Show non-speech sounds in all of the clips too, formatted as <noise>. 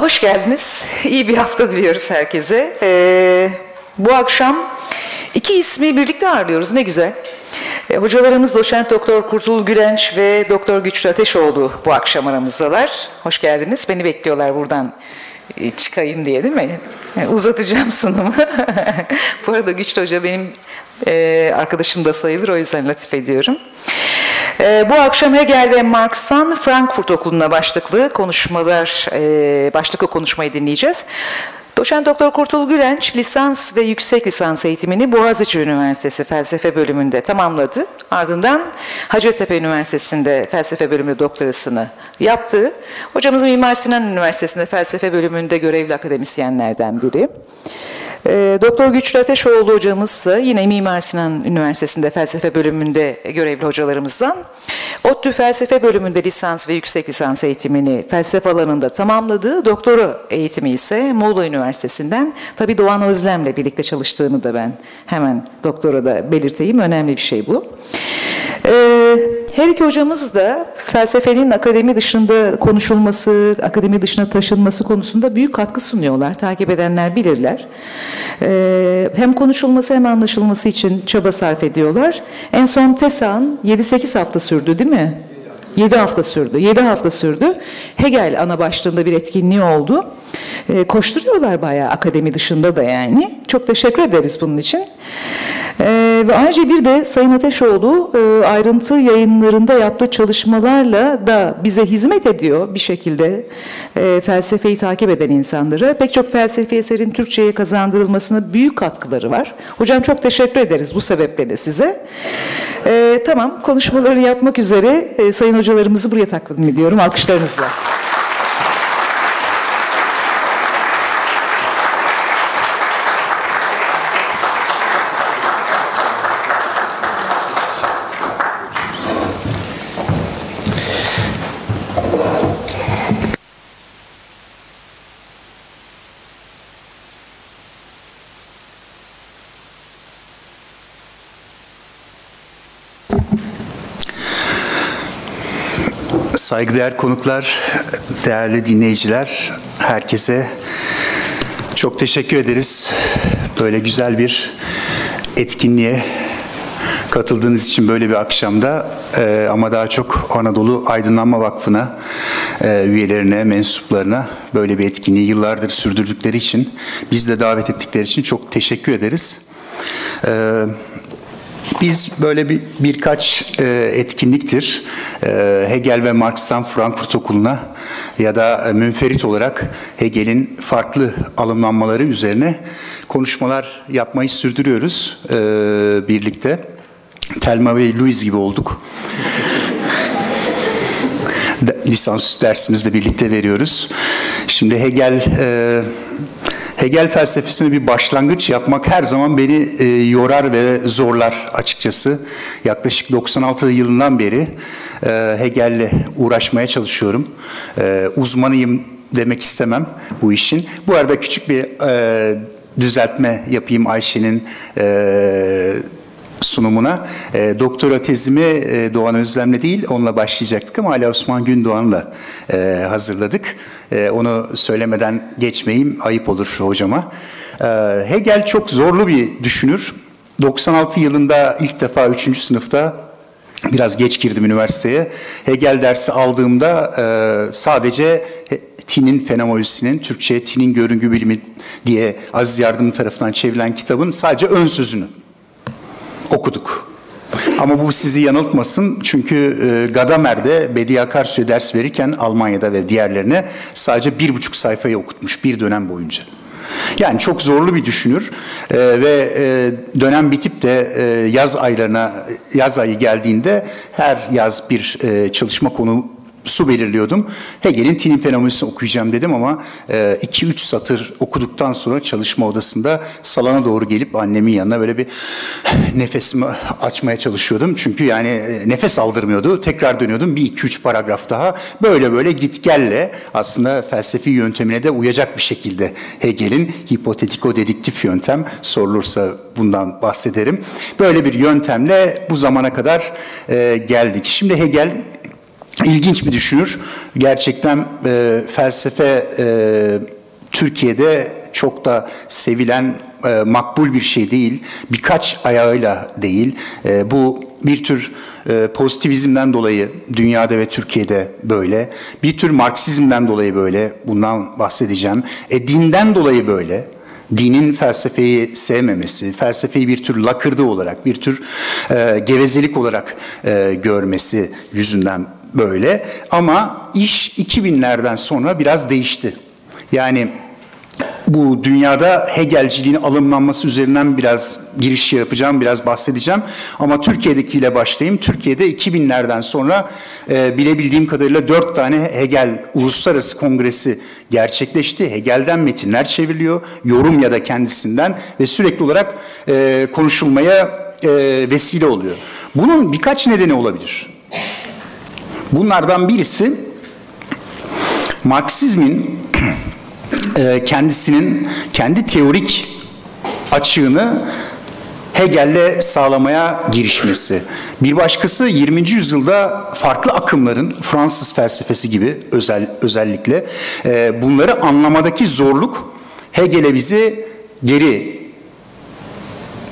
Hoş geldiniz. İyi bir hafta diliyoruz herkese. Ee, bu akşam iki ismi birlikte ağırlıyoruz. Ne güzel. E, hocalarımız doçent doktor Kurtul Gülenç ve doktor Güçlü Ateşoğlu bu akşam aramızdalar. Hoş geldiniz. Beni bekliyorlar buradan e, çıkayım diye değil mi? Yani uzatacağım sunumu. <laughs> bu arada Güçlü Hoca benim e, arkadaşım da sayılır o yüzden latif ediyorum. E, bu akşam Hegel ve Marx'tan Frankfurt Okulu'na başlıklı konuşmalar, e, başlıklı konuşmayı dinleyeceğiz. Doçent Doktor Kurtul Gülenç lisans ve yüksek lisans eğitimini Boğaziçi Üniversitesi Felsefe bölümünde tamamladı. Ardından Hacettepe Üniversitesi'nde felsefe bölümü doktorasını yaptı. Hocamız Mimar Sinan Üniversitesi'nde felsefe bölümünde görevli akademisyenlerden biri. E, Doktor Güçlü Ateşoğlu hocamız ise yine Mimar Sinan Üniversitesi'nde felsefe bölümünde görevli hocalarımızdan. ODTÜ felsefe bölümünde lisans ve yüksek lisans eğitimini felsefe alanında tamamladığı doktora eğitimi ise Muğla Üniversitesi'nden tabi Doğan Özlem'le birlikte çalıştığını da ben hemen doktora da belirteyim. Önemli bir şey bu. Ee, her iki hocamız da felsefenin akademi dışında konuşulması, akademi dışına taşınması konusunda büyük katkı sunuyorlar. Takip edenler bilirler. Ee, hem konuşulması hem anlaşılması için çaba sarf ediyorlar. En son TESAN 7-8 hafta sürdü değil mi? 7 hafta sürdü. 7 hafta sürdü. Hegel ana başlığında bir etkinliği oldu. E, koşturuyorlar bayağı akademi dışında da yani. Çok teşekkür ederiz bunun için. E, ve ayrıca bir de Sayın Ateşoğlu e, ayrıntı yayınlarında yaptığı çalışmalarla da bize hizmet ediyor bir şekilde e, felsefeyi takip eden insanlara. Pek çok felsefi eserin Türkçe'ye kazandırılmasına büyük katkıları var. Hocam çok teşekkür ederiz bu sebeple de size. E, tamam konuşmaları yapmak üzere e, Sayın hocalarımızı buraya takdim ediyorum alkışlarınızla. Saygıdeğer konuklar, değerli dinleyiciler, herkese çok teşekkür ederiz. Böyle güzel bir etkinliğe katıldığınız için böyle bir akşamda e, ama daha çok Anadolu Aydınlanma Vakfı'na e, üyelerine, mensuplarına böyle bir etkinliği yıllardır sürdürdükleri için biz de davet ettikleri için çok teşekkür ederiz. E, biz böyle bir birkaç e, etkinliktir e, Hegel ve Marx'tan Frankfurt Okulu'na ya da e, münferit olarak Hegel'in farklı alımlanmaları üzerine konuşmalar yapmayı sürdürüyoruz e, birlikte. Telma ve Louis gibi olduk. Lisans dersimizde birlikte veriyoruz. Şimdi Hegel e, Hegel felsefesine bir başlangıç yapmak her zaman beni e, yorar ve zorlar açıkçası. Yaklaşık 96 yılından beri e, Hegel'le uğraşmaya çalışıyorum. E, uzmanıyım demek istemem bu işin. Bu arada küçük bir e, düzeltme yapayım Ayşe'nin e, sunumuna. E, doktora tezimi e, Doğan Özlem'le değil onunla başlayacaktık ama hala Osman Gündoğan'la e, hazırladık. E, onu söylemeden geçmeyeyim ayıp olur hocama. E, Hegel çok zorlu bir düşünür. 96 yılında ilk defa 3. sınıfta biraz geç girdim üniversiteye. Hegel dersi aldığımda e, sadece Tin'in fenomenolojisinin, Türkçe Tin'in görüngü bilimi diye Aziz Yardım tarafından çevrilen kitabın sadece ön sözünü okuduk. Ama bu sizi yanıltmasın çünkü e, Gadamer'de Bediye Akarsu'ya ders verirken Almanya'da ve diğerlerine sadece bir buçuk sayfayı okutmuş bir dönem boyunca. Yani çok zorlu bir düşünür e, ve e, dönem bitip de e, yaz aylarına yaz ayı geldiğinde her yaz bir e, çalışma konu su belirliyordum. Hegel'in Tinin fenomenolojisini okuyacağım dedim ama 2-3 e, satır okuduktan sonra çalışma odasında salona doğru gelip annemin yanına böyle bir nefesimi açmaya çalışıyordum. Çünkü yani e, nefes aldırmıyordu. Tekrar dönüyordum bir 2-3 paragraf daha. Böyle böyle git gelle aslında felsefi yöntemine de uyacak bir şekilde Hegel'in hipotetiko-dediktif yöntem sorulursa bundan bahsederim. Böyle bir yöntemle bu zamana kadar e, geldik. Şimdi Hegel ilginç bir düşünür. Gerçekten e, felsefe e, Türkiye'de çok da sevilen, e, makbul bir şey değil. Birkaç ayağıyla değil. E, bu bir tür e, pozitivizmden dolayı dünyada ve Türkiye'de böyle. Bir tür Marksizmden dolayı böyle. Bundan bahsedeceğim. E, dinden dolayı böyle dinin felsefeyi sevmemesi, felsefeyi bir tür lakırdı olarak, bir tür e, gevezelik olarak e, görmesi yüzünden böyle. Ama iş 2000'lerden sonra biraz değişti. Yani bu dünyada Hegelciliğin alımlanması üzerinden biraz giriş yapacağım, biraz bahsedeceğim. Ama Türkiye'dekiyle başlayayım. Türkiye'de 2000'lerden sonra e, bilebildiğim kadarıyla dört tane Hegel Uluslararası Kongresi gerçekleşti. Hegel'den metinler çevriliyor, yorum ya da kendisinden ve sürekli olarak e, konuşulmaya e, vesile oluyor. Bunun birkaç nedeni olabilir. Bunlardan birisi Marksizmin <clears throat> e, kendisinin kendi teorik açığını Hegel'le sağlamaya girişmesi. Bir başkası 20. yüzyılda farklı akımların Fransız felsefesi gibi özel özellikle e, bunları anlamadaki zorluk Hegel'e bizi geri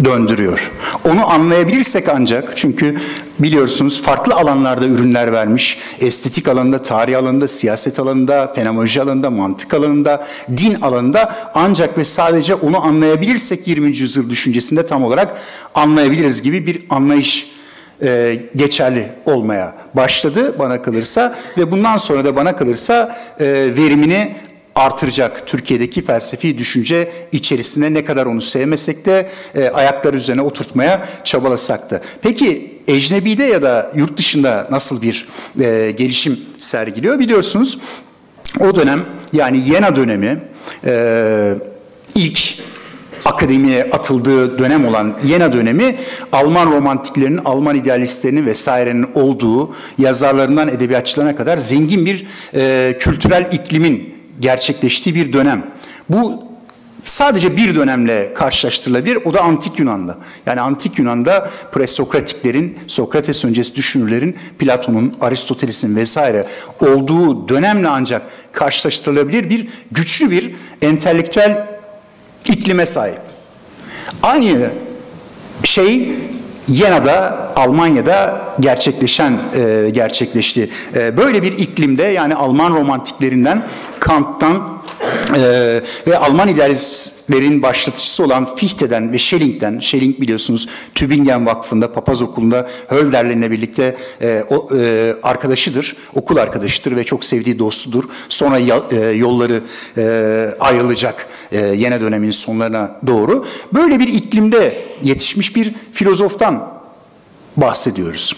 döndürüyor. Onu anlayabilirsek ancak çünkü biliyorsunuz farklı alanlarda ürünler vermiş. Estetik alanında, tarih alanında, siyaset alanında, fenomenoloji alanında, mantık alanında, din alanında ancak ve sadece onu anlayabilirsek 20. yüzyıl düşüncesinde tam olarak anlayabiliriz gibi bir anlayış e, geçerli olmaya başladı bana kalırsa ve bundan sonra da bana kalırsa e, verimini artıracak Türkiye'deki felsefi düşünce içerisinde ne kadar onu sevmesek de e, ayaklar üzerine oturtmaya çabalasak da. Peki ecnebide ya da yurt dışında nasıl bir e, gelişim sergiliyor biliyorsunuz. O dönem yani Yena dönemi e, ilk akademiye atıldığı dönem olan Yena dönemi Alman romantiklerinin, Alman idealistlerinin vesairenin olduğu yazarlarından edebiyatçılarına kadar zengin bir e, kültürel iklimin gerçekleştiği bir dönem. Bu sadece bir dönemle karşılaştırılabilir. O da antik Yunan'la. Yani antik Yunan'da presokratiklerin, Sokrates öncesi düşünürlerin, Platon'un, Aristoteles'in vesaire olduğu dönemle ancak karşılaştırılabilir bir güçlü bir entelektüel iklime sahip. Aynı şey Yena'da, Almanya'da gerçekleşen e, gerçekleşti. E, böyle bir iklimde yani Alman romantiklerinden Kant'tan ee, ve Alman idealistlerin başlatıcısı olan Fichte'den ve Schelling'den, Schelling biliyorsunuz Tübingen Vakfı'nda, Papaz Okulu'nda Hölderlin'le birlikte e, o, e, arkadaşıdır, okul arkadaşıdır ve çok sevdiği dostudur. Sonra ya, e, yolları e, ayrılacak e, yine dönemin sonlarına doğru. Böyle bir iklimde yetişmiş bir filozoftan bahsediyoruz.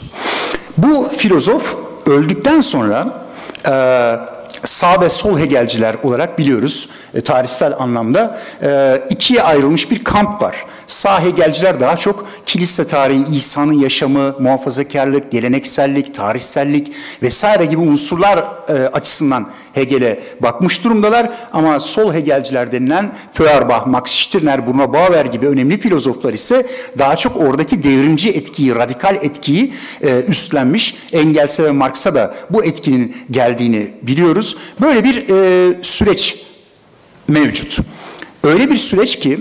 Bu filozof öldükten sonra e, sağ ve sol Hegelciler olarak biliyoruz e, tarihsel anlamda e, ikiye ayrılmış bir kamp var. Sağ Hegelciler daha çok kilise tarihi, İsa'nın yaşamı, muhafazakarlık, geleneksellik, tarihsellik vesaire gibi unsurlar e, açısından Hegel'e bakmış durumdalar. Ama sol Hegelciler denilen Feuerbach, Max Stirner, Bruno Bauer gibi önemli filozoflar ise daha çok oradaki devrimci etkiyi, radikal etkiyi e, üstlenmiş. Engels'e ve Marx'a da bu etkinin geldiğini biliyoruz. Böyle bir e, süreç mevcut. Öyle bir süreç ki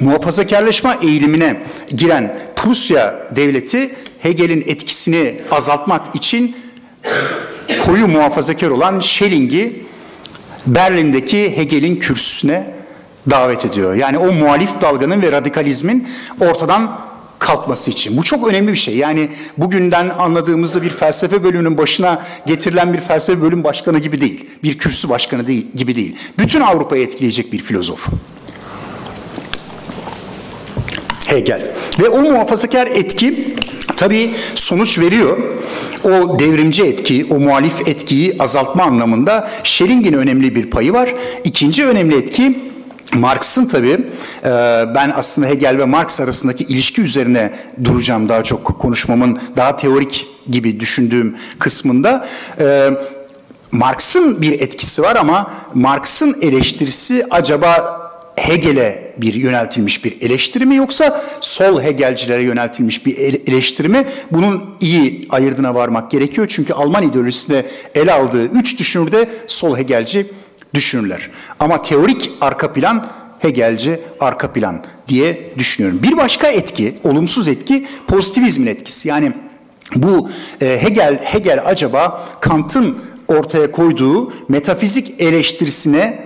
muhafazakarlaşma eğilimine giren Prusya devleti Hegel'in etkisini azaltmak için koyu muhafazakar olan Schelling'i Berlin'deki Hegel'in kürsüsüne davet ediyor. Yani o muhalif dalganın ve radikalizmin ortadan kalkması için. Bu çok önemli bir şey. Yani bugünden anladığımızda bir felsefe bölümünün başına getirilen bir felsefe bölüm başkanı gibi değil. Bir kürsü başkanı değil, gibi değil. Bütün Avrupa'yı etkileyecek bir filozof. Hegel. Ve o muhafazakar etki tabii sonuç veriyor. O devrimci etki, o muhalif etkiyi azaltma anlamında Schelling'in önemli bir payı var. İkinci önemli etki Marx'ın tabii e, ben aslında Hegel ve Marx arasındaki ilişki üzerine duracağım daha çok konuşmamın daha teorik gibi düşündüğüm kısmında. E, Marx'ın bir etkisi var ama Marx'ın eleştirisi acaba Hegel'e bir yöneltilmiş bir eleştiri mi yoksa sol Hegelcilere yöneltilmiş bir eleştiri mi? Bunun iyi ayırdına varmak gerekiyor. Çünkü Alman ideolojisinde ele aldığı üç düşünürde sol Hegelci düşünürler. Ama teorik arka plan Hegelci arka plan diye düşünüyorum. Bir başka etki, olumsuz etki pozitivizmin etkisi. Yani bu e, Hegel Hegel acaba Kant'ın ortaya koyduğu metafizik eleştirisine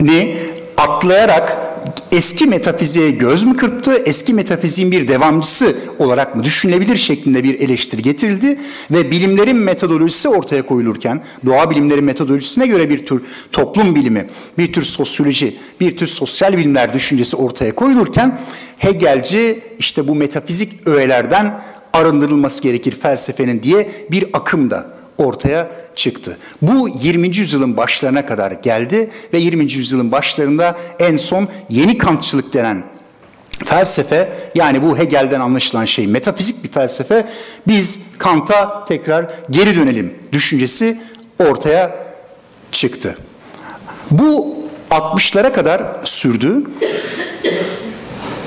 ni atlayarak eski metafiziğe göz mü kırptı, eski metafiziğin bir devamcısı olarak mı düşünülebilir şeklinde bir eleştiri getirildi ve bilimlerin metodolojisi ortaya koyulurken, doğa bilimlerin metodolojisine göre bir tür toplum bilimi, bir tür sosyoloji, bir tür sosyal bilimler düşüncesi ortaya koyulurken Hegelci işte bu metafizik öğelerden arındırılması gerekir felsefenin diye bir akım da ortaya çıktı. Bu 20. yüzyılın başlarına kadar geldi ve 20. yüzyılın başlarında en son yeni kantçılık denen felsefe yani bu Hegel'den anlaşılan şey metafizik bir felsefe biz Kant'a tekrar geri dönelim düşüncesi ortaya çıktı. Bu 60'lara kadar sürdü.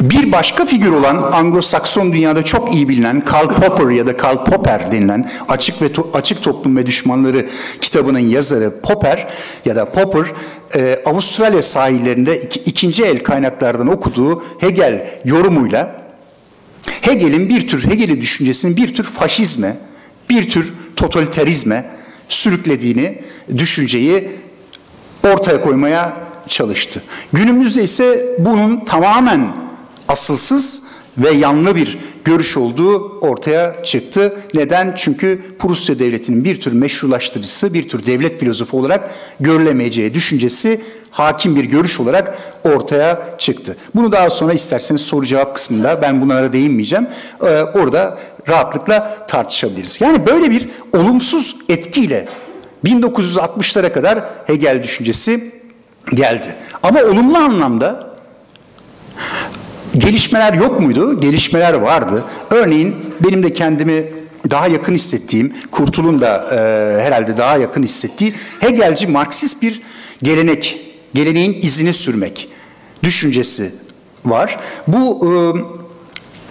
Bir başka figür olan Anglo-Sakson dünyada çok iyi bilinen Karl Popper ya da Karl Popper denilen Açık ve to Açık Toplum ve Düşmanları kitabının yazarı Popper ya da Popper e, Avustralya sahillerinde iki, ikinci el kaynaklardan okuduğu Hegel yorumuyla Hegel'in bir tür Hegel'i düşüncesinin bir tür faşizme, bir tür totalitarizme sürüklediğini düşünceyi ortaya koymaya çalıştı. Günümüzde ise bunun tamamen asılsız ve yanlı bir görüş olduğu ortaya çıktı. Neden? Çünkü Prusya Devleti'nin bir tür meşrulaştırıcısı, bir tür devlet filozofu olarak görülemeyeceği düşüncesi hakim bir görüş olarak ortaya çıktı. Bunu daha sonra isterseniz soru cevap kısmında ben bunlara değinmeyeceğim. Ee, orada rahatlıkla tartışabiliriz. Yani böyle bir olumsuz etkiyle 1960'lara kadar Hegel düşüncesi geldi. Ama olumlu anlamda Gelişmeler yok muydu? Gelişmeler vardı. Örneğin benim de kendimi daha yakın hissettiğim, Kurtul'un da e, herhalde daha yakın hissettiği Hegelci Marksist bir gelenek, geleneğin izini sürmek düşüncesi var. Bu e,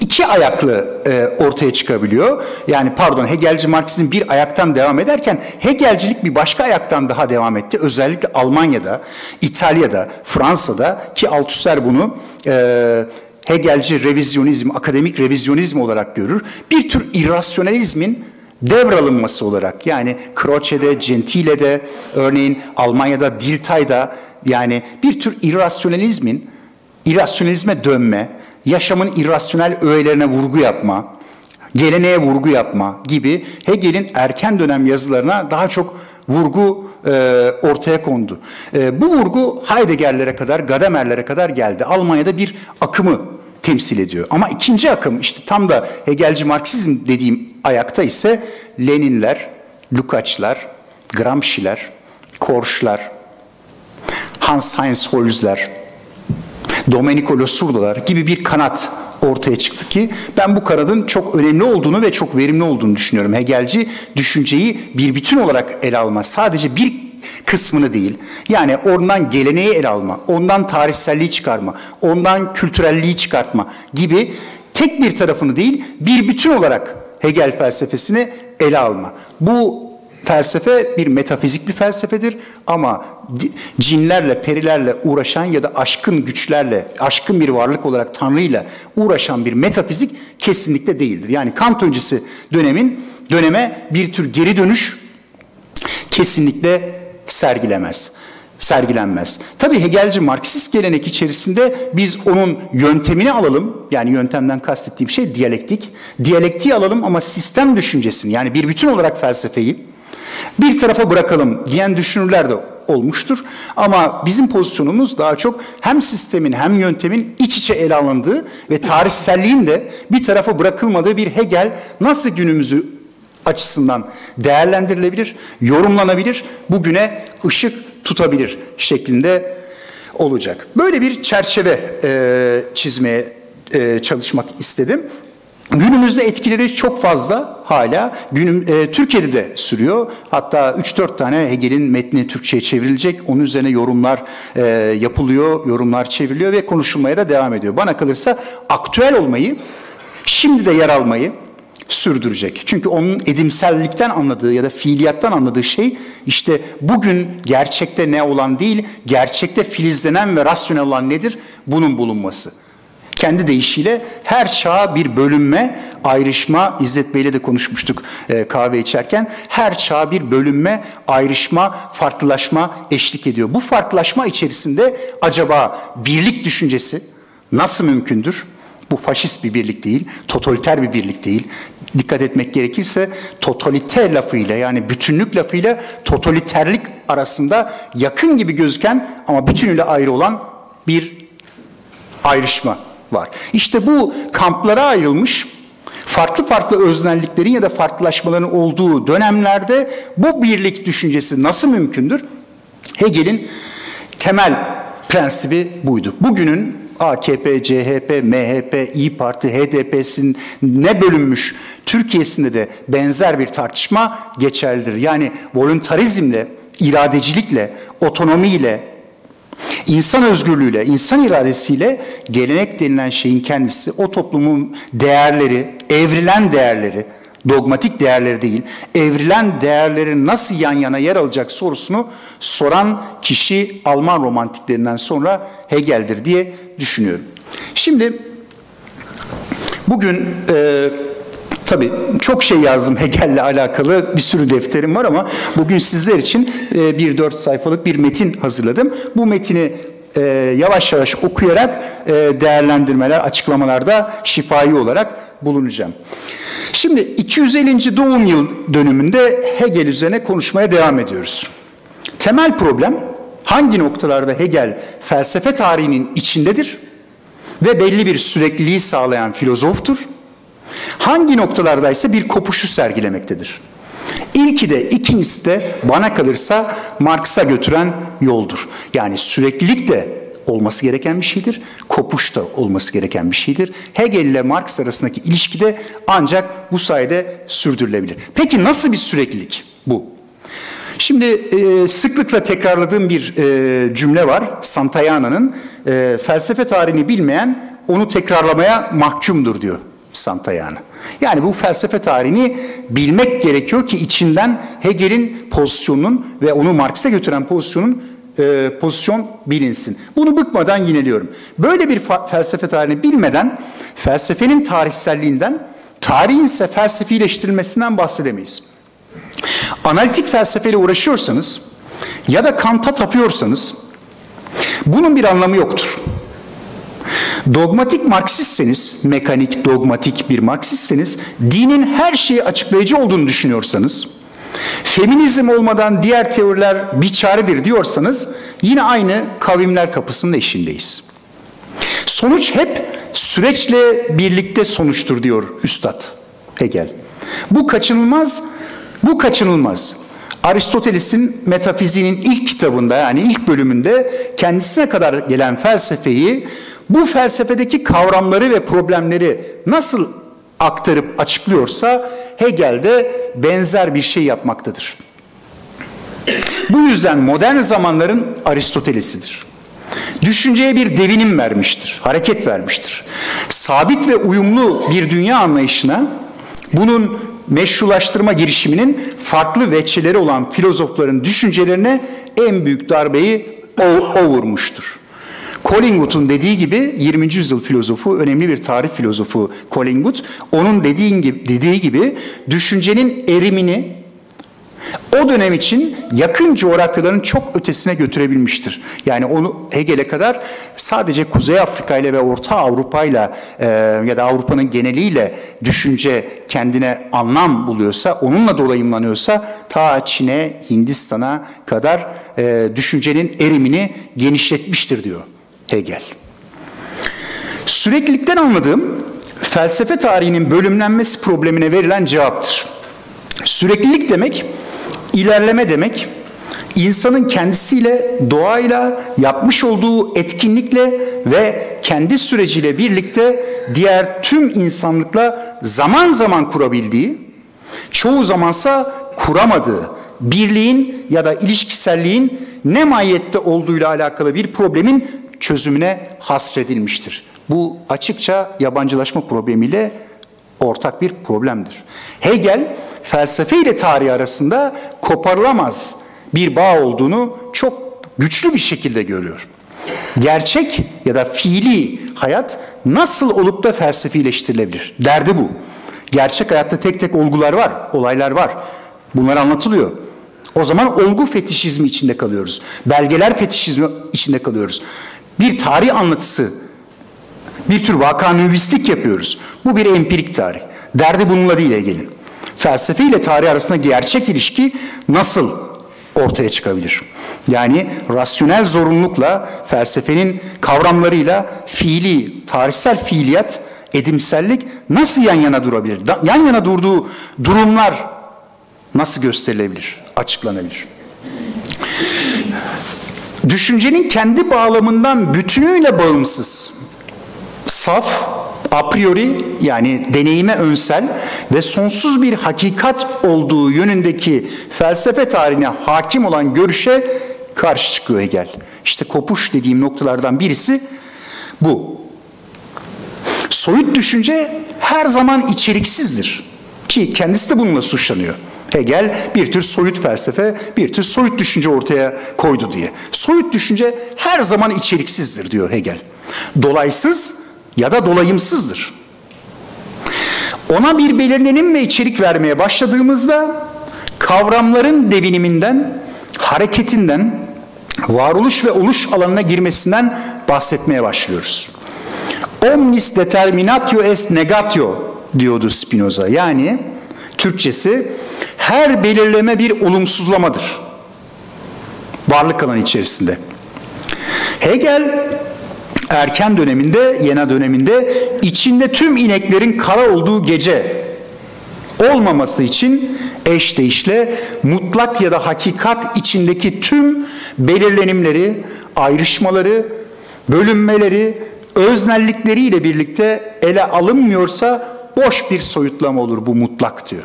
iki ayaklı e, ortaya çıkabiliyor. Yani pardon Hegelci Marksizm bir ayaktan devam ederken Hegelcilik bir başka ayaktan daha devam etti. Özellikle Almanya'da, İtalya'da, Fransa'da ki Althusser bunu e, Hegelci revizyonizm, akademik revizyonizm olarak görür. Bir tür irrasyonalizmin devralınması olarak yani Croce'de, Gentile'de, örneğin Almanya'da, Dilthey'da yani bir tür irrasyonalizmin, irrasyonalizme dönme, yaşamın irrasyonel öğelerine vurgu yapma, geleneğe vurgu yapma gibi Hegel'in erken dönem yazılarına daha çok vurgu e, ortaya kondu. E, bu vurgu Heidegger'lere kadar, Gadamer'lere kadar geldi. Almanya'da bir akımı temsil ediyor. Ama ikinci akım işte tam da Hegelci Marksizm dediğim ayakta ise Leninler, Lukácslar, Gramsci'ler, Korsch'lar, Hans Heinz Holz'ler, Domenico Losurdo'lar gibi bir kanat ortaya çıktı ki ben bu kanadın çok önemli olduğunu ve çok verimli olduğunu düşünüyorum. Hegelci düşünceyi bir bütün olarak ele almaz. Sadece bir kısmını değil. Yani ondan geleneği ele alma, ondan tarihselliği çıkarma, ondan kültürelliği çıkartma gibi tek bir tarafını değil bir bütün olarak Hegel felsefesini ele alma. Bu felsefe bir metafizik bir felsefedir ama cinlerle, perilerle uğraşan ya da aşkın güçlerle, aşkın bir varlık olarak Tanrı'yla uğraşan bir metafizik kesinlikle değildir. Yani Kant öncesi dönemin döneme bir tür geri dönüş kesinlikle sergilemez sergilenmez. Tabii Hegelci Marksist gelenek içerisinde biz onun yöntemini alalım. Yani yöntemden kastettiğim şey diyalektik. Diyalektiği alalım ama sistem düşüncesini yani bir bütün olarak felsefeyi bir tarafa bırakalım diyen düşünürler de olmuştur. Ama bizim pozisyonumuz daha çok hem sistemin hem yöntemin iç içe ele alındığı ve tarihselliğin de bir tarafa bırakılmadığı bir Hegel nasıl günümüzü açısından değerlendirilebilir, yorumlanabilir, bugüne ışık tutabilir şeklinde olacak. Böyle bir çerçeve e, çizmeye e, çalışmak istedim. Günümüzde etkileri çok fazla hala. Günüm, e, Türkiye'de de sürüyor. Hatta 3-4 tane Hegel'in metni Türkçe'ye çevrilecek. Onun üzerine yorumlar e, yapılıyor, yorumlar çevriliyor ve konuşulmaya da devam ediyor. Bana kalırsa aktüel olmayı, şimdi de yer almayı sürdürecek. Çünkü onun edimsellikten anladığı ya da fiiliyattan anladığı şey işte bugün gerçekte ne olan değil, gerçekte filizlenen ve rasyonel olan nedir? Bunun bulunması kendi deyişiyle her çağa bir bölünme, ayrışma, İzzet Bey'le de konuşmuştuk e, kahve içerken, her çağa bir bölünme, ayrışma, farklılaşma eşlik ediyor. Bu farklılaşma içerisinde acaba birlik düşüncesi nasıl mümkündür? Bu faşist bir birlik değil, totaliter bir birlik değil. Dikkat etmek gerekirse totalite lafıyla yani bütünlük lafıyla totaliterlik arasında yakın gibi gözüken ama bütünüyle ayrı olan bir ayrışma var. İşte bu kamplara ayrılmış farklı farklı öznelliklerin ya da farklılaşmaların olduğu dönemlerde bu birlik düşüncesi nasıl mümkündür? Hegel'in temel prensibi buydu. Bugünün AKP, CHP, MHP, İyi Parti, HDP'sin ne bölünmüş Türkiye'sinde de benzer bir tartışma geçerlidir. Yani voluntarizmle, iradecilikle, otonomiyle, İnsan özgürlüğüyle, insan iradesiyle gelenek denilen şeyin kendisi o toplumun değerleri, evrilen değerleri, dogmatik değerleri değil, evrilen değerlerin nasıl yan yana yer alacak sorusunu soran kişi Alman romantiklerinden sonra Hegel'dir diye düşünüyorum. Şimdi bugün e, Tabii çok şey yazdım Hegel'le alakalı bir sürü defterim var ama bugün sizler için e, bir dört sayfalık bir metin hazırladım. Bu metini e, yavaş yavaş okuyarak e, değerlendirmeler, açıklamalarda şifai olarak bulunacağım. Şimdi 250. doğum yıl dönümünde Hegel üzerine konuşmaya devam ediyoruz. Temel problem hangi noktalarda Hegel felsefe tarihinin içindedir ve belli bir sürekliliği sağlayan filozoftur Hangi noktalardaysa bir kopuşu sergilemektedir. İlki de ikincisi de bana kalırsa Marx'a götüren yoldur. Yani süreklilik de olması gereken bir şeydir. Kopuş da olması gereken bir şeydir. Hegel ile Marx arasındaki ilişki de ancak bu sayede sürdürülebilir. Peki nasıl bir süreklilik bu? Şimdi e, sıklıkla tekrarladığım bir e, cümle var. Santayana'nın e, felsefe tarihini bilmeyen onu tekrarlamaya mahkumdur diyor Santayana. Yani bu felsefe tarihini bilmek gerekiyor ki içinden Hegel'in pozisyonunun ve onu Marx'a götüren pozisyonun e, pozisyon bilinsin. Bunu bıkmadan yineliyorum. Böyle bir felsefe tarihini bilmeden felsefenin tarihselliğinden, tarihin ise felsefileştirilmesinden bahsedemeyiz. Analitik felsefeyle uğraşıyorsanız ya da Kant'a tapıyorsanız bunun bir anlamı yoktur. Dogmatik Marksistseniz, mekanik, dogmatik bir Marksistseniz, dinin her şeyi açıklayıcı olduğunu düşünüyorsanız, feminizm olmadan diğer teoriler bir çaredir diyorsanız, yine aynı kavimler kapısının eşindeyiz. Sonuç hep süreçle birlikte sonuçtur diyor Üstad Hegel. Bu kaçınılmaz, bu kaçınılmaz. Aristoteles'in metafiziğinin ilk kitabında yani ilk bölümünde kendisine kadar gelen felsefeyi bu felsefedeki kavramları ve problemleri nasıl aktarıp açıklıyorsa Hegel de benzer bir şey yapmaktadır. Bu yüzden modern zamanların Aristoteles'idir. Düşünceye bir devinim vermiştir, hareket vermiştir. Sabit ve uyumlu bir dünya anlayışına bunun meşrulaştırma girişiminin farklı veçeleri olan filozofların düşüncelerine en büyük darbeyi o, o vurmuştur. Collingwood'un dediği gibi 20. yüzyıl filozofu, önemli bir tarih filozofu Collingwood, onun dediğin gibi, dediği gibi düşüncenin erimini o dönem için yakın coğrafyaların çok ötesine götürebilmiştir. Yani onu Hegel'e kadar sadece Kuzey Afrika ile ve Orta Avrupa ile e, ya da Avrupa'nın geneliyle düşünce kendine anlam buluyorsa, onunla dolayımlanıyorsa ta Çin'e, Hindistan'a kadar e, düşüncenin erimini genişletmiştir diyor. Hegel. Süreklilikten anladığım felsefe tarihinin bölümlenmesi problemine verilen cevaptır. Süreklilik demek, ilerleme demek, insanın kendisiyle, doğayla, yapmış olduğu etkinlikle ve kendi süreciyle birlikte diğer tüm insanlıkla zaman zaman kurabildiği, çoğu zamansa kuramadığı birliğin ya da ilişkiselliğin ne mahiyette olduğuyla alakalı bir problemin çözümüne hasredilmiştir. Bu açıkça yabancılaşma problemiyle ortak bir problemdir. Hegel felsefe ile tarih arasında koparılamaz bir bağ olduğunu çok güçlü bir şekilde görüyor. Gerçek ya da fiili hayat nasıl olup da felsefileştirilebilir? Derdi bu. Gerçek hayatta tek tek olgular var, olaylar var. Bunlar anlatılıyor. O zaman olgu fetişizmi içinde kalıyoruz. Belgeler fetişizmi içinde kalıyoruz. Bir tarih anlatısı, bir tür vaka nüvistik yapıyoruz. Bu bir empirik tarih. Derdi bununla değil Hegel'in. Felsefe ile tarih arasında gerçek ilişki nasıl ortaya çıkabilir? Yani rasyonel zorunlulukla felsefenin kavramlarıyla fiili, tarihsel fiiliyat, edimsellik nasıl yan yana durabilir? Yan yana durduğu durumlar nasıl gösterilebilir, açıklanabilir? Düşüncenin kendi bağlamından bütünüyle bağımsız, saf, a priori yani deneyime önsel ve sonsuz bir hakikat olduğu yönündeki felsefe tarihine hakim olan görüşe karşı çıkıyor Hegel. İşte kopuş dediğim noktalardan birisi bu. Soyut düşünce her zaman içeriksizdir. Ki kendisi de bununla suçlanıyor. Hegel bir tür soyut felsefe, bir tür soyut düşünce ortaya koydu diye. Soyut düşünce her zaman içeriksizdir diyor Hegel. Dolaysız ya da dolayımsızdır. Ona bir belirlenim ve içerik vermeye başladığımızda kavramların deviniminden, hareketinden, varoluş ve oluş alanına girmesinden bahsetmeye başlıyoruz. Omnis determinatio est negatio diyordu Spinoza. Yani Türkçesi her belirleme bir olumsuzlamadır. Varlık alanı içerisinde. Hegel erken döneminde, Yena döneminde içinde tüm ineklerin kara olduğu gece olmaması için eş değişle mutlak ya da hakikat içindeki tüm belirlenimleri, ayrışmaları, bölünmeleri, öznellikleriyle birlikte ele alınmıyorsa boş bir soyutlama olur bu mutlak diyor.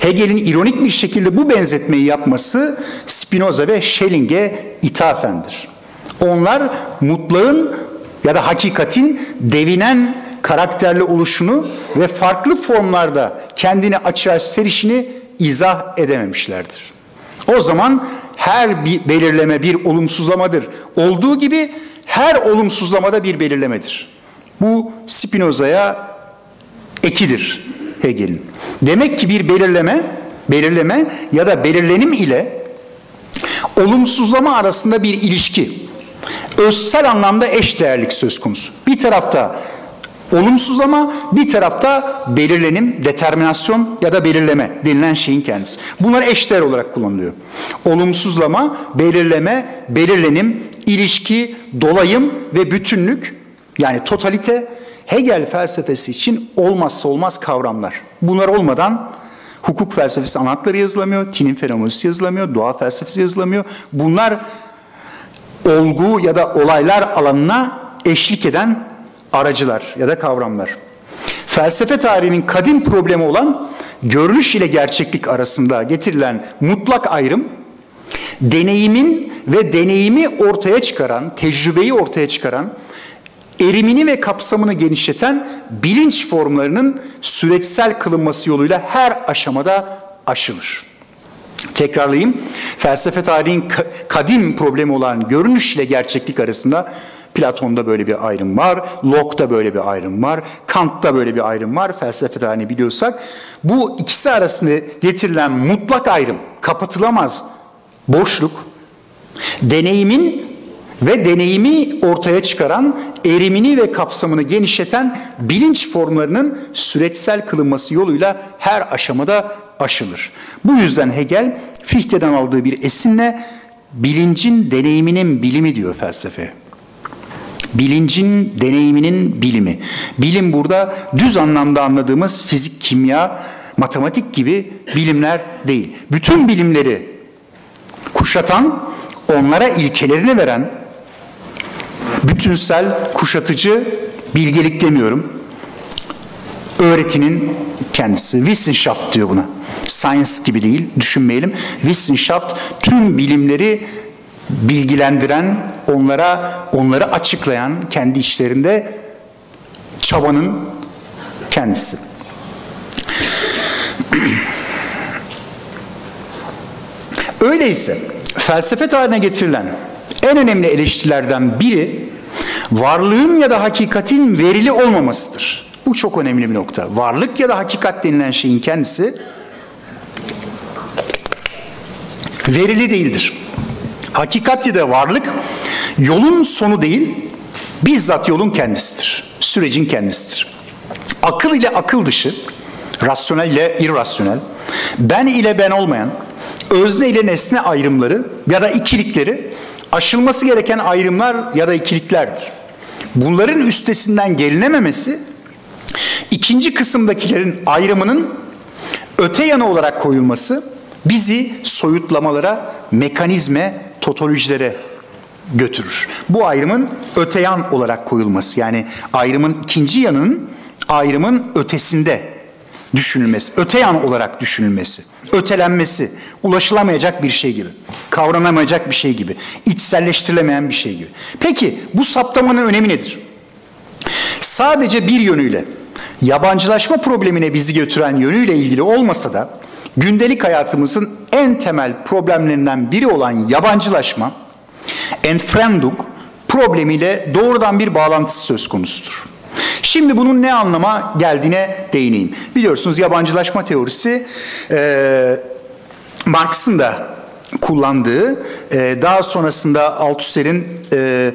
Hegel'in ironik bir şekilde bu benzetmeyi yapması Spinoza ve Schelling'e ithafendir. Onlar mutlağın ya da hakikatin devinen karakterli oluşunu ve farklı formlarda kendini açığa serişini izah edememişlerdir. O zaman her bir belirleme bir olumsuzlamadır. Olduğu gibi her olumsuzlamada bir belirlemedir. Bu Spinoza'ya ekidir Hegel'in. Demek ki bir belirleme, belirleme ya da belirlenim ile olumsuzlama arasında bir ilişki, özsel anlamda eş değerlik söz konusu. Bir tarafta olumsuzlama, bir tarafta belirlenim, determinasyon ya da belirleme denilen şeyin kendisi. Bunlar eşdeğer olarak kullanılıyor. Olumsuzlama, belirleme, belirlenim, ilişki, dolayım ve bütünlük yani totalite Hegel felsefesi için olmazsa olmaz kavramlar. Bunlar olmadan hukuk felsefesi anahtarı yazılamıyor, tinin fenomenolojisi yazılamıyor, doğa felsefesi yazılamıyor. Bunlar olgu ya da olaylar alanına eşlik eden aracılar ya da kavramlar. Felsefe tarihinin kadim problemi olan görünüş ile gerçeklik arasında getirilen mutlak ayrım, deneyimin ve deneyimi ortaya çıkaran, tecrübeyi ortaya çıkaran, erimini ve kapsamını genişleten bilinç formlarının süreçsel kılınması yoluyla her aşamada aşılır. Tekrarlayayım. Felsefe tarihinin kadim problemi olan görünüş ile gerçeklik arasında Platon'da böyle bir ayrım var, Locke'da böyle bir ayrım var, Kant'ta böyle bir ayrım var. Felsefe tarihini biliyorsak bu ikisi arasında getirilen mutlak ayrım, kapatılamaz boşluk, deneyimin ve deneyimi ortaya çıkaran erimini ve kapsamını genişleten bilinç formlarının süreçsel kılınması yoluyla her aşamada aşılır. Bu yüzden Hegel Fichte'den aldığı bir esinle bilincin deneyiminin bilimi diyor felsefe. Bilincin deneyiminin bilimi. Bilim burada düz anlamda anladığımız fizik, kimya, matematik gibi bilimler değil. Bütün bilimleri kuşatan, onlara ilkelerini veren, bütünsel, kuşatıcı bilgelik demiyorum. Öğretinin kendisi. Wissenschaft diyor buna. Science gibi değil, düşünmeyelim. Wissenschaft tüm bilimleri bilgilendiren, onlara onları açıklayan kendi işlerinde çabanın kendisi. <clears throat> Öyleyse felsefe tarihine getirilen en önemli eleştirilerden biri varlığın ya da hakikatin verili olmamasıdır. Bu çok önemli bir nokta. Varlık ya da hakikat denilen şeyin kendisi verili değildir. Hakikat ya da varlık yolun sonu değil, bizzat yolun kendisidir. Sürecin kendisidir. Akıl ile akıl dışı, rasyonel ile irrasyonel, ben ile ben olmayan, özne ile nesne ayrımları ya da ikilikleri aşılması gereken ayrımlar ya da ikiliklerdir. Bunların üstesinden gelinememesi ikinci kısımdakilerin ayrımının öte yana olarak koyulması bizi soyutlamalara, mekanizme, totolojilere götürür. Bu ayrımın öte yan olarak koyulması yani ayrımın ikinci yanının ayrımın ötesinde düşünülmesi, öte yan olarak düşünülmesi, ötelenmesi, ulaşılamayacak bir şey gibi, kavranamayacak bir şey gibi, içselleştirilemeyen bir şey gibi. Peki bu saptamanın önemi nedir? Sadece bir yönüyle, yabancılaşma problemine bizi götüren yönüyle ilgili olmasa da, gündelik hayatımızın en temel problemlerinden biri olan yabancılaşma, Entfremdung problemiyle doğrudan bir bağlantısı söz konusudur. Şimdi bunun ne anlama geldiğine değineyim. Biliyorsunuz yabancılaşma teorisi e, Marx'ın da kullandığı, e, daha sonrasında Althusser'in e,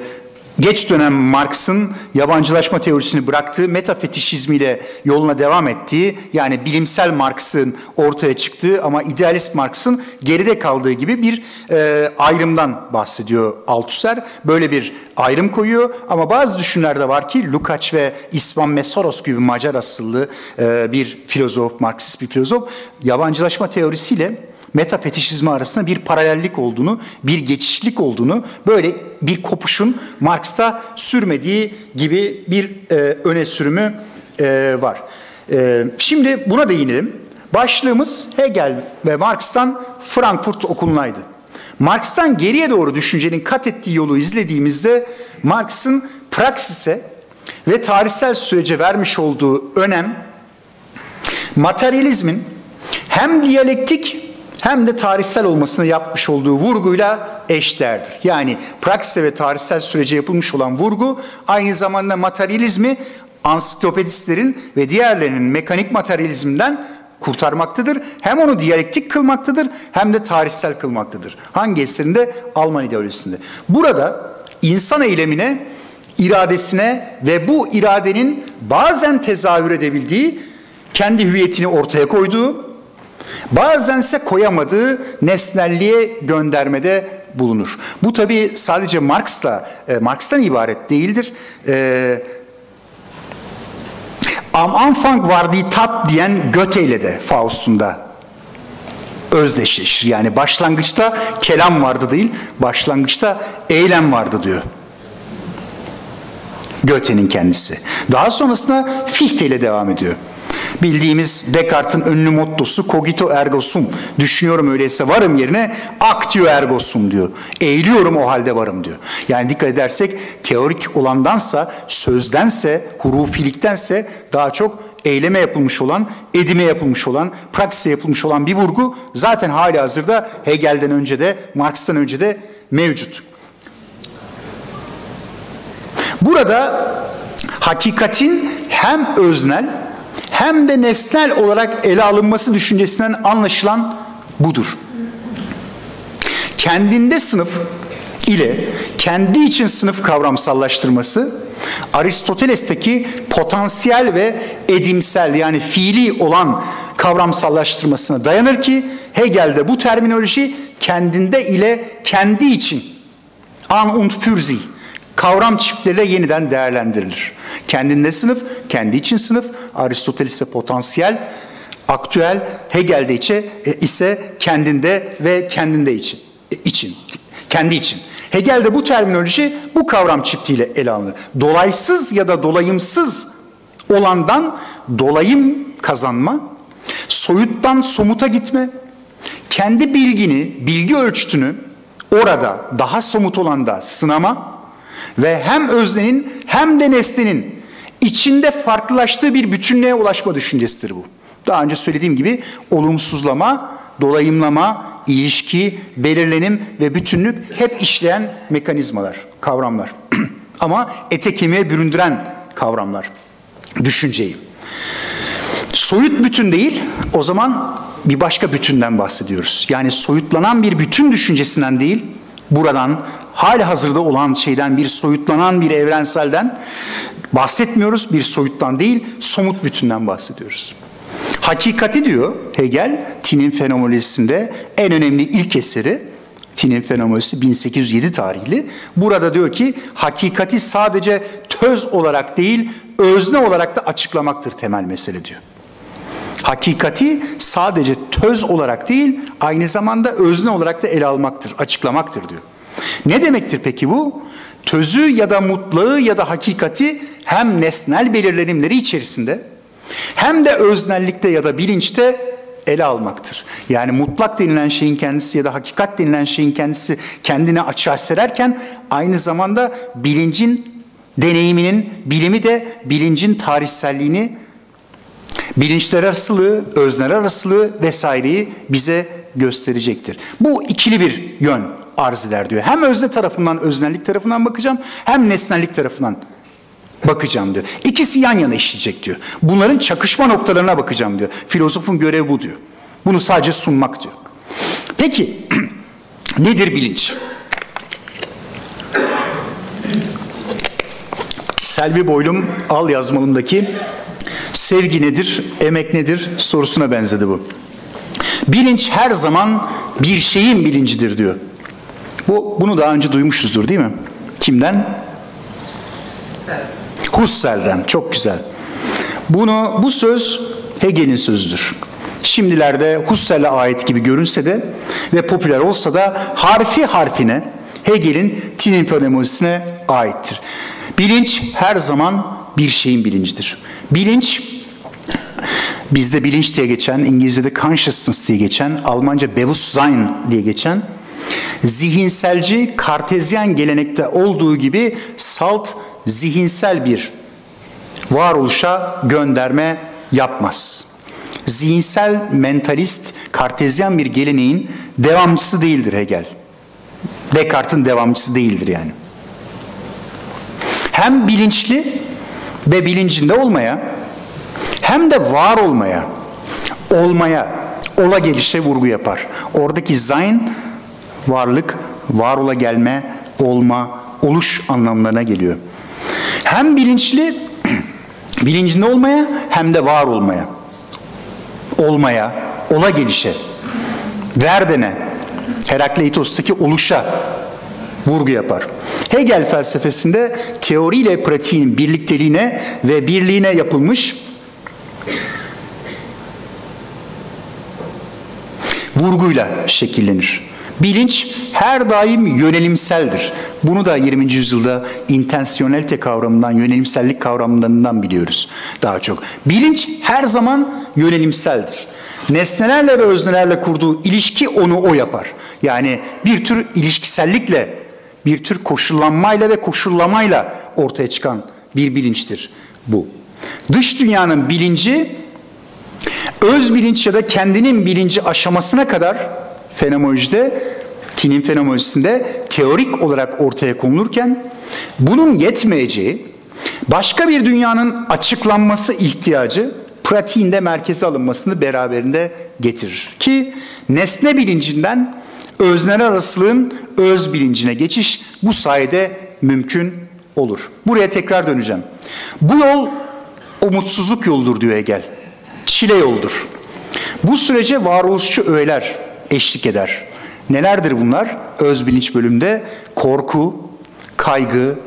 geç dönem Marx'ın yabancılaşma teorisini bıraktığı metafetişizmiyle yoluna devam ettiği yani bilimsel Marx'ın ortaya çıktığı ama idealist Marx'ın geride kaldığı gibi bir e, ayrımdan bahsediyor Althusser. Böyle bir ayrım koyuyor ama bazı düşünürler de var ki Lukács ve İsvan Mesoros gibi Macar asıllı e, bir filozof, Marksist bir filozof yabancılaşma teorisiyle metafetişizmi arasında bir paralellik olduğunu, bir geçişlik olduğunu, böyle bir kopuşun Marx'ta sürmediği gibi bir e, öne sürümü e, var. E, şimdi buna değinelim. Başlığımız Hegel ve Marx'tan Frankfurt okulunaydı. Marx'tan geriye doğru düşüncenin kat ettiği yolu izlediğimizde Marx'ın praksise ve tarihsel sürece vermiş olduğu önem materyalizmin hem diyalektik hem de tarihsel olmasına yapmış olduğu vurguyla eşdeğerdir. Yani praksise ve tarihsel sürece yapılmış olan vurgu aynı zamanda materyalizmi ansiklopedistlerin ve diğerlerinin mekanik materyalizmden kurtarmaktadır. Hem onu diyalektik kılmaktadır hem de tarihsel kılmaktadır. Hangi eserinde? Alman ideolojisinde. Burada insan eylemine, iradesine ve bu iradenin bazen tezahür edebildiği, kendi hüviyetini ortaya koyduğu, Bazense koyamadığı nesnelliğe göndermede bulunur. Bu tabi sadece Marx'la, e, Marx'tan ibaret değildir. E, Am Anfang var die Tat diyen Goethe ile de Faust'un da özdeşleşir. Yani başlangıçta kelam vardı değil, başlangıçta eylem vardı diyor. Goethe'nin kendisi. Daha sonrasında Fichte ile devam ediyor. Bildiğimiz Descartes'in ünlü mottosu cogito ergo sum. Düşünüyorum öyleyse varım yerine actio ergo sum diyor. Eğiliyorum o halde varım diyor. Yani dikkat edersek teorik olandansa, sözdense, hurufiliktense daha çok eyleme yapılmış olan, edime yapılmış olan, praksise yapılmış olan bir vurgu zaten hali hazırda Hegel'den önce de, Marx'tan önce de mevcut. Burada hakikatin hem öznel hem de nesnel olarak ele alınması düşüncesinden anlaşılan budur. Kendinde sınıf ile kendi için sınıf kavramsallaştırması Aristoteles'teki potansiyel ve edimsel yani fiili olan kavramsallaştırmasına dayanır ki Hegel'de bu terminoloji kendinde ile kendi için an und für sie kavram çiftleriyle yeniden değerlendirilir. Kendinde sınıf, kendi için sınıf, Aristoteles'e potansiyel, aktüel, Hegel'de içe, e, ise kendinde ve kendinde için. için, kendi için. Hegel'de bu terminoloji bu kavram çiftiyle ele alınır. Dolaysız ya da dolayımsız olandan dolayım kazanma, soyuttan somuta gitme, kendi bilgini, bilgi ölçütünü orada daha somut olanda sınama ve hem öznenin hem de nesnenin içinde farklılaştığı bir bütünlüğe ulaşma düşüncesidir bu. Daha önce söylediğim gibi olumsuzlama, dolayımlama, ilişki, belirlenim ve bütünlük hep işleyen mekanizmalar, kavramlar. <clears throat> Ama ete kemiğe büründüren kavramlar, düşünceyi. Soyut bütün değil, o zaman bir başka bütünden bahsediyoruz. Yani soyutlanan bir bütün düşüncesinden değil, buradan hali hazırda olan şeyden bir soyutlanan bir evrenselden bahsetmiyoruz. Bir soyuttan değil, somut bütünden bahsediyoruz. Hakikati diyor Hegel, Tin'in fenomenolojisinde en önemli ilk eseri, Tin'in fenomenolojisi 1807 tarihli. Burada diyor ki hakikati sadece töz olarak değil, özne olarak da açıklamaktır temel mesele diyor. Hakikati sadece töz olarak değil, aynı zamanda özne olarak da ele almaktır, açıklamaktır diyor. Ne demektir peki bu? Tözü ya da mutlağı ya da hakikati hem nesnel belirlenimleri içerisinde hem de öznellikte ya da bilinçte ele almaktır. Yani mutlak denilen şeyin kendisi ya da hakikat denilen şeyin kendisi kendine açığa sererken aynı zamanda bilincin deneyiminin bilimi de bilincin tarihselliğini bilinçler arasılığı, özner arasılığı vesaireyi bize gösterecektir. Bu ikili bir yön arz eder diyor. Hem özne tarafından, öznellik tarafından bakacağım hem nesnellik tarafından bakacağım diyor. İkisi yan yana işleyecek diyor. Bunların çakışma noktalarına bakacağım diyor. Filozofun görevi bu diyor. Bunu sadece sunmak diyor. Peki <clears throat> nedir bilinç? Selvi Boylum al yazmalımdaki sevgi nedir, emek nedir sorusuna benzedi bu. Bilinç her zaman bir şeyin bilincidir diyor. Bu bunu daha önce duymuşuzdur değil mi? Kimden? Husserl'den. Çok güzel. Bunu bu söz Hegel'in sözüdür. Şimdilerde Husserl'e ait gibi görünse de ve popüler olsa da harfi harfine Hegel'in Tinin fenomenolojisine aittir. Bilinç her zaman bir şeyin bilincidir. Bilinç bizde bilinç diye geçen, İngilizce'de consciousness diye geçen, Almanca Bewusstsein diye geçen zihinselci kartezyen gelenekte olduğu gibi salt zihinsel bir varoluşa gönderme yapmaz. Zihinsel mentalist kartezyen bir geleneğin devamcısı değildir Hegel. Descartes'in devamcısı değildir yani. Hem bilinçli ve bilincinde olmaya hem de var olmaya, olmaya, ola gelişe vurgu yapar. Oradaki zayn varlık, var ola gelme, olma, oluş anlamlarına geliyor. Hem bilinçli, <clears throat> bilincinde olmaya hem de var olmaya. Olmaya, ola gelişe. Verdene, Herakleitos'taki oluşa vurgu yapar. Hegel felsefesinde teoriyle pratiğin birlikteliğine ve birliğine yapılmış vurguyla şekillenir. Bilinç her daim yönelimseldir. Bunu da 20. yüzyılda intensiyonelite kavramından, yönelimsellik kavramlarından biliyoruz daha çok. Bilinç her zaman yönelimseldir. Nesnelerle ve öznelerle kurduğu ilişki onu o yapar. Yani bir tür ilişkisellikle, bir tür koşullanmayla ve koşullamayla ortaya çıkan bir bilinçtir bu. Dış dünyanın bilinci öz bilinç ya da kendinin bilinci aşamasına kadar fenomenolojide, Tin'in fenomenolojisinde teorik olarak ortaya konulurken bunun yetmeyeceği başka bir dünyanın açıklanması ihtiyacı pratiğinde merkeze alınmasını beraberinde getirir. Ki nesne bilincinden özner arasılığın öz bilincine geçiş bu sayede mümkün olur. Buraya tekrar döneceğim. Bu yol umutsuzluk yoldur diyor Hegel. Çile yoldur. Bu sürece varoluşçu öğeler eşlik eder. Nelerdir bunlar? Öz bilinç bölümde korku, kaygı,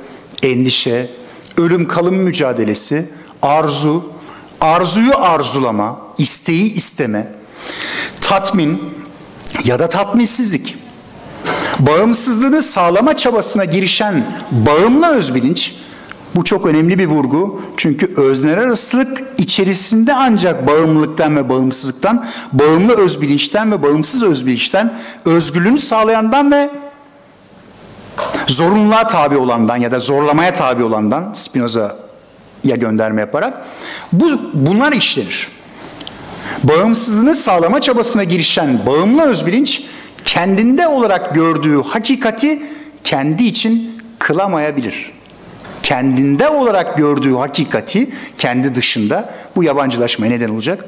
endişe, ölüm kalım mücadelesi, arzu, arzuyu arzulama, isteği isteme, tatmin ya da tatminsizlik, Bağımsızlığını sağlama çabasına girişen bağımlı özbilinç, bu çok önemli bir vurgu. Çünkü öznel arasılık içerisinde ancak bağımlılıktan ve bağımsızlıktan, bağımlı özbilinçten ve bağımsız özbilinçten, özgürlüğünü sağlayandan ve zorunluluğa tabi olandan ya da zorlamaya tabi olandan Spinoza'ya gönderme yaparak bu bunlar işlenir. Bağımsızlığını sağlama çabasına girişen bağımlı özbilinç kendinde olarak gördüğü hakikati kendi için kılamayabilir. Kendinde olarak gördüğü hakikati kendi dışında bu yabancılaşmaya neden olacak.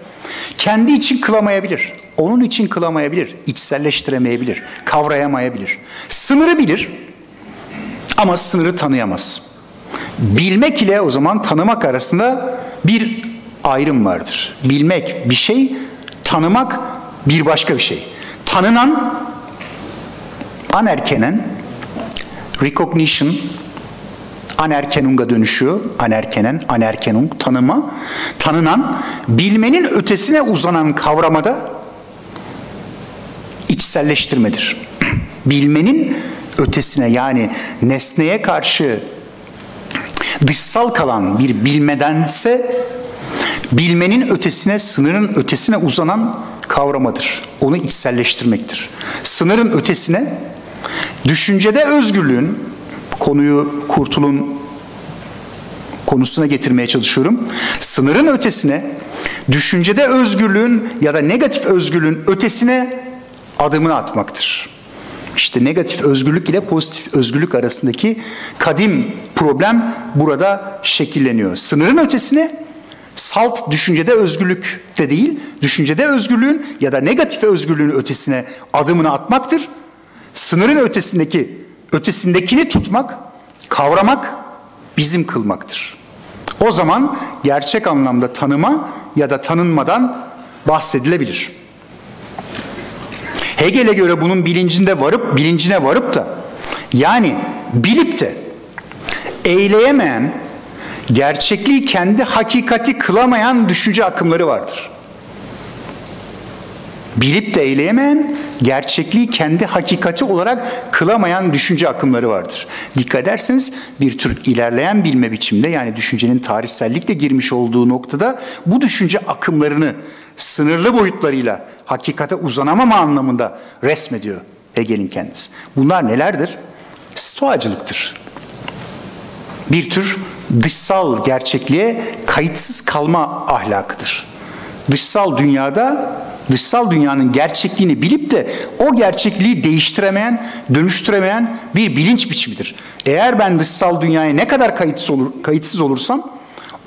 Kendi için kılamayabilir. Onun için kılamayabilir. içselleştiremeyebilir. Kavrayamayabilir. Sınırı bilir ama sınırı tanıyamaz. Bilmek ile o zaman tanımak arasında bir ayrım vardır. Bilmek bir şey, tanımak bir başka bir şey. Tanınan anerkenen recognition anerkenunga dönüşüyor. Anerkenen, anerkenung tanıma. Tanınan, bilmenin ötesine uzanan kavramada içselleştirmedir. <clears throat> Bilmenin ötesine yani nesneye karşı dışsal kalan bir bilmedense bilmenin ötesine, sınırın ötesine uzanan kavramadır. Onu içselleştirmektir. Sınırın ötesine düşüncede özgürlüğün konuyu Kurtul'un konusuna getirmeye çalışıyorum. Sınırın ötesine düşüncede özgürlüğün ya da negatif özgürlüğün ötesine adımını atmaktır. İşte negatif özgürlük ile pozitif özgürlük arasındaki kadim problem burada şekilleniyor. Sınırın ötesine salt düşüncede özgürlük de değil, düşüncede özgürlüğün ya da negatif özgürlüğün ötesine adımını atmaktır. Sınırın ötesindeki ötesindekini tutmak, kavramak bizim kılmaktır. O zaman gerçek anlamda tanıma ya da tanınmadan bahsedilebilir. Hegel'e göre bunun bilincinde varıp bilincine varıp da yani bilip de eyleyemeyen, gerçekliği kendi hakikati kılamayan düşünce akımları vardır. Bilip de eyleyemeyen, gerçekliği kendi hakikati olarak kılamayan düşünce akımları vardır. Dikkat ederseniz bir tür ilerleyen bilme biçimde yani düşüncenin tarihsellikle girmiş olduğu noktada bu düşünce akımlarını sınırlı boyutlarıyla hakikate uzanamama anlamında resmediyor Hegel'in kendisi. Bunlar nelerdir? Stoacılıktır. Bir tür dışsal gerçekliğe kayıtsız kalma ahlakıdır. Dışsal dünyada dışsal dünyanın gerçekliğini bilip de o gerçekliği değiştiremeyen, dönüştüremeyen bir bilinç biçimidir. Eğer ben dışsal dünyaya ne kadar kayıtsız, olur, kayıtsız olursam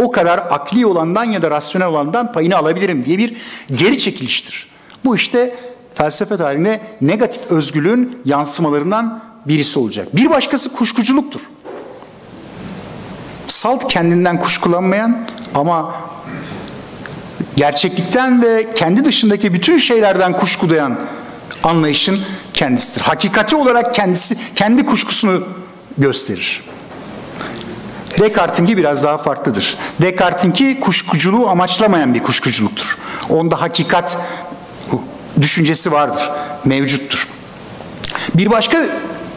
o kadar akli olandan ya da rasyonel olandan payını alabilirim diye bir geri çekiliştir. Bu işte felsefe tarihinde negatif özgürlüğün yansımalarından birisi olacak. Bir başkası kuşkuculuktur. Salt kendinden kuşkulanmayan ama gerçeklikten ve kendi dışındaki bütün şeylerden kuşku duyan anlayışın kendisidir. Hakikati olarak kendisi kendi kuşkusunu gösterir. Descartes'inki biraz daha farklıdır. Descartes'inki kuşkuculuğu amaçlamayan bir kuşkuculuktur. Onda hakikat düşüncesi vardır, mevcuttur. Bir başka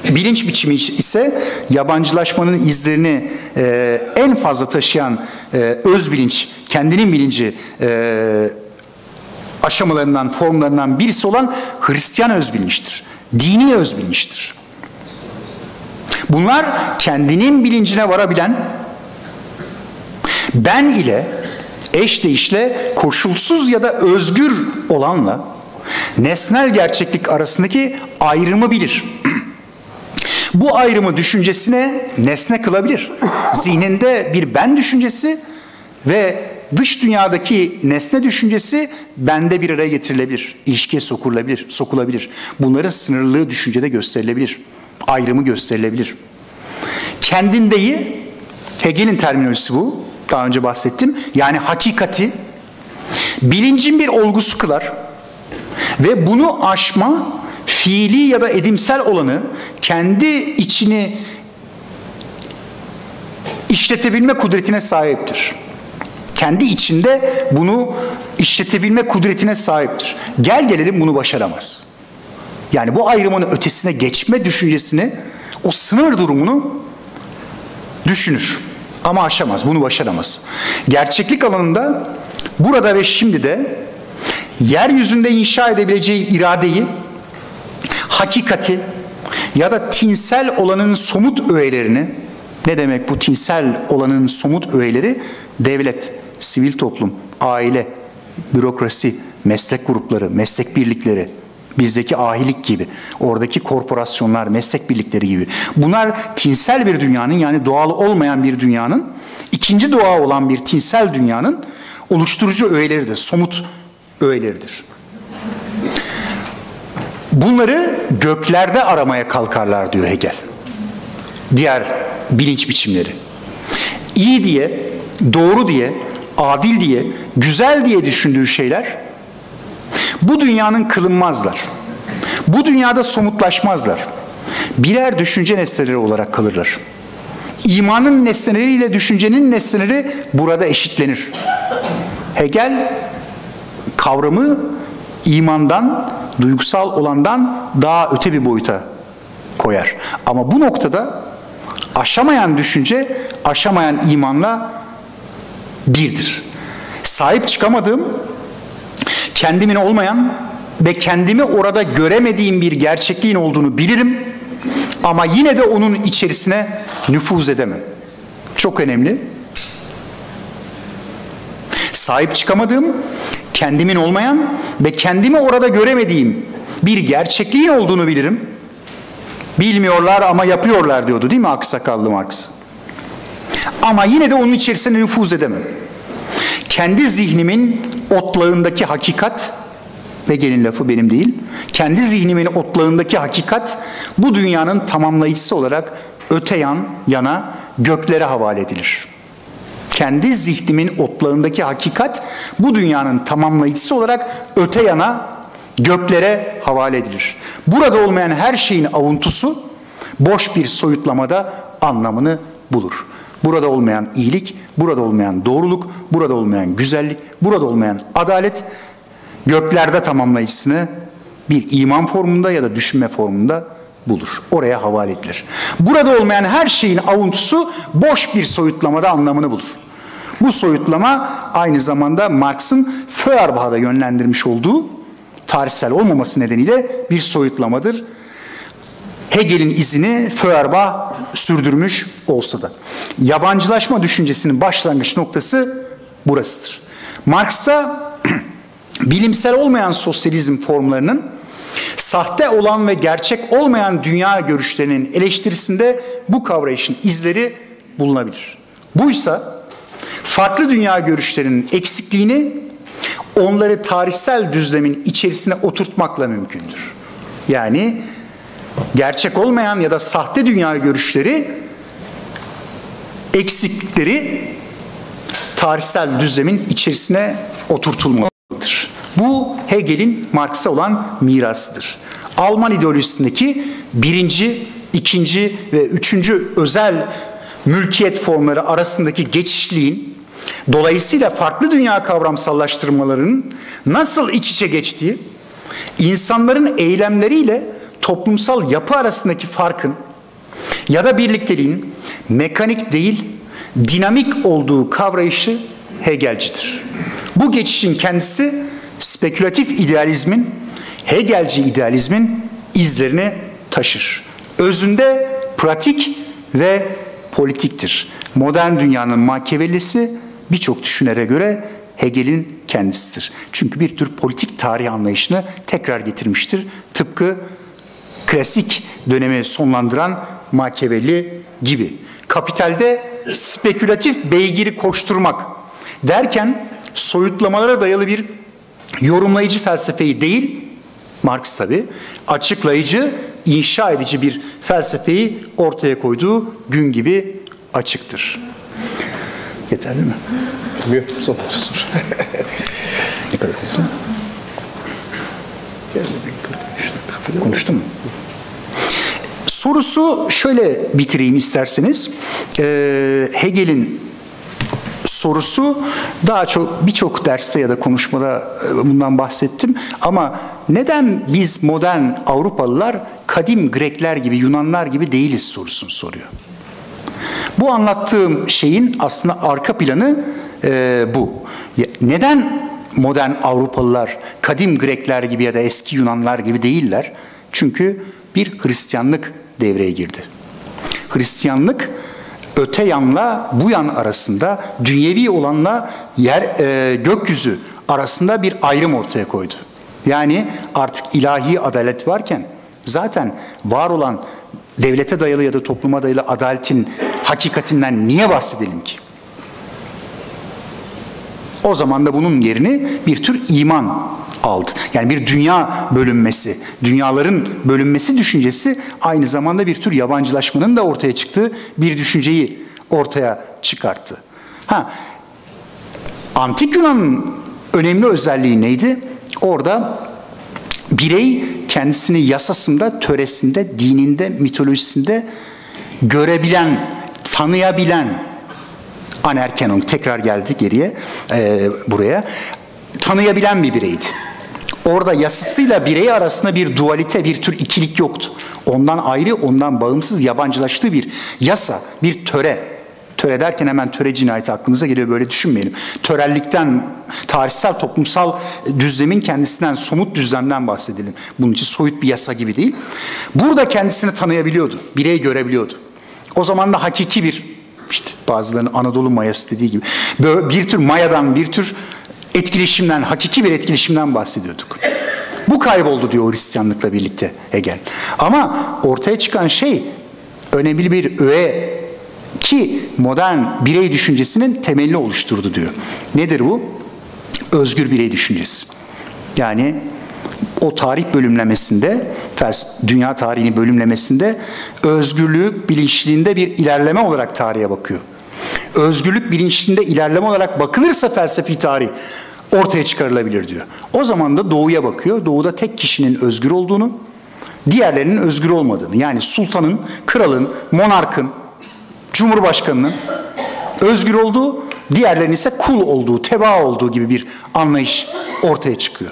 bilinç biçimi ise yabancılaşmanın izlerini e, en fazla taşıyan e, öz bilinç, kendinin bilinci e, aşamalarından, formlarından birisi olan Hristiyan özbilinçtir. Dini özbilinçtir. Bunlar kendinin bilincine varabilen ben ile eş değişle koşulsuz ya da özgür olanla nesnel gerçeklik arasındaki ayrımı bilir. <clears throat> Bu ayrımı düşüncesine nesne kılabilir. Zihninde bir ben düşüncesi ve dış dünyadaki nesne düşüncesi bende bir araya getirilebilir. İlişkiye sokulabilir, sokulabilir. Bunların sınırlılığı düşüncede gösterilebilir. Ayrımı gösterilebilir. Kendindeyi, Hegel'in terminolojisi bu. Daha önce bahsettim. Yani hakikati bilincin bir olgusu kılar. Ve bunu aşma fiili ya da edimsel olanı kendi içini işletebilme kudretine sahiptir. Kendi içinde bunu işletebilme kudretine sahiptir. Gel gelelim bunu başaramaz. Yani bu ayrımın ötesine geçme düşüncesini, o sınır durumunu düşünür. Ama aşamaz, bunu başaramaz. Gerçeklik alanında burada ve şimdi de yeryüzünde inşa edebileceği iradeyi, hakikati ya da tinsel olanın somut öğelerini, ne demek bu tinsel olanın somut öğeleri? Devlet, sivil toplum, aile, bürokrasi, meslek grupları, meslek birlikleri, bizdeki ahilik gibi, oradaki korporasyonlar, meslek birlikleri gibi. Bunlar tinsel bir dünyanın yani doğal olmayan bir dünyanın, ikinci doğa olan bir tinsel dünyanın oluşturucu öğeleridir, somut öğeleridir. Bunları göklerde aramaya kalkarlar diyor Hegel. Diğer bilinç biçimleri. İyi diye, doğru diye, adil diye, güzel diye düşündüğü şeyler bu dünyanın kılınmazlar. Bu dünyada somutlaşmazlar. Birer düşünce nesneleri olarak kalırlar. İmanın nesneleriyle düşüncenin nesneleri burada eşitlenir. Hegel kavramı imandan, duygusal olandan daha öte bir boyuta koyar. Ama bu noktada aşamayan düşünce, aşamayan imanla birdir. Sahip çıkamadığım, kendimin olmayan ve kendimi orada göremediğim bir gerçekliğin olduğunu bilirim ama yine de onun içerisine nüfuz edemem. Çok önemli. Sahip çıkamadığım, kendimin olmayan ve kendimi orada göremediğim bir gerçekliğin olduğunu bilirim. Bilmiyorlar ama yapıyorlar diyordu değil mi aksakallı Marx? Ama yine de onun içerisine nüfuz edemem. Kendi zihnimin otlağındaki hakikat ve gelin lafı benim değil. Kendi zihnimin otlağındaki hakikat bu dünyanın tamamlayıcısı olarak öte yan yana göklere havale edilir. Kendi zihnimin otlağındaki hakikat bu dünyanın tamamlayıcısı olarak öte yana göklere havale edilir. Burada olmayan her şeyin avuntusu boş bir soyutlamada anlamını bulur. Burada olmayan iyilik, burada olmayan doğruluk, burada olmayan güzellik, burada olmayan adalet göklerde tamamlayıcısını bir iman formunda ya da düşünme formunda bulur. Oraya havale edilir. Burada olmayan her şeyin avuntusu boş bir soyutlamada anlamını bulur. Bu soyutlama aynı zamanda Marx'ın Feuerbach'a yönlendirmiş olduğu tarihsel olmaması nedeniyle bir soyutlamadır. Hegel'in izini Feuerbach sürdürmüş olsa da. Yabancılaşma düşüncesinin başlangıç noktası burasıdır. Marx'ta <clears throat> bilimsel olmayan sosyalizm formlarının sahte olan ve gerçek olmayan dünya görüşlerinin eleştirisinde bu kavrayışın izleri bulunabilir. Buysa farklı dünya görüşlerinin eksikliğini onları tarihsel düzlemin içerisine oturtmakla mümkündür. Yani gerçek olmayan ya da sahte dünya görüşleri eksiklikleri tarihsel düzlemin içerisine oturtulmalıdır. Bu Hegel'in Marx'a olan mirasıdır. Alman ideolojisindeki birinci, ikinci ve üçüncü özel mülkiyet formları arasındaki geçişliğin dolayısıyla farklı dünya kavramsallaştırmalarının nasıl iç içe geçtiği, insanların eylemleriyle toplumsal yapı arasındaki farkın ya da birlikteliğin mekanik değil dinamik olduğu kavrayışı Hegelcidir. Bu geçişin kendisi spekülatif idealizmin, Hegelci idealizmin izlerini taşır. Özünde pratik ve politiktir. Modern dünyanın makevellisi birçok düşünere göre Hegel'in kendisidir. Çünkü bir tür politik tarih anlayışını tekrar getirmiştir. Tıpkı klasik dönemi sonlandıran Machiavelli gibi. Kapitalde spekülatif beygiri koşturmak derken soyutlamalara dayalı bir yorumlayıcı felsefeyi değil, Marx tabi, açıklayıcı, inşa edici bir felsefeyi ortaya koyduğu gün gibi açıktır. Yeterli mi? Yok, sor, sor. Ne kadar oldu? Konuştum mu? Sorusu şöyle bitireyim isterseniz. Ee, Hegel'in sorusu daha çok birçok derste ya da konuşmada e, bundan bahsettim ama neden biz modern Avrupalılar kadim Grekler gibi Yunanlar gibi değiliz sorusunu soruyor. Bu anlattığım şeyin aslında arka planı e, bu. Neden modern Avrupalılar kadim Grekler gibi ya da eski Yunanlar gibi değiller? Çünkü bir Hristiyanlık devreye girdi. Hristiyanlık öte yanla bu yan arasında dünyevi olanla yer e, gökyüzü arasında bir ayrım ortaya koydu. Yani artık ilahi adalet varken zaten var olan devlete dayalı ya da topluma dayalı adaletin hakikatinden niye bahsedelim ki? O zaman da bunun yerini bir tür iman aldı. Yani bir dünya bölünmesi, dünyaların bölünmesi düşüncesi aynı zamanda bir tür yabancılaşmanın da ortaya çıktığı bir düşünceyi ortaya çıkarttı. Ha, Antik Yunan'ın önemli özelliği neydi? Orada birey kendisini yasasında, töresinde, dininde, mitolojisinde görebilen, tanıyabilen, Anerkenon tekrar geldi geriye e, buraya, tanıyabilen bir bireydi. Orada yasasıyla birey arasında bir dualite, bir tür ikilik yoktu. Ondan ayrı, ondan bağımsız, yabancılaştığı bir yasa, bir töre. Töre derken hemen töre cinayeti aklımıza geliyor böyle düşünmeyelim. Törellikten, tarihsel toplumsal düzlemin kendisinden, somut düzlemden bahsedelim. Bunun için soyut bir yasa gibi değil. Burada kendisini tanıyabiliyordu, birey görebiliyordu. O zaman da hakiki bir, işte bazılarının Anadolu mayası dediği gibi, bir tür mayadan, bir tür etkileşimden, hakiki bir etkileşimden bahsediyorduk. Bu kayboldu diyor Hristiyanlıkla birlikte Hegel. Ama ortaya çıkan şey önemli bir öğe ki modern birey düşüncesinin temelini oluşturdu diyor. Nedir bu? Özgür birey düşüncesi. Yani o tarih bölümlemesinde, dünya tarihini bölümlemesinde özgürlük bilinçliğinde bir ilerleme olarak tarihe bakıyor özgürlük bilinçinde ilerleme olarak bakılırsa felsefi tarih ortaya çıkarılabilir diyor. O zaman da doğuya bakıyor. Doğuda tek kişinin özgür olduğunu, diğerlerinin özgür olmadığını. Yani sultanın, kralın, monarkın, cumhurbaşkanının özgür olduğu, diğerlerinin ise kul olduğu, teba olduğu gibi bir anlayış ortaya çıkıyor.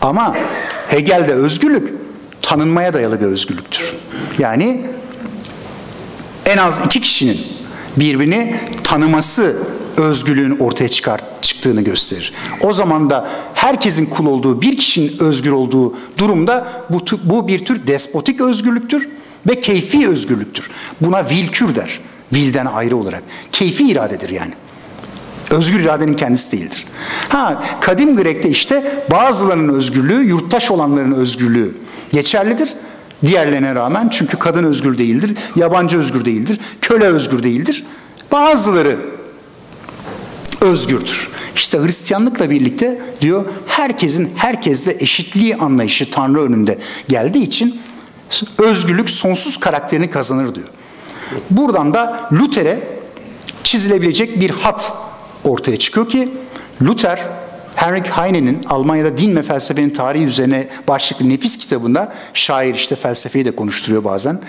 Ama Hegel'de özgürlük tanınmaya dayalı bir özgürlüktür. Yani en az iki kişinin birbirini tanıması özgürlüğün ortaya çıkar, çıktığını gösterir. O zaman da herkesin kul olduğu, bir kişinin özgür olduğu durumda bu, bu bir tür despotik özgürlüktür ve keyfi özgürlüktür. Buna vilkür der. Vilden ayrı olarak. Keyfi iradedir yani. Özgür iradenin kendisi değildir. Ha, kadim Grek'te işte bazılarının özgürlüğü, yurttaş olanların özgürlüğü geçerlidir. Diğerlerine rağmen çünkü kadın özgür değildir, yabancı özgür değildir, köle özgür değildir. Bazıları özgürdür. İşte Hristiyanlıkla birlikte diyor herkesin herkesle eşitliği anlayışı Tanrı önünde geldiği için özgürlük sonsuz karakterini kazanır diyor. Buradan da Luther'e çizilebilecek bir hat ortaya çıkıyor ki Luther Heinrich Heine'nin Almanya'da din ve felsefenin tarihi üzerine başlıklı nefis kitabında şair işte felsefeyi de konuşturuyor bazen.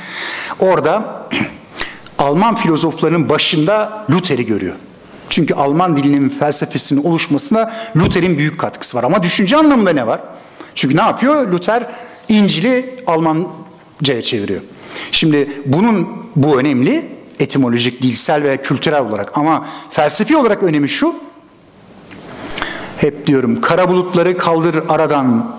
Orada <clears throat> Alman filozoflarının başında Luther'i görüyor. Çünkü Alman dilinin felsefesinin oluşmasına Luther'in büyük katkısı var. Ama düşünce anlamında ne var? Çünkü ne yapıyor? Luther İncil'i Almanca'ya çeviriyor. Şimdi bunun bu önemli etimolojik, dilsel ve kültürel olarak ama felsefi olarak önemi şu. Hep diyorum kara bulutları kaldır aradan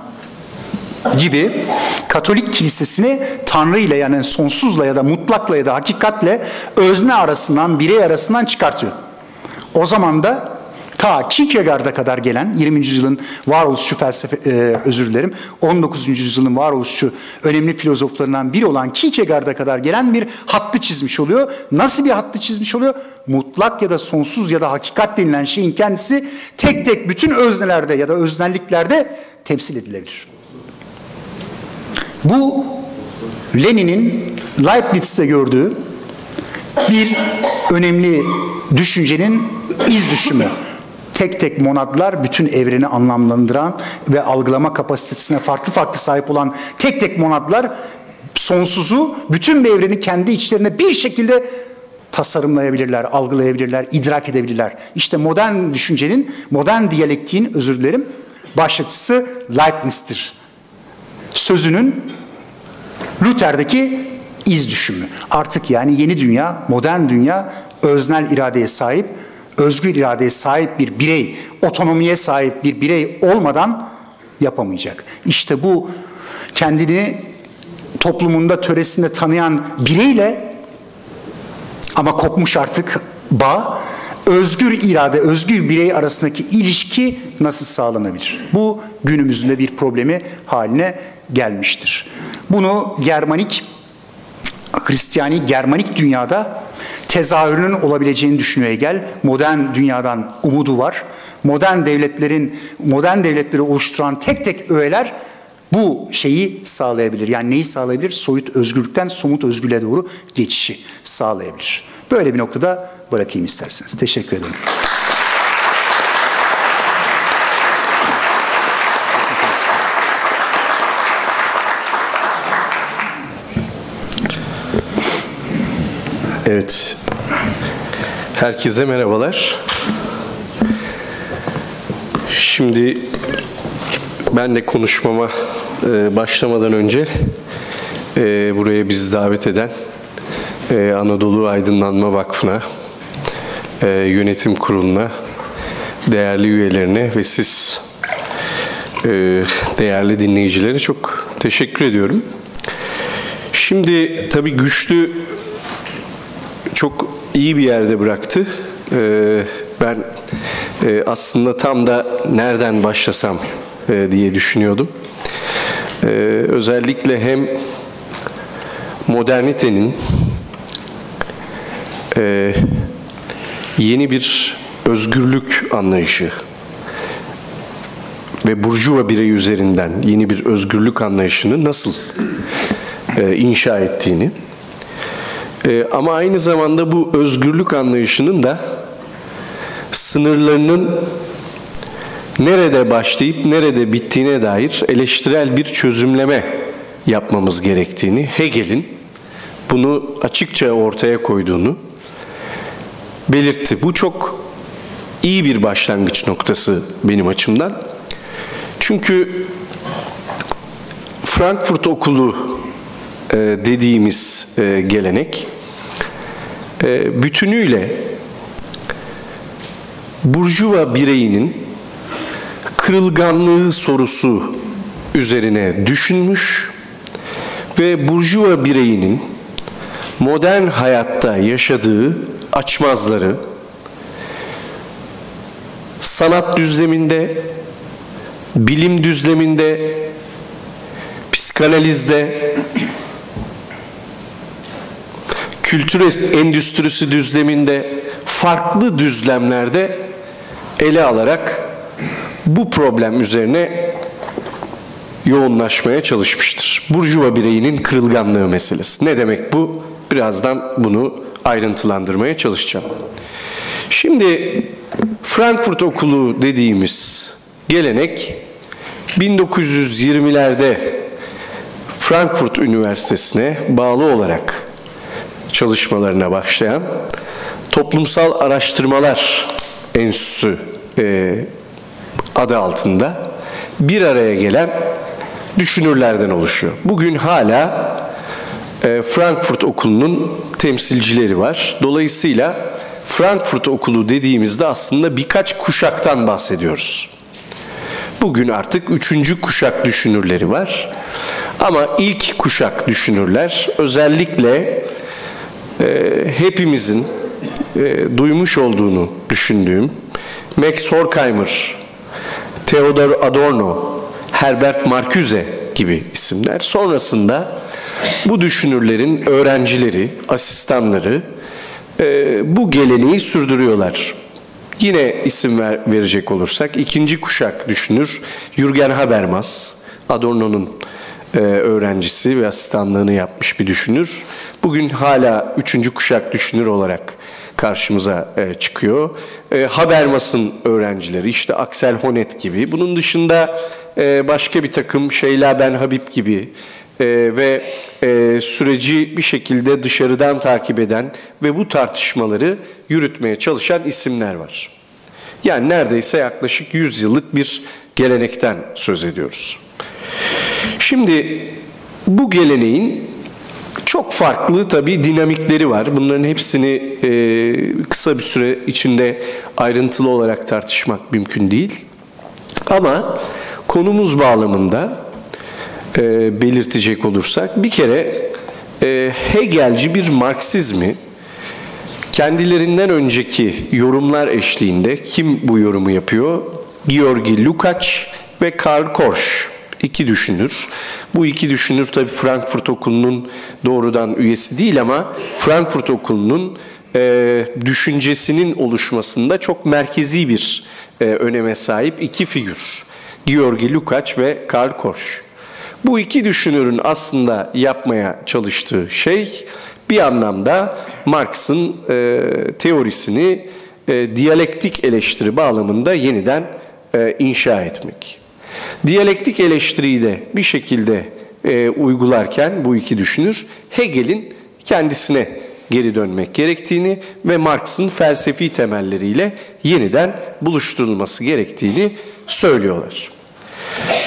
gibi Katolik kilisesini Tanrı ile yani sonsuzla ya da mutlakla ya da hakikatle özne arasından, birey arasından çıkartıyor. O zaman da ta Kierkegaard'a kadar gelen 20. yüzyılın varoluşçu felsefe e, özür dilerim 19. yüzyılın varoluşçu önemli filozoflarından biri olan Kierkegaard'a kadar gelen bir hattı çizmiş oluyor. Nasıl bir hattı çizmiş oluyor? Mutlak ya da sonsuz ya da hakikat denilen şeyin kendisi tek tek bütün öznelerde ya da öznelliklerde temsil edilebilir. Bu Lenin'in Leibniz'te gördüğü bir önemli düşüncenin iz düşümü. Tek tek monadlar bütün evreni anlamlandıran ve algılama kapasitesine farklı farklı sahip olan tek tek monadlar sonsuzu bütün bir evreni kendi içlerine bir şekilde tasarımlayabilirler, algılayabilirler, idrak edebilirler. İşte modern düşüncenin, modern diyalektiğin özür dilerim, başlatıcısı Leibniz'tir. Sözünün Luther'deki iz düşümü. Artık yani yeni dünya, modern dünya öznel iradeye sahip, özgür iradeye sahip bir birey, otonomiye sahip bir birey olmadan yapamayacak. İşte bu kendini toplumunda, töresinde tanıyan bireyle ama kopmuş artık bağ, özgür irade, özgür birey arasındaki ilişki nasıl sağlanabilir? Bu günümüzün de bir problemi haline gelmiştir. Bunu Germanik, Hristiyani Germanik dünyada tezahürünün olabileceğini düşünüyor Hegel. Modern dünyadan umudu var. Modern devletlerin, modern devletleri oluşturan tek tek öğeler bu şeyi sağlayabilir. Yani neyi sağlayabilir? Soyut özgürlükten somut özgürlüğe doğru geçişi sağlayabilir. Böyle bir noktada bırakayım isterseniz. Teşekkür ederim. Evet. Herkese merhabalar. Şimdi ben de konuşmama e, başlamadan önce e, buraya bizi davet eden e, Anadolu Aydınlanma Vakfı'na, yönetim kuruluna, değerli üyelerine ve siz değerli dinleyicilere çok teşekkür ediyorum. Şimdi tabii güçlü çok iyi bir yerde bıraktı. Ben aslında tam da nereden başlasam e, diye düşünüyordum. E, özellikle hem modernitenin e, yeni bir özgürlük anlayışı ve burjuva birey üzerinden yeni bir özgürlük anlayışını nasıl inşa ettiğini ama aynı zamanda bu özgürlük anlayışının da sınırlarının nerede başlayıp nerede bittiğine dair eleştirel bir çözümleme yapmamız gerektiğini, Hegel'in bunu açıkça ortaya koyduğunu belirtti. Bu çok iyi bir başlangıç noktası benim açımdan. Çünkü Frankfurt Okulu e, dediğimiz e, gelenek e, bütünüyle Burjuva bireyinin kırılganlığı sorusu üzerine düşünmüş ve burjuva bireyinin modern hayatta yaşadığı açmazları sanat düzleminde, bilim düzleminde, psikanalizde, kültür endüstrisi düzleminde farklı düzlemlerde ele alarak bu problem üzerine yoğunlaşmaya çalışmıştır. Burjuva bireyinin kırılganlığı meselesi. Ne demek bu? Birazdan bunu ayrıntılandırmaya çalışacağım. Şimdi Frankfurt Okulu dediğimiz gelenek 1920'lerde Frankfurt Üniversitesi'ne bağlı olarak çalışmalarına başlayan Toplumsal Araştırmalar Enstitüsü e, adı altında bir araya gelen düşünürlerden oluşuyor. Bugün hala e, Frankfurt Okulu'nun temsilcileri var. Dolayısıyla Frankfurt Okulu dediğimizde aslında birkaç kuşaktan bahsediyoruz. Bugün artık üçüncü kuşak düşünürleri var. Ama ilk kuşak düşünürler özellikle e, hepimizin e, duymuş olduğunu düşündüğüm Max Horkheimer Theodor Adorno, Herbert Marcuse gibi isimler. Sonrasında bu düşünürlerin öğrencileri, asistanları e, bu geleneği sürdürüyorlar. Yine isim ver, verecek olursak ikinci kuşak düşünür Jürgen Habermas, Adorno'nun e, öğrencisi ve asistanlığını yapmış bir düşünür. Bugün hala üçüncü kuşak düşünür olarak karşımıza e, çıkıyor. E, Habermas'ın öğrencileri işte Axel Honneth gibi. Bunun dışında başka bir takım Şeyla Ben Habib gibi ve süreci bir şekilde dışarıdan takip eden ve bu tartışmaları yürütmeye çalışan isimler var. Yani neredeyse yaklaşık 100 yıllık bir gelenekten söz ediyoruz. Şimdi bu geleneğin çok farklı tabii dinamikleri var. Bunların hepsini e, kısa bir süre içinde ayrıntılı olarak tartışmak mümkün değil. Ama konumuz bağlamında e, belirtecek olursak bir kere e, Hegelci bir Marksizmi kendilerinden önceki yorumlar eşliğinde kim bu yorumu yapıyor? Georgi Lukács ve Karl Korsch iki düşünür. Bu iki düşünür tabi Frankfurt Okulu'nun doğrudan üyesi değil ama Frankfurt Okulu'nun e, düşüncesinin oluşmasında çok merkezi bir e, öneme sahip iki figür. Georgi Lukács ve Karl Korsch. Bu iki düşünürün aslında yapmaya çalıştığı şey bir anlamda Marx'ın e, teorisini e, diyalektik eleştiri bağlamında yeniden e, inşa etmek. Diyalektik eleştiriyi de bir şekilde e, uygularken bu iki düşünür Hegel'in kendisine geri dönmek gerektiğini ve Marx'ın felsefi temelleriyle yeniden buluşturulması gerektiğini söylüyorlar.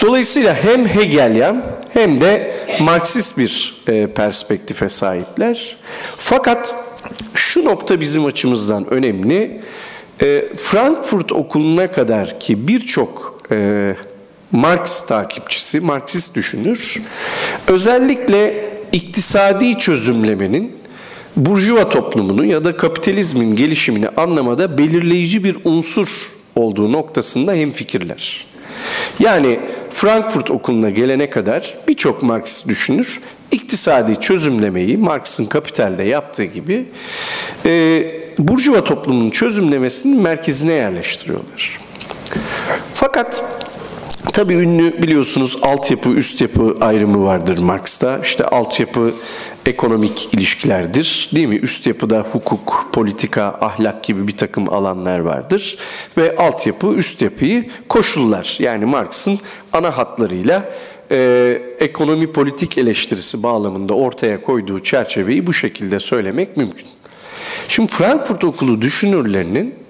Dolayısıyla hem Hegelian hem de Marksist bir e, perspektife sahipler. Fakat şu nokta bizim açımızdan önemli. E, Frankfurt okuluna kadar ki birçok e, Marx takipçisi, Marksist düşünür, özellikle iktisadi çözümlemenin burjuva toplumunu ya da kapitalizmin gelişimini anlamada belirleyici bir unsur olduğu noktasında hemfikirler. Yani Frankfurt okuluna gelene kadar birçok Marksist düşünür iktisadi çözümlemeyi Marx'ın Kapital'de yaptığı gibi e, Burjuva toplumunun çözümlemesinin merkezine yerleştiriyorlar. Fakat Tabii ünlü biliyorsunuz altyapı üst yapı ayrımı vardır Marx'ta. İşte altyapı ekonomik ilişkilerdir değil mi? Üst yapıda hukuk, politika, ahlak gibi bir takım alanlar vardır. Ve altyapı üst yapıyı koşullar. Yani Marx'ın ana hatlarıyla e, ekonomi politik eleştirisi bağlamında ortaya koyduğu çerçeveyi bu şekilde söylemek mümkün. Şimdi Frankfurt Okulu düşünürlerinin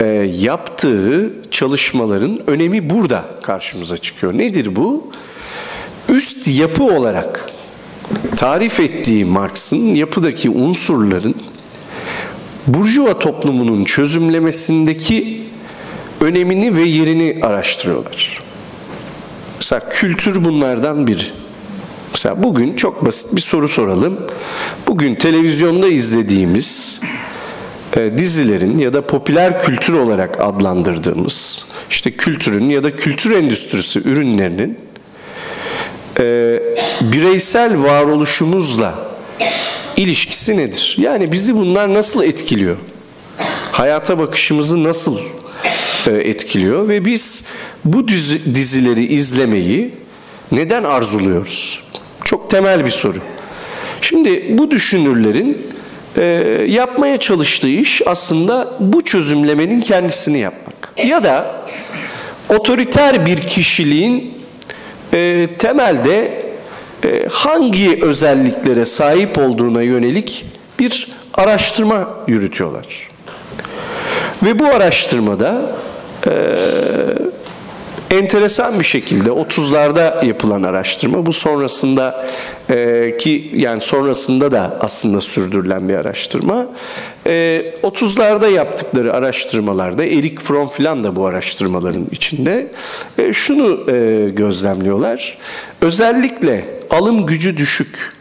e, yaptığı çalışmaların önemi burada karşımıza çıkıyor. Nedir bu? Üst yapı olarak tarif ettiği Marx'ın yapıdaki unsurların Burjuva toplumunun çözümlemesindeki önemini ve yerini araştırıyorlar. Mesela kültür bunlardan biri. Mesela bugün çok basit bir soru soralım. Bugün televizyonda izlediğimiz e, dizilerin ya da popüler kültür olarak adlandırdığımız işte kültürün ya da kültür endüstrisi ürünlerinin e, bireysel varoluşumuzla ilişkisi nedir? Yani bizi bunlar nasıl etkiliyor? Hayata bakışımızı nasıl e, etkiliyor ve biz bu dizileri izlemeyi neden arzuluyoruz? Çok temel bir soru. Şimdi bu düşünürlerin e, yapmaya çalıştığı iş aslında bu çözümlemenin kendisini yapmak. Ya da otoriter bir kişiliğin e, temelde e, hangi özelliklere sahip olduğuna yönelik bir araştırma yürütüyorlar. Ve bu araştırmada e, enteresan bir şekilde 30'larda yapılan araştırma bu sonrasında e, ki yani sonrasında da aslında sürdürülen bir araştırma. E, 30'larda yaptıkları araştırmalarda Erik Fromm filan da bu araştırmaların içinde e, şunu e, gözlemliyorlar. Özellikle alım gücü düşük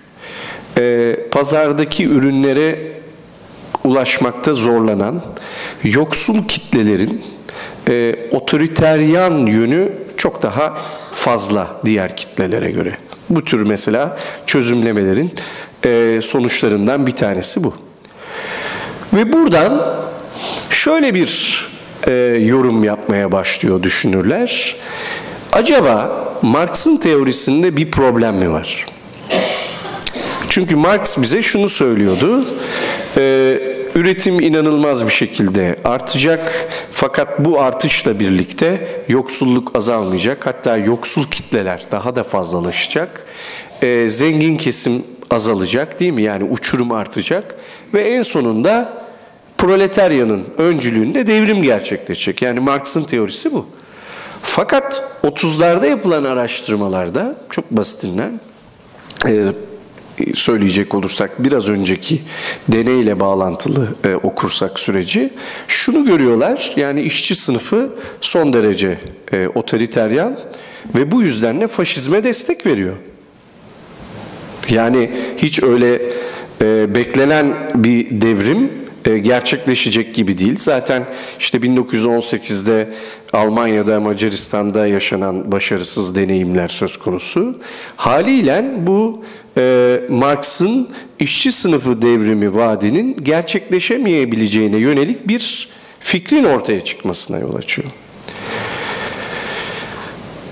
e, pazardaki ürünlere ulaşmakta zorlanan yoksul kitlelerin e, otoriteryan yönü çok daha fazla diğer kitlelere göre. Bu tür mesela çözümlemelerin e, sonuçlarından bir tanesi bu. Ve buradan şöyle bir e, yorum yapmaya başlıyor düşünürler. Acaba Marx'ın teorisinde bir problem mi var? Çünkü Marx bize şunu söylüyordu. E, üretim inanılmaz bir şekilde artacak fakat bu artışla birlikte yoksulluk azalmayacak hatta yoksul kitleler daha da fazlalaşacak. e, zengin kesim azalacak değil mi? Yani uçurum artacak ve en sonunda proletaryanın öncülüğünde devrim gerçekleşecek. Yani Marx'ın teorisi bu. Fakat 30'larda yapılan araştırmalarda çok basitinden e, söyleyecek olursak biraz önceki deneyle bağlantılı e, okursak süreci şunu görüyorlar yani işçi sınıfı son derece e, otoriteryan ve bu yüzden de faşizme destek veriyor. Yani hiç öyle e, beklenen bir devrim gerçekleşecek gibi değil. Zaten işte 1918'de Almanya'da, Macaristan'da yaşanan başarısız deneyimler söz konusu. Haliyle bu e, Marx'ın işçi sınıfı devrimi vaadinin gerçekleşemeyebileceğine yönelik bir fikrin ortaya çıkmasına yol açıyor.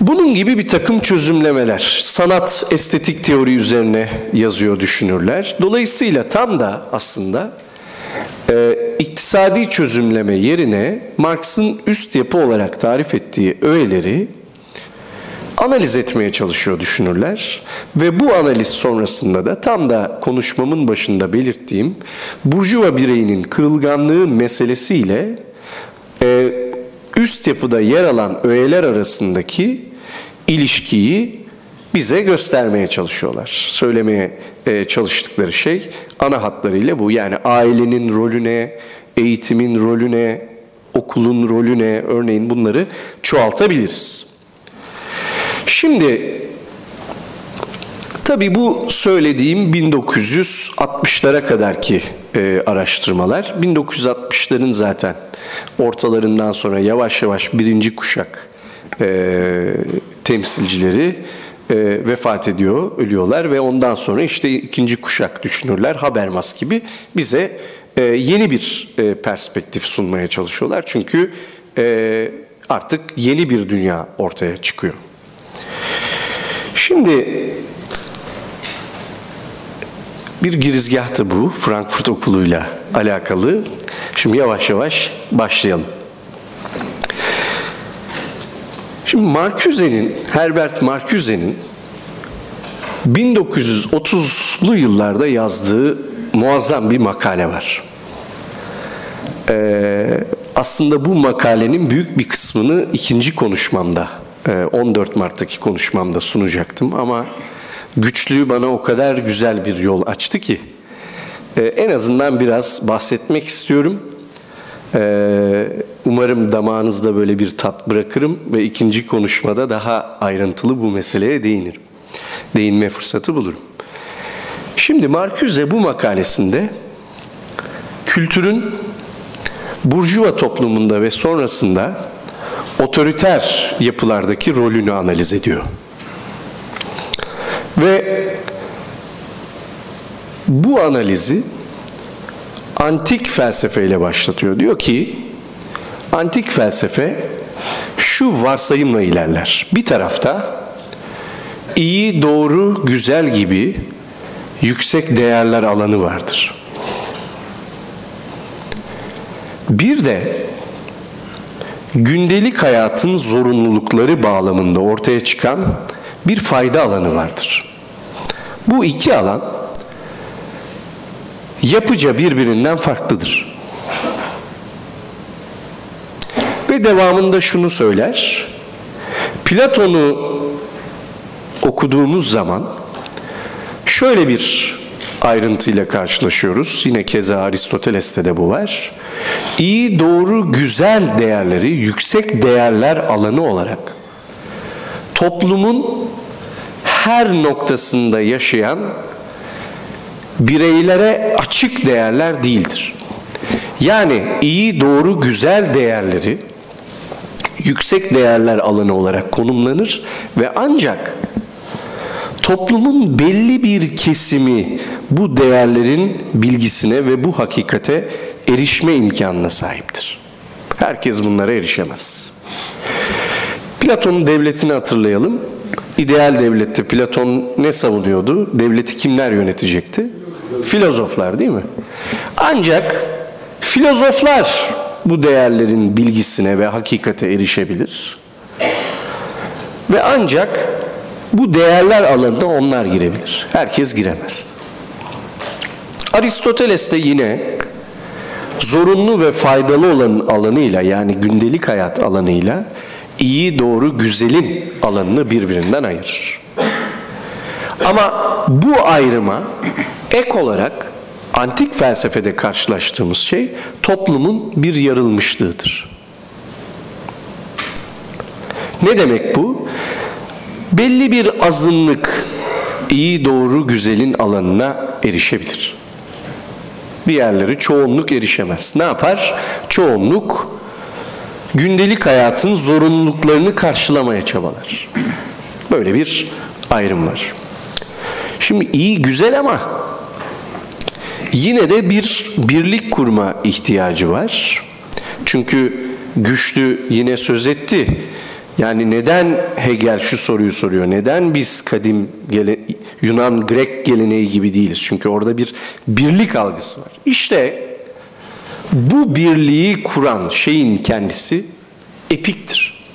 Bunun gibi bir takım çözümlemeler, sanat, estetik teori üzerine yazıyor düşünürler. Dolayısıyla tam da aslında e, iktisadi çözümleme yerine Marx'ın üst yapı olarak tarif ettiği öğeleri analiz etmeye çalışıyor düşünürler. Ve bu analiz sonrasında da tam da konuşmamın başında belirttiğim Burjuva bireyinin kırılganlığı meselesiyle e, üst yapıda yer alan öğeler arasındaki ilişkiyi bize göstermeye çalışıyorlar. Söylemeye e, çalıştıkları şey ana hatlarıyla bu. Yani ailenin rolüne, eğitimin rolüne, okulun rolüne örneğin bunları çoğaltabiliriz. Şimdi tabii bu söylediğim 1960'lara kadarki e, araştırmalar. 1960'ların zaten ortalarından sonra yavaş yavaş birinci kuşak e, temsilcileri e, vefat ediyor, ölüyorlar ve ondan sonra işte ikinci kuşak düşünürler Habermas gibi bize e, yeni bir e, perspektif sunmaya çalışıyorlar. Çünkü e, artık yeni bir dünya ortaya çıkıyor. Şimdi bir girizgahtı bu Frankfurt Okulu'yla alakalı. Şimdi yavaş yavaş başlayalım. Şimdi Marcuse'nin, Herbert Marcuse'nin 1930'lu yıllarda yazdığı muazzam bir makale var. Ee, aslında bu makalenin büyük bir kısmını ikinci konuşmamda, 14 Mart'taki konuşmamda sunacaktım ama güçlüğü bana o kadar güzel bir yol açtı ki en azından biraz bahsetmek istiyorum. Ee, umarım damağınızda böyle bir tat bırakırım ve ikinci konuşmada daha ayrıntılı bu meseleye değinirim. Değinme fırsatı bulurum. Şimdi Marcuse bu makalesinde kültürün burjuva toplumunda ve sonrasında otoriter yapılardaki rolünü analiz ediyor. Ve bu analizi antik felsefeyle başlatıyor. Diyor ki antik felsefe şu varsayımla ilerler. Bir tarafta iyi, doğru, güzel gibi yüksek değerler alanı vardır. Bir de gündelik hayatın zorunlulukları bağlamında ortaya çıkan bir fayda alanı vardır. Bu iki alan yapıca birbirinden farklıdır. Ve devamında şunu söyler. Platon'u okuduğumuz zaman şöyle bir ayrıntıyla karşılaşıyoruz. Yine keza Aristoteles'te de bu var. İyi, doğru, güzel değerleri yüksek değerler alanı olarak toplumun her noktasında yaşayan bireylere açık değerler değildir. Yani iyi, doğru, güzel değerleri yüksek değerler alanı olarak konumlanır ve ancak toplumun belli bir kesimi bu değerlerin bilgisine ve bu hakikate erişme imkanına sahiptir. Herkes bunlara erişemez. Platon'un devletini hatırlayalım. İdeal devlette Platon ne savunuyordu? Devleti kimler yönetecekti? Filozoflar değil mi? Ancak filozoflar bu değerlerin bilgisine ve hakikate erişebilir. Ve ancak Bu değerler alanına onlar girebilir. Herkes giremez. Aristoteles de yine zorunlu ve faydalı olan alanıyla yani gündelik hayat alanıyla iyi, doğru, güzelin alanını birbirinden ayırır. Ama bu ayrıma ek olarak antik felsefede karşılaştığımız şey toplumun bir yarılmışlığıdır. Ne demek bu? Belli bir azınlık iyi, doğru, güzelin alanına erişebilir. Diğerleri çoğunluk erişemez. Ne yapar? Çoğunluk gündelik hayatın zorunluluklarını karşılamaya çabalar. Böyle bir ayrım var. Şimdi iyi güzel ama yine de bir birlik kurma ihtiyacı var. Çünkü güçlü yine söz etti. Yani neden Hegel şu soruyu soruyor? Neden biz kadim gele, Yunan Grek geleneği gibi değiliz? Çünkü orada bir birlik algısı var. İşte bu birliği kuran şeyin kendisi epiktir.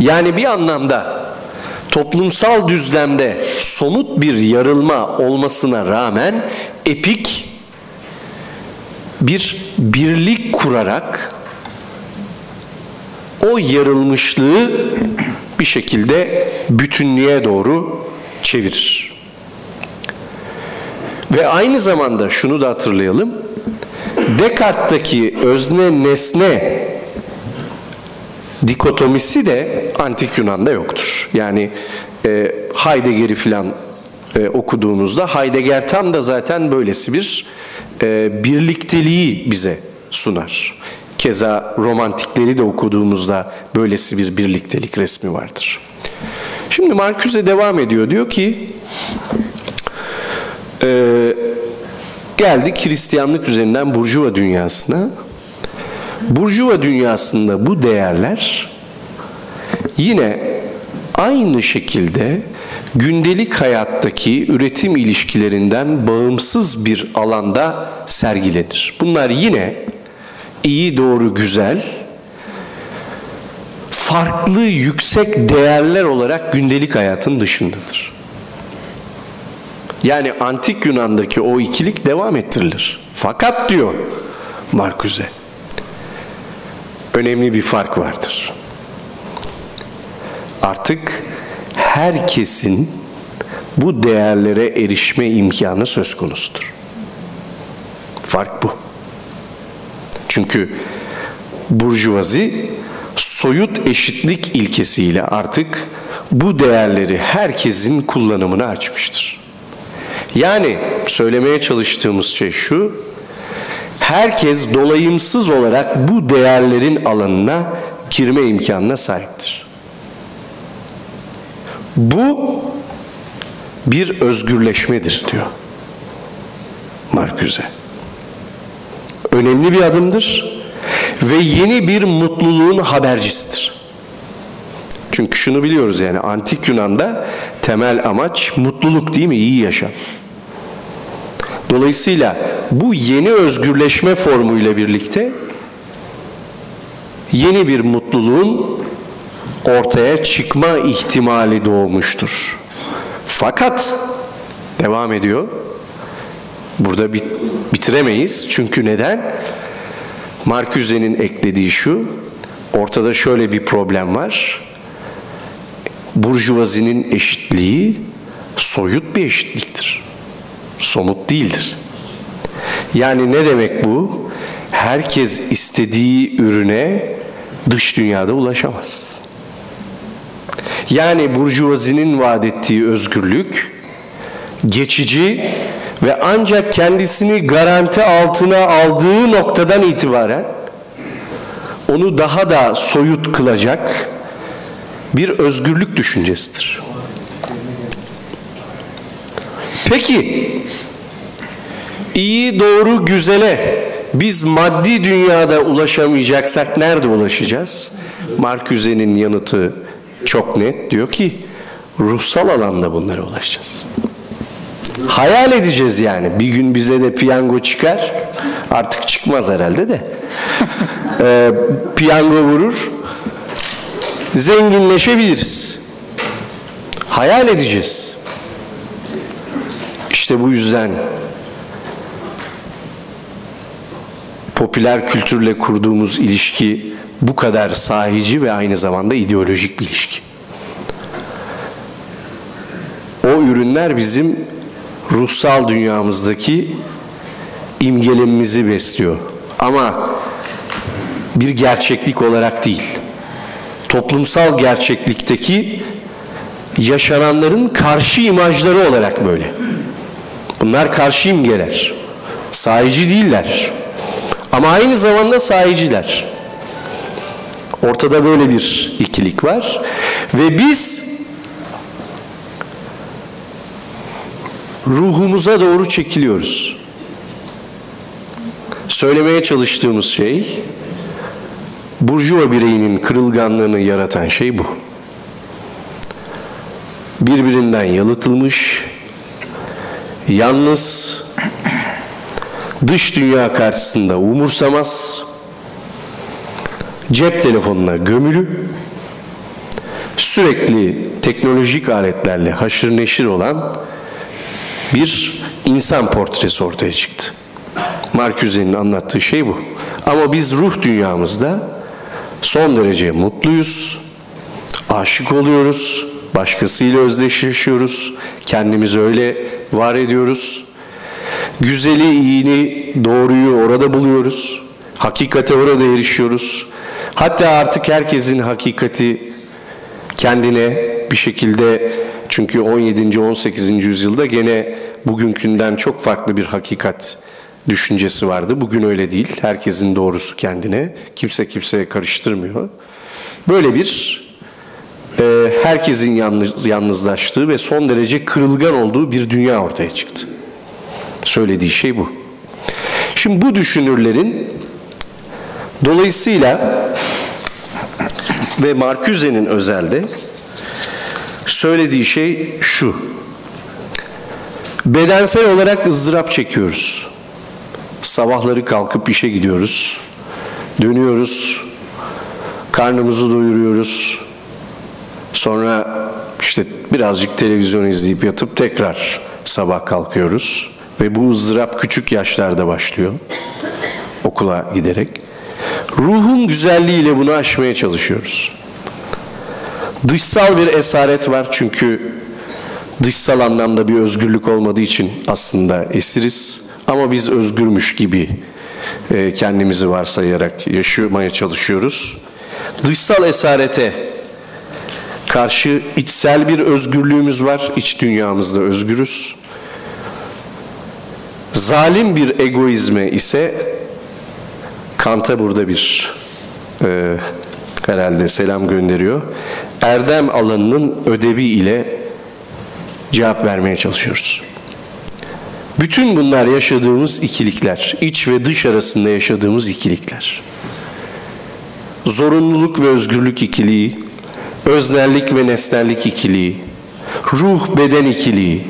Yani bir anlamda toplumsal düzlemde somut bir yarılma olmasına rağmen epik bir birlik kurarak o yarılmışlığı bir şekilde bütünlüğe doğru çevirir. Ve aynı zamanda şunu da hatırlayalım. Descartes'taki özne nesne dikotomisi de antik Yunan'da yoktur. Yani e, Heidegger'i filan e, okuduğumuzda Heidegger tam da zaten böylesi bir e, birlikteliği bize sunar. Keza romantikleri de okuduğumuzda böylesi bir birliktelik resmi vardır. Şimdi Marcuse devam ediyor. Diyor ki e, geldik Hristiyanlık üzerinden Burjuva dünyasına. Burjuva dünyasında bu değerler yine aynı şekilde gündelik hayattaki üretim ilişkilerinden bağımsız bir alanda sergilenir. Bunlar yine iyi, doğru, güzel, farklı, yüksek değerler olarak gündelik hayatın dışındadır. Yani antik Yunan'daki o ikilik devam ettirilir. Fakat diyor Marcuse, önemli bir fark vardır. Artık herkesin bu değerlere erişme imkanı söz konusudur. Fark bu. Çünkü burjuvazi soyut eşitlik ilkesiyle artık bu değerleri herkesin kullanımına açmıştır. Yani söylemeye çalıştığımız şey şu, herkes dolayımsız olarak bu değerlerin alanına girme imkanına sahiptir. Bu bir özgürleşmedir diyor Marcuse. Önemli bir adımdır ve yeni bir mutluluğun habercisidir. Çünkü şunu biliyoruz yani antik Yunan'da temel amaç mutluluk değil mi? İyi yaşam. Dolayısıyla bu yeni özgürleşme formuyla birlikte yeni bir mutluluğun ortaya çıkma ihtimali doğmuştur. Fakat devam ediyor. Burada bit bitiremeyiz. Çünkü neden? Marcuse'nin eklediği şu. Ortada şöyle bir problem var. Burjuvazinin eşitliği soyut bir eşitliktir. Somut değildir. Yani ne demek bu? Herkes istediği ürüne dış dünyada ulaşamaz. Yani burjuvazinin vaat ettiği özgürlük geçici ve ancak kendisini garanti altına aldığı noktadan itibaren onu daha da soyut kılacak bir özgürlük düşüncesidir. Peki iyi, doğru, güzele biz maddi dünyada ulaşamayacaksak nerede ulaşacağız? Marcuse'nin yanıtı çok net diyor ki ruhsal alanda bunlara ulaşacağız. Hayal edeceğiz yani. Bir gün bize de piyango çıkar. Artık çıkmaz herhalde de. <laughs> ee, piyango vurur. Zenginleşebiliriz. hayal edeceğiz. İşte bu yüzden popüler kültürle kurduğumuz ilişki bu kadar sahici ve aynı zamanda ideolojik bir ilişki. O ürünler bizim ruhsal dünyamızdaki imgelemimizi besliyor. Ama bir gerçeklik olarak değil. Toplumsal gerçeklikteki yaşananların karşı imajları olarak böyle. Bunlar karşı imgeler. Sahici değiller. Ama aynı zamanda sahiciler. Ortada böyle bir ikilik var. Ve biz ruhumuza doğru çekiliyoruz. Söylemeye çalıştığımız şey Burjuva bireyinin kırılganlığını yaratan şey bu. Birbirinden yalıtılmış, yalnız, dış dünya karşısında umursamaz, cep telefonuna gömülü, sürekli teknolojik aletlerle haşır neşir olan bir insan portresi ortaya çıktı. Marcuse'nin anlattığı şey bu. Ama biz ruh dünyamızda son derece mutluyuz, aşık oluyoruz, başkasıyla özdeşleşiyoruz, kendimizi öyle var ediyoruz. Güzeli, iyini, doğruyu orada buluyoruz. Hakikate orada erişiyoruz. Hatta artık herkesin hakikati kendine bir şekilde çünkü 17. 18. yüzyılda gene bugünkünden çok farklı bir hakikat düşüncesi vardı. Bugün öyle değil. Herkesin doğrusu kendine. Kimse kimseye karıştırmıyor. Böyle bir e, herkesin yalnız, yalnızlaştığı ve son derece kırılgan olduğu bir dünya ortaya çıktı. Söylediği şey bu. Şimdi bu düşünürlerin dolayısıyla ve Marcuse'nin özelde söylediği şey şu. Bedensel olarak ızdırap çekiyoruz. Sabahları kalkıp işe gidiyoruz. Dönüyoruz. Karnımızı doyuruyoruz. Sonra işte birazcık televizyon izleyip yatıp tekrar sabah kalkıyoruz. Ve bu ızdırap küçük yaşlarda başlıyor. Okula giderek. Ruhun güzelliğiyle bunu aşmaya çalışıyoruz. Dışsal bir esaret var çünkü dışsal anlamda bir özgürlük olmadığı için aslında esiriz. Ama biz özgürmüş gibi e, kendimizi varsayarak yaşamaya çalışıyoruz. Dışsal esarete karşı içsel bir özgürlüğümüz var. İç dünyamızda özgürüz. Zalim bir egoizme ise Kant'a burada bir e, herhalde selam gönderiyor. Erdem alanının ödevi ile cevap vermeye çalışıyoruz. Bütün bunlar yaşadığımız ikilikler, iç ve dış arasında yaşadığımız ikilikler. Zorunluluk ve özgürlük ikiliği, öznellik ve nesnellik ikiliği, ruh beden ikiliği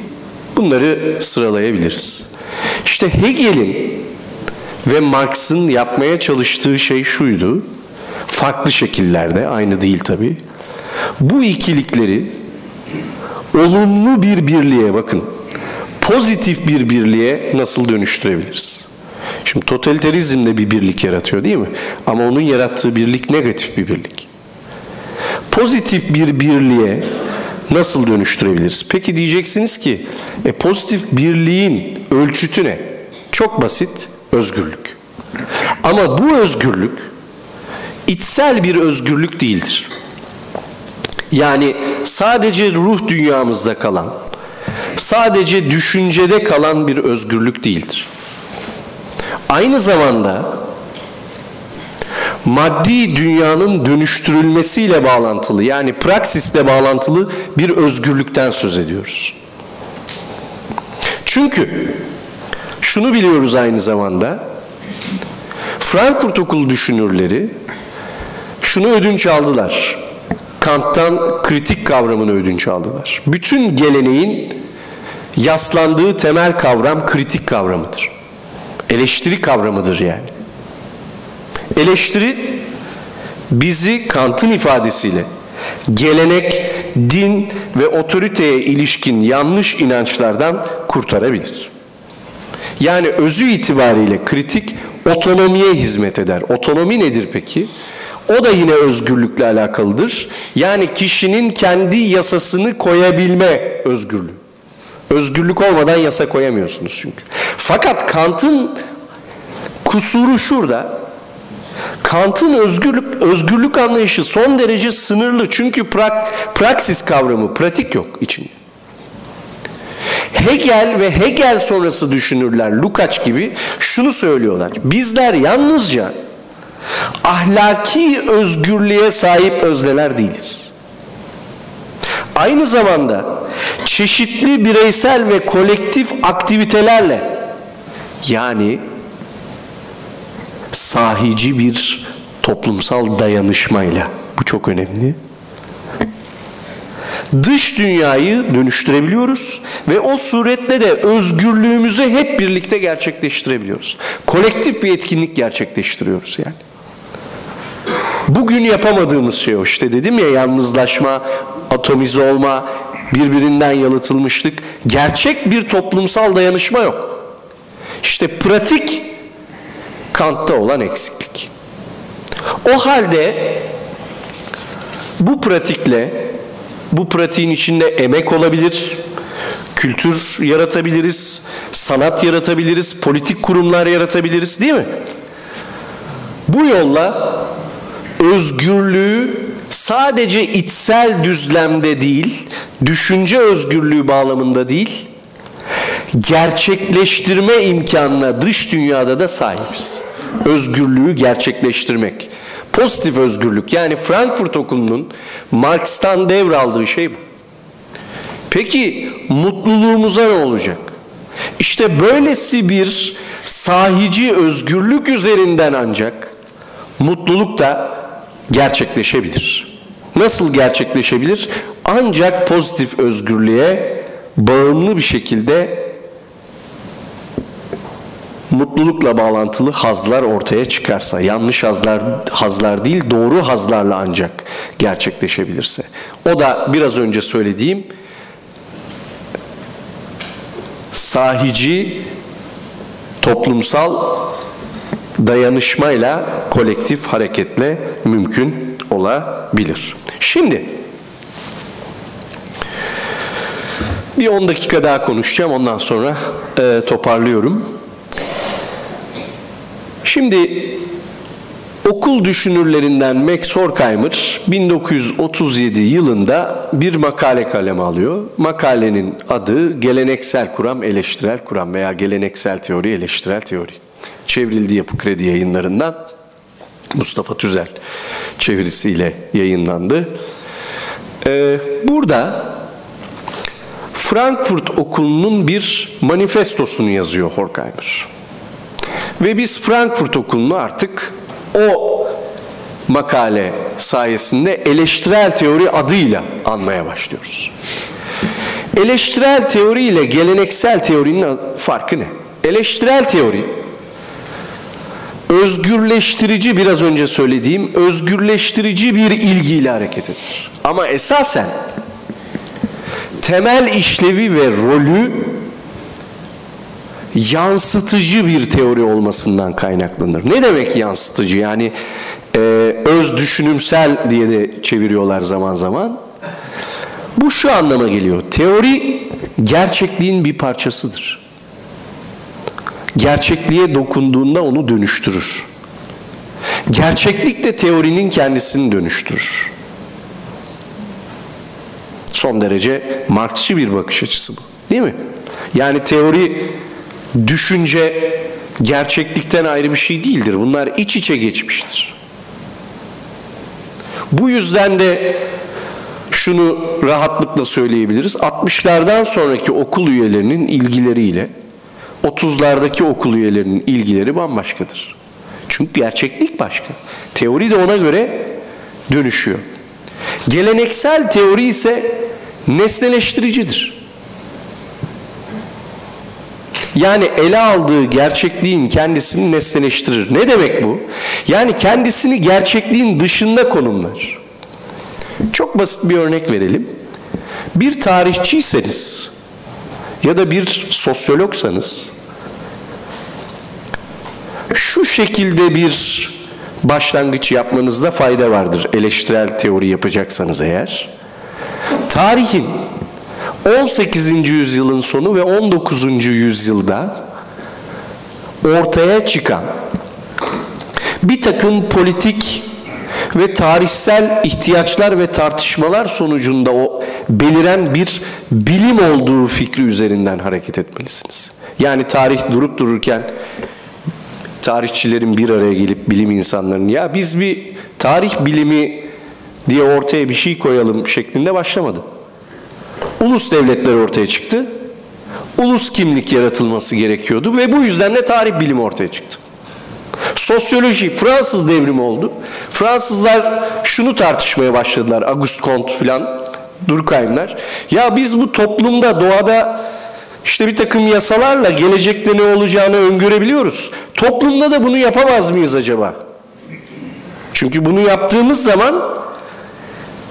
bunları sıralayabiliriz. İşte Hegel'in ve Marx'ın yapmaya çalıştığı şey şuydu. Farklı şekillerde, aynı değil tabi. Bu ikilikleri olumlu bir birliğe bakın. Pozitif bir birliğe nasıl dönüştürebiliriz? Şimdi totalitarizm de bir birlik yaratıyor değil mi? Ama onun yarattığı birlik negatif bir birlik. Pozitif bir birliğe nasıl dönüştürebiliriz? Peki diyeceksiniz ki e, pozitif birliğin ölçütü ne? Çok basit özgürlük. Ama bu özgürlük içsel bir özgürlük değildir. Yani sadece ruh dünyamızda kalan, sadece düşüncede kalan bir özgürlük değildir. Aynı zamanda maddi dünyanın dönüştürülmesiyle bağlantılı yani praksisle bağlantılı bir özgürlükten söz ediyoruz. Çünkü şunu biliyoruz aynı zamanda Frankfurt Okulu düşünürleri şunu ödünç aldılar. Kant'tan kritik kavramını ödünç aldılar. Bütün geleneğin yaslandığı temel kavram kritik kavramıdır. Eleştiri kavramıdır yani. Eleştiri bizi Kant'ın ifadesiyle gelenek din ve otoriteye ilişkin yanlış inançlardan kurtarabilir. Yani özü itibariyle kritik otonomiye hizmet eder. Otonomi nedir peki? O da yine özgürlükle alakalıdır. Yani kişinin kendi yasasını koyabilme özgürlüğü. Özgürlük olmadan yasa koyamıyorsunuz çünkü. Fakat Kant'ın kusuru şurada. Kant'ın özgürlük özgürlük anlayışı son derece sınırlı. Çünkü prak, praksis kavramı, pratik yok içinde. Hegel ve Hegel sonrası düşünürler Lukács gibi şunu söylüyorlar. Bizler yalnızca ahlaki özgürlüğe sahip özneler değiliz. Aynı zamanda çeşitli bireysel ve kolektif aktivitelerle yani sahici bir toplumsal dayanışmayla bu çok önemli. Dış dünyayı dönüştürebiliyoruz ve o suretle de özgürlüğümüzü hep birlikte gerçekleştirebiliyoruz. Kolektif bir etkinlik gerçekleştiriyoruz yani. Bugün yapamadığımız şey o işte dedim ya yalnızlaşma, atomize olma, birbirinden yalıtılmışlık. Gerçek bir toplumsal dayanışma yok. İşte pratik Kant'ta olan eksiklik. O halde bu pratikle bu pratiğin içinde emek olabilir, kültür yaratabiliriz, sanat yaratabiliriz, politik kurumlar yaratabiliriz değil mi? Bu yolla özgürlüğü sadece içsel düzlemde değil, düşünce özgürlüğü bağlamında değil, gerçekleştirme imkanına dış dünyada da sahibiz. Özgürlüğü gerçekleştirmek. Pozitif özgürlük yani Frankfurt Okulu'nun Marx'tan devraldığı şey bu. Peki mutluluğumuza ne olacak? İşte böylesi bir sahici özgürlük üzerinden ancak mutluluk da gerçekleşebilir. Nasıl gerçekleşebilir? Ancak pozitif özgürlüğe bağımlı bir şekilde mutlulukla bağlantılı hazlar ortaya çıkarsa, yanlış hazlar hazlar değil, doğru hazlarla ancak gerçekleşebilirse. O da biraz önce söylediğim sahici toplumsal dayanışmayla, kolektif hareketle mümkün olabilir. Şimdi bir 10 dakika daha konuşacağım ondan sonra e, toparlıyorum. Şimdi okul düşünürlerinden Max Horkheimer 1937 yılında bir makale kaleme alıyor. Makalenin adı Geleneksel Kuram, Eleştirel Kuram veya Geleneksel Teori, Eleştirel Teori. Çevrildi Yapı Kredi yayınlarından Mustafa Tüzel çevirisiyle yayınlandı. Ee, burada Frankfurt Okulu'nun bir manifestosunu yazıyor Horkheimer. Ve biz Frankfurt Okulu'nu artık o makale sayesinde eleştirel teori adıyla anmaya başlıyoruz. Eleştirel teori ile geleneksel teorinin farkı ne? Eleştirel teori özgürleştirici biraz önce söylediğim özgürleştirici bir ilgiyle hareket eder. Ama esasen temel işlevi ve rolü yansıtıcı bir teori olmasından kaynaklanır. Ne demek yansıtıcı? Yani e, öz düşünümsel diye de çeviriyorlar zaman zaman. Bu şu anlama geliyor. Teori gerçekliğin bir parçasıdır. Gerçekliğe dokunduğunda onu dönüştürür. Gerçeklik de teorinin kendisini dönüştürür. Son derece Marksçı bir bakış açısı bu. Değil mi? Yani teori düşünce gerçeklikten ayrı bir şey değildir. Bunlar iç içe geçmiştir. Bu yüzden de şunu rahatlıkla söyleyebiliriz. 60'lardan sonraki okul üyelerinin ilgileriyle 30'lardaki okul üyelerinin ilgileri bambaşkadır. Çünkü gerçeklik başka. Teori de ona göre dönüşüyor. Geleneksel teori ise nesneleştiricidir. Yani ele aldığı gerçekliğin kendisini nesneleştirir. Ne demek bu? Yani kendisini gerçekliğin dışında konumlar. Çok basit bir örnek verelim. Bir tarihçiyseniz ya da bir sosyologsanız şu şekilde bir başlangıç yapmanızda fayda vardır eleştirel teori yapacaksanız eğer. Tarihin 18. yüzyılın sonu ve 19. yüzyılda ortaya çıkan bir takım politik ve tarihsel ihtiyaçlar ve tartışmalar sonucunda o beliren bir bilim olduğu fikri üzerinden hareket etmelisiniz. Yani tarih durup dururken tarihçilerin bir araya gelip bilim insanlarının ya biz bir tarih bilimi diye ortaya bir şey koyalım şeklinde başlamadı. Ulus devletler ortaya çıktı. Ulus kimlik yaratılması gerekiyordu ve bu yüzden de tarih bilimi ortaya çıktı. Sosyoloji Fransız devrimi oldu. Fransızlar şunu tartışmaya başladılar. Auguste Comte filan Durkheim'ler. Ya biz bu toplumda doğada işte bir takım yasalarla gelecekte ne olacağını öngörebiliyoruz. Toplumda da bunu yapamaz mıyız acaba? Çünkü bunu yaptığımız zaman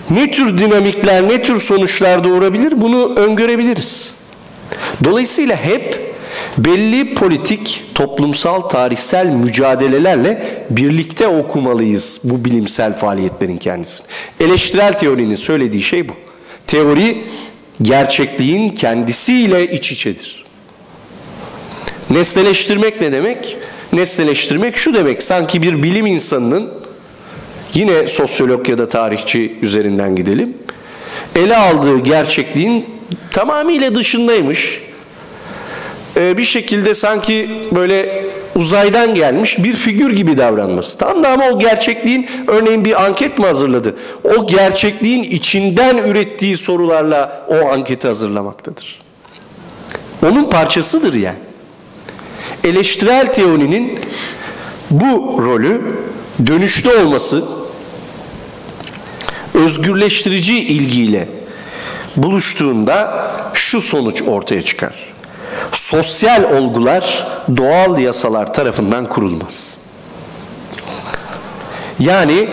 ne tür dinamikler, ne tür sonuçlar doğurabilir bunu öngörebiliriz. Dolayısıyla hep belli politik, toplumsal, tarihsel mücadelelerle birlikte okumalıyız bu bilimsel faaliyetlerin kendisini. Eleştirel teorinin söylediği şey bu. Teori gerçekliğin kendisiyle iç içedir. Nesneleştirmek ne demek? Nesneleştirmek şu demek, sanki bir bilim insanının, yine sosyolog ya da tarihçi üzerinden gidelim, ele aldığı gerçekliğin tamamıyla dışındaymış, ee, bir şekilde sanki böyle uzaydan gelmiş bir figür gibi davranması. Tam da ama o gerçekliğin örneğin bir anket mi hazırladı? O gerçekliğin içinden ürettiği sorularla o anketi hazırlamaktadır. Onun parçasıdır yani. Eleştirel teorinin bu rolü dönüşte olması özgürleştirici ilgiyle buluştuğunda şu sonuç ortaya çıkar sosyal olgular doğal yasalar tarafından kurulmaz. Yani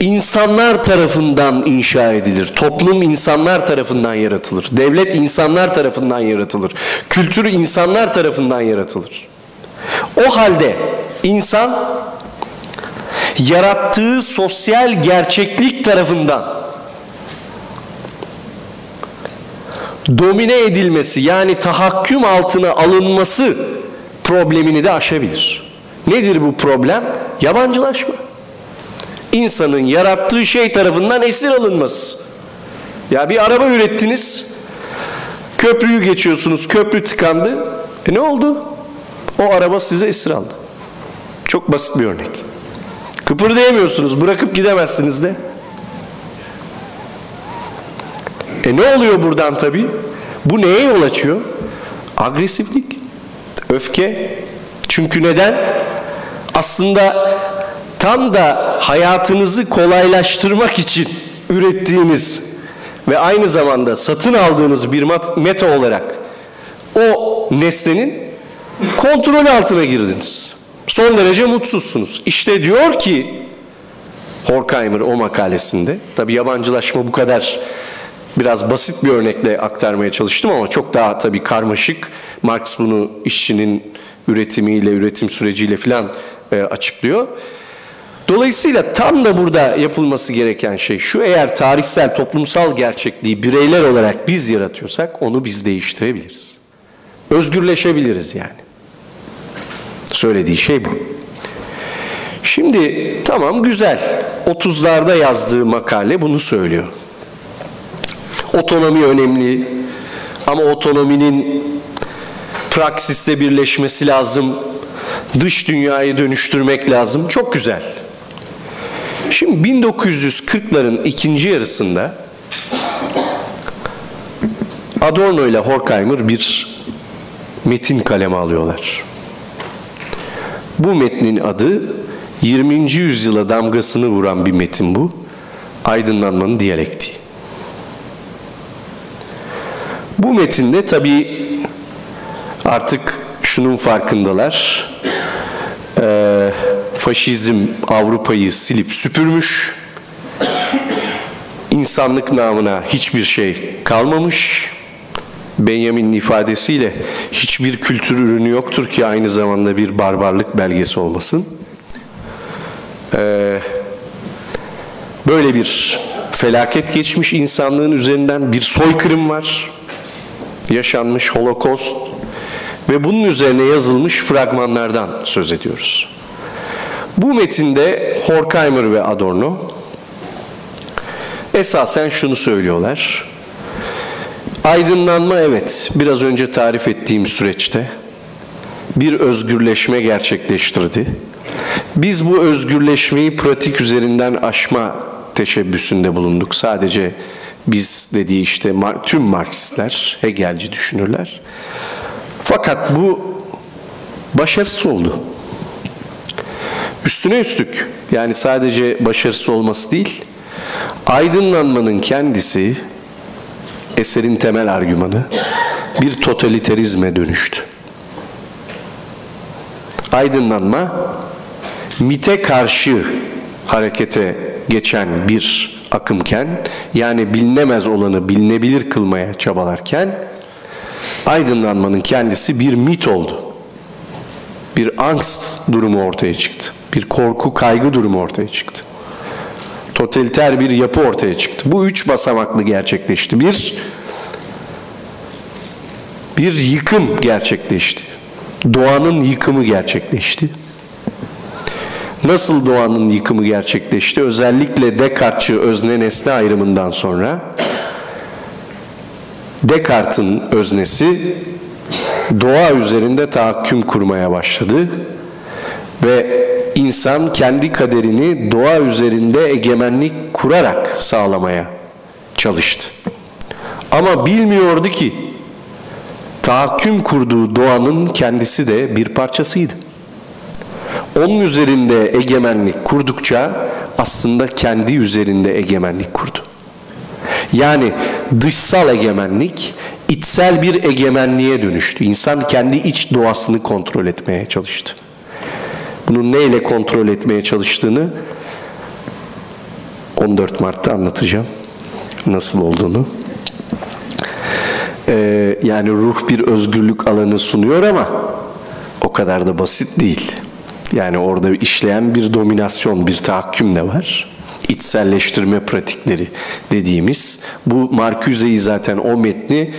insanlar tarafından inşa edilir. Toplum insanlar tarafından yaratılır. Devlet insanlar tarafından yaratılır. Kültür insanlar tarafından yaratılır. O halde insan yarattığı sosyal gerçeklik tarafından domine edilmesi yani tahakküm altına alınması problemini de aşabilir. Nedir bu problem? Yabancılaşma. İnsanın yarattığı şey tarafından esir alınması. Ya bir araba ürettiniz, köprüyü geçiyorsunuz, köprü tıkandı. E ne oldu? O araba size esir aldı. Çok basit bir örnek. Kıpırdayamıyorsunuz, bırakıp gidemezsiniz de. E ne oluyor buradan tabii? Bu neye yol açıyor? Agresiflik, öfke. Çünkü neden? Aslında tam da hayatınızı kolaylaştırmak için ürettiğiniz ve aynı zamanda satın aldığınız bir meta olarak o nesnenin kontrol altına girdiniz. Son derece mutsuzsunuz. İşte diyor ki Horkheimer o makalesinde, tabi yabancılaşma bu kadar biraz basit bir örnekle aktarmaya çalıştım ama çok daha tabii karmaşık. Marx bunu işçinin üretimiyle, üretim süreciyle filan e, açıklıyor. Dolayısıyla tam da burada yapılması gereken şey şu eğer tarihsel, toplumsal gerçekliği bireyler olarak biz yaratıyorsak onu biz değiştirebiliriz. Özgürleşebiliriz yani. Söylediği şey bu. Şimdi tamam güzel. 30'larda yazdığı makale bunu söylüyor. Otonomi önemli ama otonominin praksiste birleşmesi lazım. Dış dünyayı dönüştürmek lazım. Çok güzel. Şimdi 1940'ların ikinci yarısında Adorno ile Horkheimer bir metin kaleme alıyorlar. Bu metnin adı 20. yüzyıla damgasını vuran bir metin bu. Aydınlanmanın diyalektiği. Bu metinde tabi artık şunun farkındalar. Ee, faşizm Avrupa'yı silip süpürmüş. insanlık namına hiçbir şey kalmamış. Benjamin'in ifadesiyle hiçbir kültür ürünü yoktur ki aynı zamanda bir barbarlık belgesi olmasın. Ee, böyle bir felaket geçmiş insanlığın üzerinden bir soykırım var. Yaşanmış holokost ve bunun üzerine yazılmış fragmanlardan söz ediyoruz. Bu metinde Horkheimer ve Adorno esasen şunu söylüyorlar. Aydınlanma evet biraz önce tarif ettiğim süreçte bir özgürleşme gerçekleştirdi. Biz bu özgürleşmeyi pratik üzerinden aşma teşebbüsünde bulunduk. Sadece biz dediği işte tüm Marksistler, Hegelci düşünürler. Fakat bu başarısız oldu. Üstüne üstlük yani sadece başarısız olması değil, aydınlanmanın kendisi eserin temel argümanı bir totaliterizme dönüştü. Aydınlanma MIT'e karşı harekete geçen bir akımken yani bilinemez olanı bilinebilir kılmaya çabalarken aydınlanmanın kendisi bir mit oldu. Bir angst durumu ortaya çıktı. Bir korku, kaygı durumu ortaya çıktı. Totaliter bir yapı ortaya çıktı. Bu üç basamaklı gerçekleşti. Bir, bir yıkım gerçekleşti. Doğanın yıkımı gerçekleşti. Nasıl doğanın yıkımı gerçekleşti? Özellikle Descartes'çı özne nesne ayrımından sonra Descartes'in öznesi doğa üzerinde tahakküm kurmaya başladı ve insan kendi kaderini doğa üzerinde egemenlik kurarak sağlamaya çalıştı. Ama bilmiyordu ki tahakküm kurduğu doğanın kendisi de bir parçasıydı. Onun üzerinde egemenlik kurdukça aslında kendi üzerinde egemenlik kurdu. Yani dışsal egemenlik içsel bir egemenliğe dönüştü. İnsan kendi iç doğasını kontrol etmeye çalıştı. Bunu neyle kontrol etmeye çalıştığını 14 Mart'ta anlatacağım. Nasıl olduğunu. Ee, yani ruh bir özgürlük alanı sunuyor ama o kadar da basit değil. Yani orada işleyen bir dominasyon, bir tahakküm de var. İçselleştirme pratikleri dediğimiz. Bu Marcuse'yi zaten o metni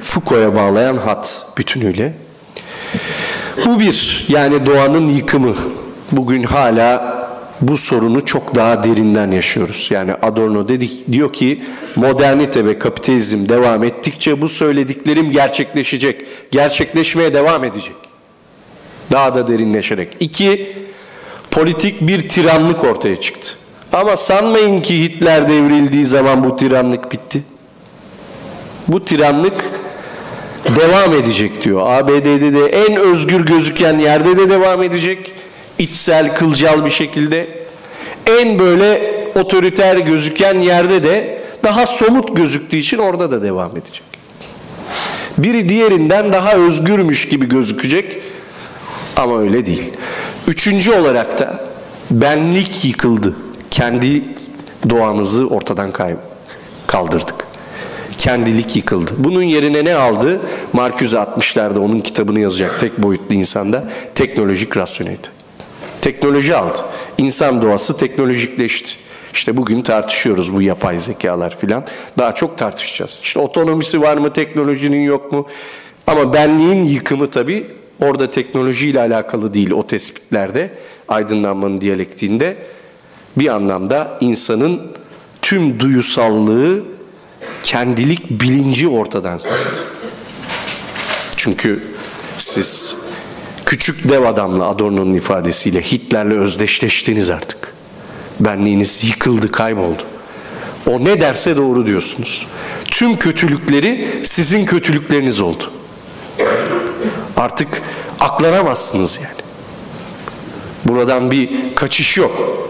Foucault'a bağlayan hat bütünüyle. Bu bir, yani doğanın yıkımı. Bugün hala bu sorunu çok daha derinden yaşıyoruz. Yani Adorno dedik diyor ki modernite ve kapitalizm devam ettikçe bu söylediklerim gerçekleşecek. Gerçekleşmeye devam edecek. Daha da derinleşerek. İki, politik bir tiranlık ortaya çıktı. Ama sanmayın ki Hitler devrildiği zaman bu tiranlık bitti. Bu tiranlık devam edecek diyor. ABD'de de en özgür gözüken yerde de devam edecek. İçsel, kılcal bir şekilde. En böyle otoriter gözüken yerde de daha somut gözüktüğü için orada da devam edecek. Biri diğerinden daha özgürmüş gibi gözükecek ama öyle değil. Üçüncü olarak da benlik yıkıldı. Kendi doğamızı ortadan kaldırdık. Kendilik yıkıldı. Bunun yerine ne aldı? Marcuse 60'larda onun kitabını yazacak tek boyutlu insanda teknolojik rasyonelite. Teknoloji aldı. İnsan doğası teknolojikleşti. İşte bugün tartışıyoruz bu yapay zekalar filan. Daha çok tartışacağız. İşte otonomisi var mı teknolojinin yok mu? Ama benliğin yıkımı tabii orada teknolojiyle alakalı değil o tespitlerde aydınlanmanın diyalektiğinde bir anlamda insanın tüm duyusallığı kendilik bilinci ortadan kalktı. Çünkü siz küçük dev adamla Adorno'nun ifadesiyle Hitler'le özdeşleştiniz artık. Benliğiniz yıkıldı, kayboldu. O ne derse doğru diyorsunuz. Tüm kötülükleri sizin kötülükleriniz oldu. Artık aklanamazsınız yani. Buradan bir kaçış yok.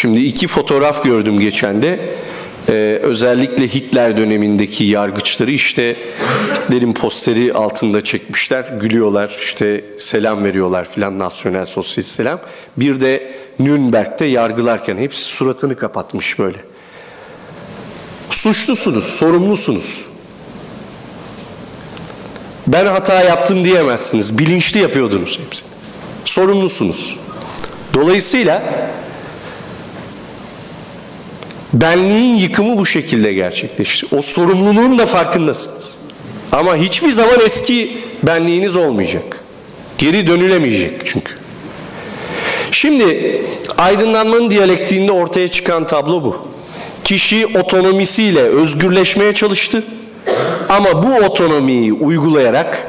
Şimdi iki fotoğraf gördüm geçen de. Ee, özellikle Hitler dönemindeki yargıçları işte Hitler'in posteri altında çekmişler. Gülüyorlar işte selam veriyorlar filan nasyonel sosyalist selam. Bir de Nürnberg'de yargılarken hepsi suratını kapatmış böyle. Suçlusunuz, sorumlusunuz. Ben hata yaptım diyemezsiniz. Bilinçli yapıyordunuz hepsini. Sorumlusunuz. Dolayısıyla benliğin yıkımı bu şekilde gerçekleşti. O sorumluluğun da farkındasınız. Ama hiçbir zaman eski benliğiniz olmayacak. Geri dönülemeyecek çünkü. Şimdi aydınlanmanın diyalektiğinde ortaya çıkan tablo bu. Kişi otonomisiyle özgürleşmeye çalıştı. Ama bu otonomiyi uygulayarak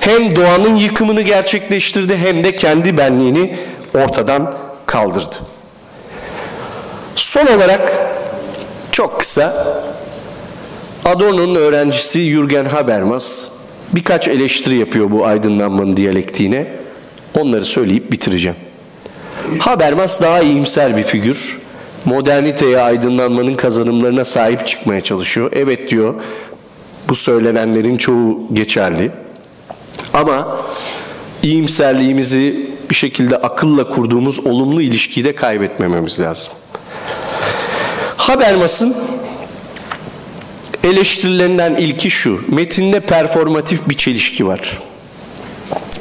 hem doğanın yıkımını gerçekleştirdi hem de kendi benliğini ortadan kaldırdı. Son olarak çok kısa Adorno'nun öğrencisi Jürgen Habermas birkaç eleştiri yapıyor bu aydınlanmanın diyalektiğine. Onları söyleyip bitireceğim. Habermas daha iyimser bir figür. Moderniteye, aydınlanmanın kazanımlarına sahip çıkmaya çalışıyor. Evet diyor, bu söylenenlerin çoğu geçerli. Ama iyimserliğimizi bir şekilde akılla kurduğumuz olumlu ilişkiyi de kaybetmememiz lazım. Habermas'ın eleştirilerinden ilki şu. Metinde performatif bir çelişki var.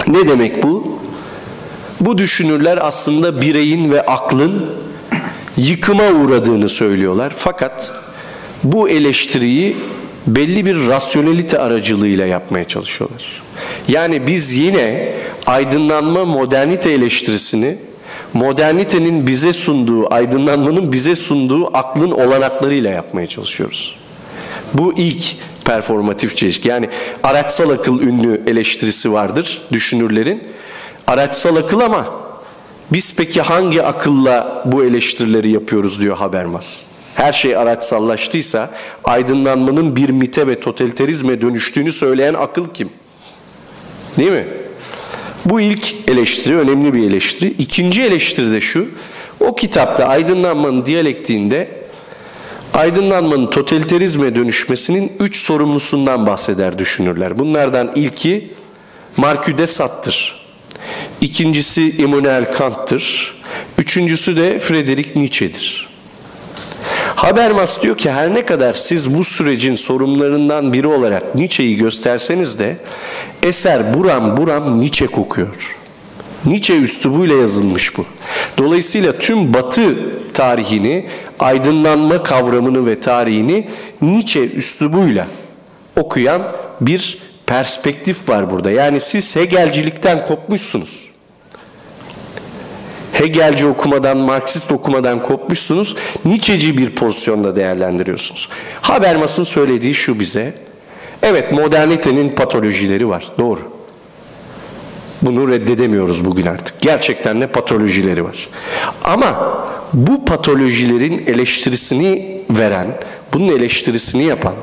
Ne demek bu? Bu düşünürler aslında bireyin ve aklın yıkıma uğradığını söylüyorlar. Fakat bu eleştiriyi belli bir rasyonelite aracılığıyla yapmaya çalışıyorlar. Yani biz yine aydınlanma modernite eleştirisini modernitenin bize sunduğu, aydınlanmanın bize sunduğu aklın olanaklarıyla yapmaya çalışıyoruz. Bu ilk performatif çelişki. Yani araçsal akıl ünlü eleştirisi vardır düşünürlerin. Araçsal akıl ama biz peki hangi akılla bu eleştirileri yapıyoruz diyor Habermas. Her şey araçsallaştıysa aydınlanmanın bir mite ve totaliterizme dönüştüğünü söyleyen akıl kim? Değil mi? Bu ilk eleştiri, önemli bir eleştiri. İkinci eleştiri de şu, o kitapta aydınlanmanın diyalektiğinde aydınlanmanın totaliterizme dönüşmesinin üç sorumlusundan bahseder düşünürler. Bunlardan ilki Marcus de Sade'dır. İkincisi Immanuel Kant'tır. Üçüncüsü de Friedrich Nietzsche'dir. Habermas diyor ki her ne kadar siz bu sürecin sorumlularından biri olarak Nietzsche'yi gösterseniz de eser buram buram Nietzsche kokuyor. Nietzsche üslubuyla yazılmış bu. Dolayısıyla tüm batı tarihini, aydınlanma kavramını ve tarihini Nietzsche üslubuyla okuyan bir perspektif var burada. Yani siz Hegelcilikten kopmuşsunuz. Hegelci okumadan, Marksist okumadan kopmuşsunuz. Nietzscheci bir pozisyonda değerlendiriyorsunuz. Habermas'ın söylediği şu bize. Evet modernitenin patolojileri var. Doğru. Bunu reddedemiyoruz bugün artık. Gerçekten de patolojileri var. Ama bu patolojilerin eleştirisini veren, bunun eleştirisini yapan,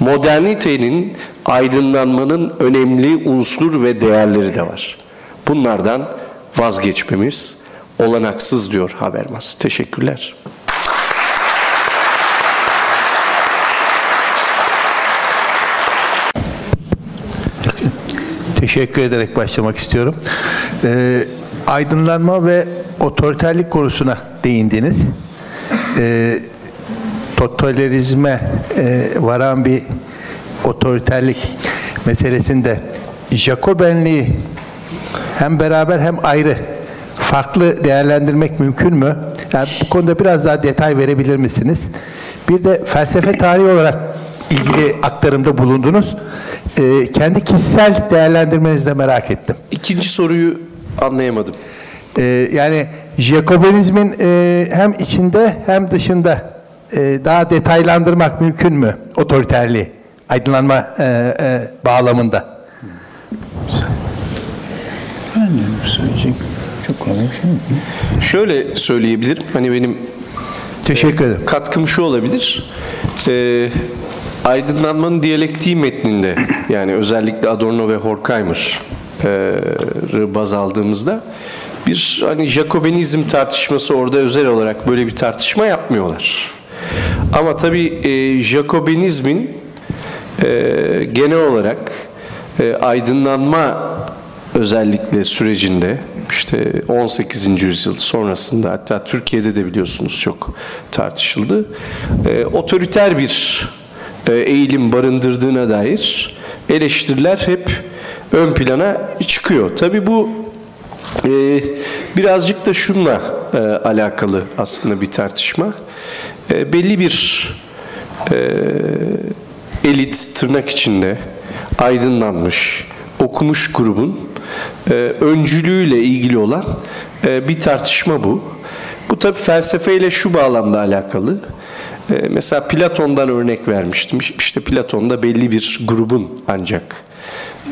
modernitenin aydınlanmanın önemli unsur ve değerleri de var. Bunlardan vazgeçmemiz olanaksız diyor Habermas. Teşekkürler. Teşekkür ederek başlamak istiyorum. Ee, aydınlanma ve otoriterlik konusuna değindiniz. Ee, totalitarizme e, varan bir otoriterlik meselesinde Jacobenliği hem beraber hem ayrı farklı değerlendirmek mümkün mü? Yani bu konuda biraz daha detay verebilir misiniz? Bir de felsefe tarihi olarak ilgili aktarımda bulundunuz. Ee, kendi kişisel değerlendirmenizi de merak ettim. İkinci soruyu anlayamadım. Ee, yani Jacobenizmin e, hem içinde hem dışında e, daha detaylandırmak mümkün mü otoriterliği aydınlanma e, e, bağlamında? Ben de söyleyecek çok kolay bir şey mi? Şöyle söyleyebilirim. Hani benim Teşekkür ederim. katkım şu olabilir. Ee, aydınlanmanın diyalektiği metninde yani özellikle Adorno ve Horkheimer'ı baz aldığımızda bir hani Jacobenizm tartışması orada özel olarak böyle bir tartışma yapmıyorlar. Ama tabii e, Jacobenizmin e, genel olarak e, aydınlanma özellikle sürecinde işte 18. yüzyıl sonrasında hatta Türkiye'de de biliyorsunuz çok tartışıldı. E, otoriter bir e, eğilim barındırdığına dair eleştiriler hep ön plana çıkıyor. Tabi bu e, birazcık da şunla e, alakalı aslında bir tartışma. E, belli bir e, elit tırnak içinde aydınlanmış, okumuş grubun e, öncülüğüyle ilgili olan e, bir tartışma bu. Bu tabi felsefeyle şu bağlamda alakalı. E, mesela Platon'dan örnek vermiştim. İşte Platon'da belli bir grubun ancak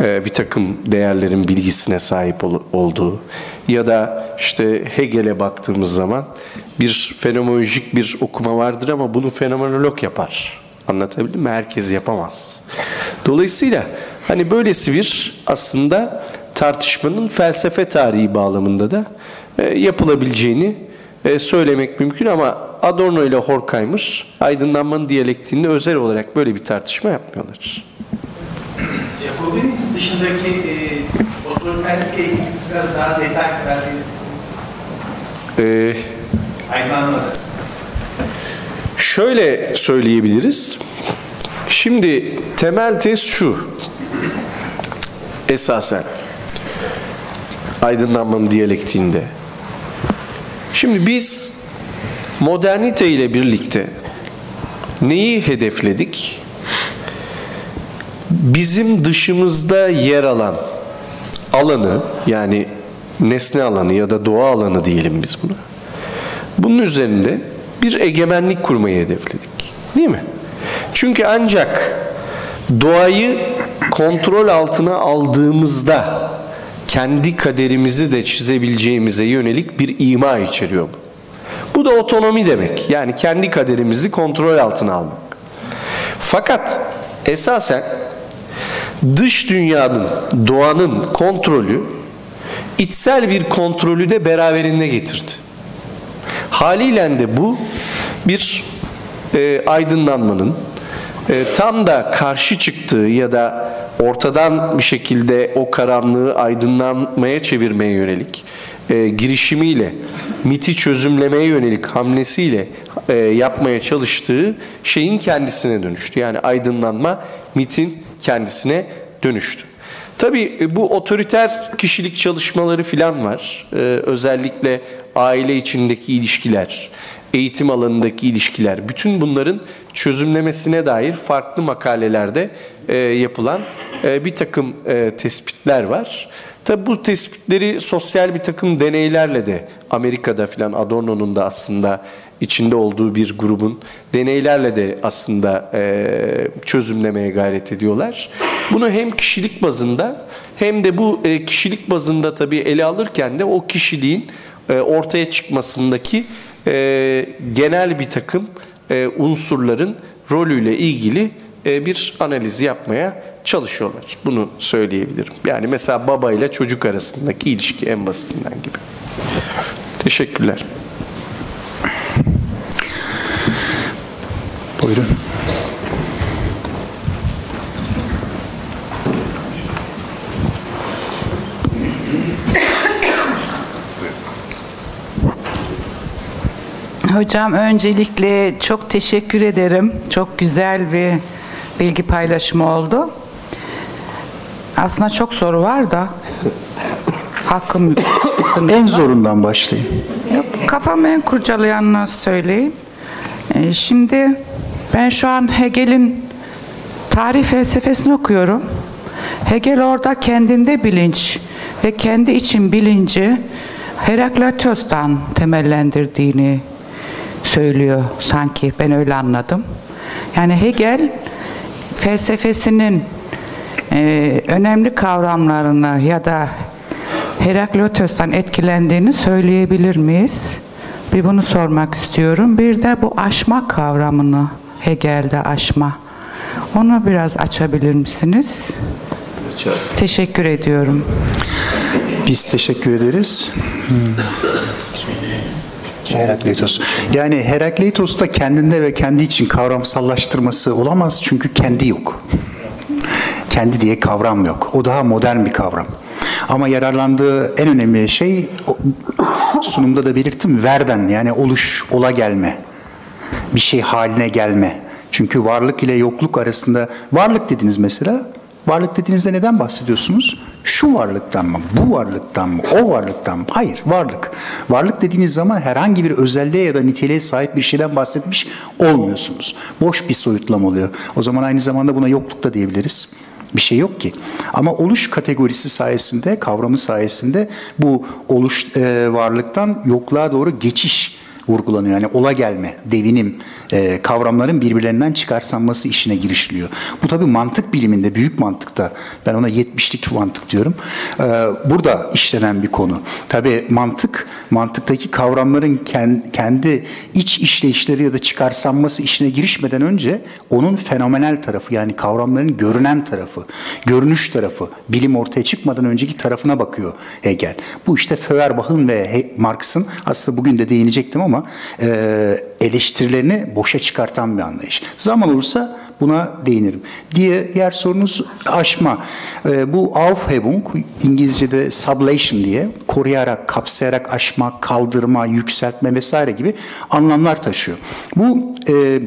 e, bir takım değerlerin bilgisine sahip ol, olduğu ya da işte Hegel'e baktığımız zaman bir fenomenolojik bir okuma vardır ama bunu fenomenolog yapar. Anlatabildim mi? Herkes yapamaz. Dolayısıyla hani böylesi bir aslında tartışmanın felsefe tarihi bağlamında da e, yapılabileceğini e, söylemek mümkün ama Adorno ile Horkheimer aydınlanmanın diyalektiğinde özel olarak böyle bir tartışma yapmıyorlar. Jacobinism dışındaki e, otoriterlik eğitim biraz daha detay verdiğiniz Ee, aydınlanmadı. Şöyle söyleyebiliriz. Şimdi temel tez şu. Esasen aydınlanmanın diyalektiğinde. Şimdi biz modernite ile birlikte neyi hedefledik? Bizim dışımızda yer alan alanı yani nesne alanı ya da doğa alanı diyelim biz buna. Bunun üzerinde bir egemenlik kurmayı hedefledik. Değil mi? Çünkü ancak doğayı kontrol altına aldığımızda kendi kaderimizi de çizebileceğimize yönelik bir ima içeriyor bu. Bu da otonomi demek. Yani kendi kaderimizi kontrol altına almak. Fakat esasen dış dünyanın, doğanın kontrolü içsel bir kontrolü de beraberinde getirdi. Haliyle de bu bir e, aydınlanmanın e, tam da karşı çıktığı ya da ortadan bir şekilde o karanlığı aydınlanmaya çevirmeye yönelik e, girişimiyle, miti çözümlemeye yönelik hamlesiyle e, yapmaya çalıştığı şeyin kendisine dönüştü. Yani aydınlanma mitin kendisine dönüştü. Tabii e, bu otoriter kişilik çalışmaları filan var. Ee, özellikle aile içindeki ilişkiler, eğitim alanındaki ilişkiler, bütün bunların çözümlemesine dair farklı makalelerde e, yapılan e, bir takım e, tespitler var. Tabi bu tespitleri sosyal bir takım deneylerle de Amerika'da filan Adorno'nun da aslında içinde olduğu bir grubun deneylerle de aslında e, çözümlemeye gayret ediyorlar. Bunu hem kişilik bazında hem de bu e, kişilik bazında tabii ele alırken de o kişiliğin e, ortaya çıkmasındaki e, genel bir takım e, unsurların rolüyle ilgili e, bir analizi yapmaya çalışıyorlar. Bunu söyleyebilirim. Yani mesela baba ile çocuk arasındaki ilişki en basitinden gibi. Teşekkürler. Buyurun. Hocam öncelikle çok teşekkür ederim. Çok güzel bir bilgi paylaşımı oldu. Aslında çok soru var da <laughs> hakkım En zorundan başlayayım. Yok, kafamı en kurcalayanını söyleyeyim. Ee, şimdi ben şu an Hegel'in tarih felsefesini okuyorum. Hegel orada kendinde bilinç ve kendi için bilinci Herakleitos'tan temellendirdiğini söylüyor sanki. Ben öyle anladım. Yani Hegel felsefesinin e, önemli kavramlarını ya da Herakleitos'tan etkilendiğini söyleyebilir miyiz? Bir bunu sormak istiyorum. Bir de bu aşma kavramını Hegel'de aşma. Onu biraz açabilir misiniz? Teşekkür ediyorum. Biz teşekkür ederiz. Hmm. Herakleitos. Yani Herakleitos da kendinde ve kendi için kavramsallaştırması olamaz çünkü kendi yok. kendi diye kavram yok. O daha modern bir kavram. Ama yararlandığı en önemli şey sunumda da belirttim verden yani oluş, ola gelme. Bir şey haline gelme. Çünkü varlık ile yokluk arasında varlık dediniz mesela. Varlık dediğinizde neden bahsediyorsunuz? Şu varlıktan mı? Bu varlıktan mı? O varlıktan mı? Hayır, varlık. Varlık dediğiniz zaman herhangi bir özelliğe ya da niteliğe sahip bir şeyden bahsetmiş olmuyorsunuz. Boş bir soyutlama oluyor. O zaman aynı zamanda buna yokluk da diyebiliriz. Bir şey yok ki. Ama oluş kategorisi sayesinde, kavramı sayesinde bu oluş e, varlıktan yokluğa doğru geçiş vurgulanıyor. Yani ola gelme, devinim e, kavramların birbirlerinden çıkarsanması işine girişiliyor. Bu tabii mantık biliminde, büyük mantıkta ben ona yetmişlik mantık diyorum. E, burada işlenen bir konu. Tabii mantık, mantıktaki kavramların kendi iç işleyişleri ya da çıkarsanması işine girişmeden önce onun fenomenal tarafı yani kavramların görünen tarafı, görünüş tarafı, bilim ortaya çıkmadan önceki tarafına bakıyor Hegel. Bu işte Feuerbach'ın ve Marx'ın aslında bugün de değinecektim ama ama e, eleştirilerini boşa çıkartan bir anlayış. Zaman olursa buna değinirim. Diye diğer sorunuz aşma. E, bu Aufhebung İngilizce'de sublation diye koruyarak, kapsayarak aşma, kaldırma, yükseltme vesaire gibi anlamlar taşıyor. Bu e,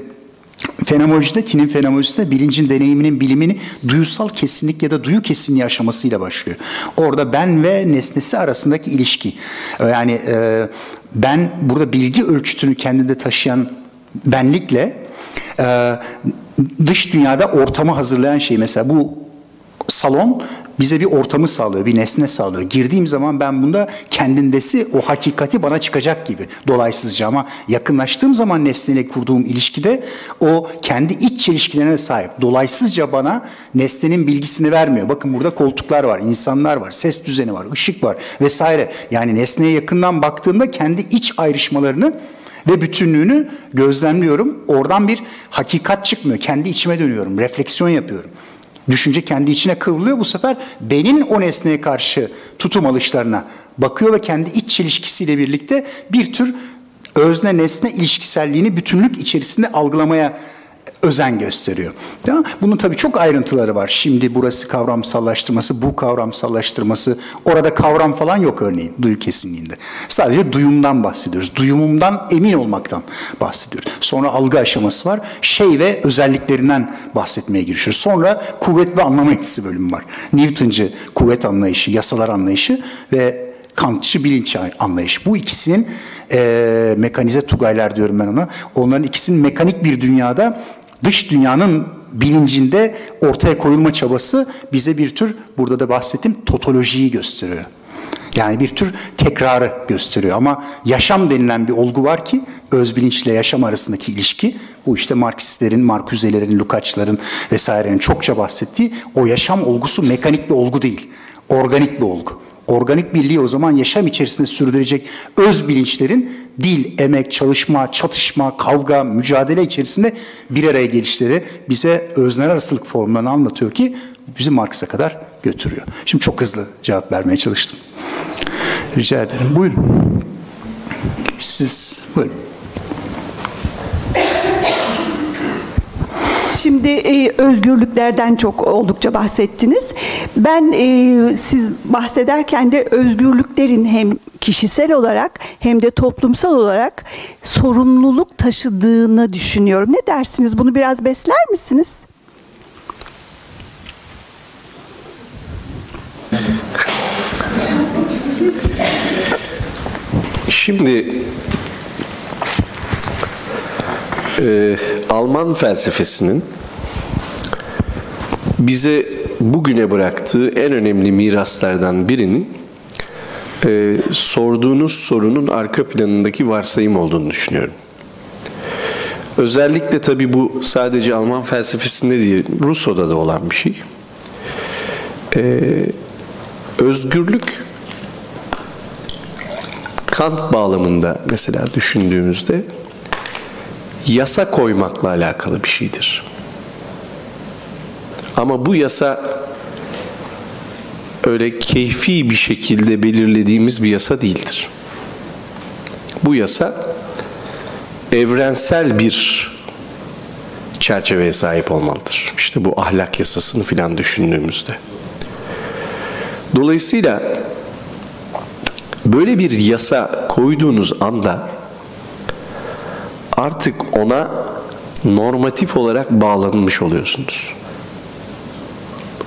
Fenomenolojide, tinin fenomenolojisinde bilincin deneyiminin bilimini duyusal kesinlik ya da duyu kesinliği aşamasıyla başlıyor. Orada ben ve nesnesi arasındaki ilişki. Yani e, ben burada bilgi ölçütünü kendinde taşıyan benlikle e, dış dünyada ortamı hazırlayan şey. Mesela bu salon bize bir ortamı sağlıyor, bir nesne sağlıyor. Girdiğim zaman ben bunda kendindesi o hakikati bana çıkacak gibi dolaysızca ama yakınlaştığım zaman nesneyle kurduğum ilişkide o kendi iç çelişkilerine sahip. Dolaysızca bana nesnenin bilgisini vermiyor. Bakın burada koltuklar var, insanlar var, ses düzeni var, ışık var vesaire. Yani nesneye yakından baktığımda kendi iç ayrışmalarını ve bütünlüğünü gözlemliyorum. Oradan bir hakikat çıkmıyor. Kendi içime dönüyorum, refleksiyon yapıyorum. Düşünce kendi içine kıvrılıyor. Bu sefer benim o nesneye karşı tutum alışlarına bakıyor ve kendi iç çelişkisiyle birlikte bir tür özne nesne ilişkiselliğini bütünlük içerisinde algılamaya özen gösteriyor. Değil mi? Bunun tabii çok ayrıntıları var. Şimdi burası kavramsallaştırması, bu kavramsallaştırması. Orada kavram falan yok örneğin duyu kesinliğinde. Sadece duyumdan bahsediyoruz. Duyumumdan emin olmaktan bahsediyoruz. Sonra algı aşaması var. Şey ve özelliklerinden bahsetmeye girişiyoruz. Sonra kuvvet ve anlama yetisi bölümü var. Newton'cı kuvvet anlayışı, yasalar anlayışı ve Kantçı bilinç anlayışı. Bu ikisinin e, mekanize tugaylar diyorum ben ona. Onların ikisinin mekanik bir dünyada dış dünyanın bilincinde ortaya koyulma çabası bize bir tür burada da bahsettim totolojiyi gösteriyor. Yani bir tür tekrarı gösteriyor ama yaşam denilen bir olgu var ki öz bilinçle yaşam arasındaki ilişki bu işte Marksistlerin, Marküzelerin, Lukács'ların vesairenin çokça bahsettiği o yaşam olgusu mekanik bir olgu değil. Organik bir olgu. Organik birliği o zaman yaşam içerisinde sürdürecek öz bilinçlerin dil, emek, çalışma, çatışma, kavga, mücadele içerisinde bir araya gelişleri bize özner arasılık formlarını anlatıyor ki bizi Marx'a kadar götürüyor. Şimdi çok hızlı cevap vermeye çalıştım. Rica ederim. Buyurun. Siz buyurun. Şimdi e, özgürlüklerden çok oldukça bahsettiniz. Ben e, siz bahsederken de özgürlüklerin hem kişisel olarak hem de toplumsal olarak sorumluluk taşıdığını düşünüyorum. Ne dersiniz? Bunu biraz besler misiniz? Şimdi e, Alman felsefesinin bize bugüne bıraktığı en önemli miraslardan birinin e, sorduğunuz sorunun arka planındaki varsayım olduğunu düşünüyorum. Özellikle tabi bu sadece Alman felsefesinde değil, Rousseau'da da olan bir şey. Ee, özgürlük Kant bağlamında mesela düşündüğümüzde yasa koymakla alakalı bir şeydir. Ama bu yasa öyle keyfi bir şekilde belirlediğimiz bir yasa değildir. Bu yasa evrensel bir çerçeveye sahip olmalıdır. İşte bu ahlak yasasını filan düşündüğümüzde. Dolayısıyla böyle bir yasa koyduğunuz anda artık ona normatif olarak bağlanmış oluyorsunuz.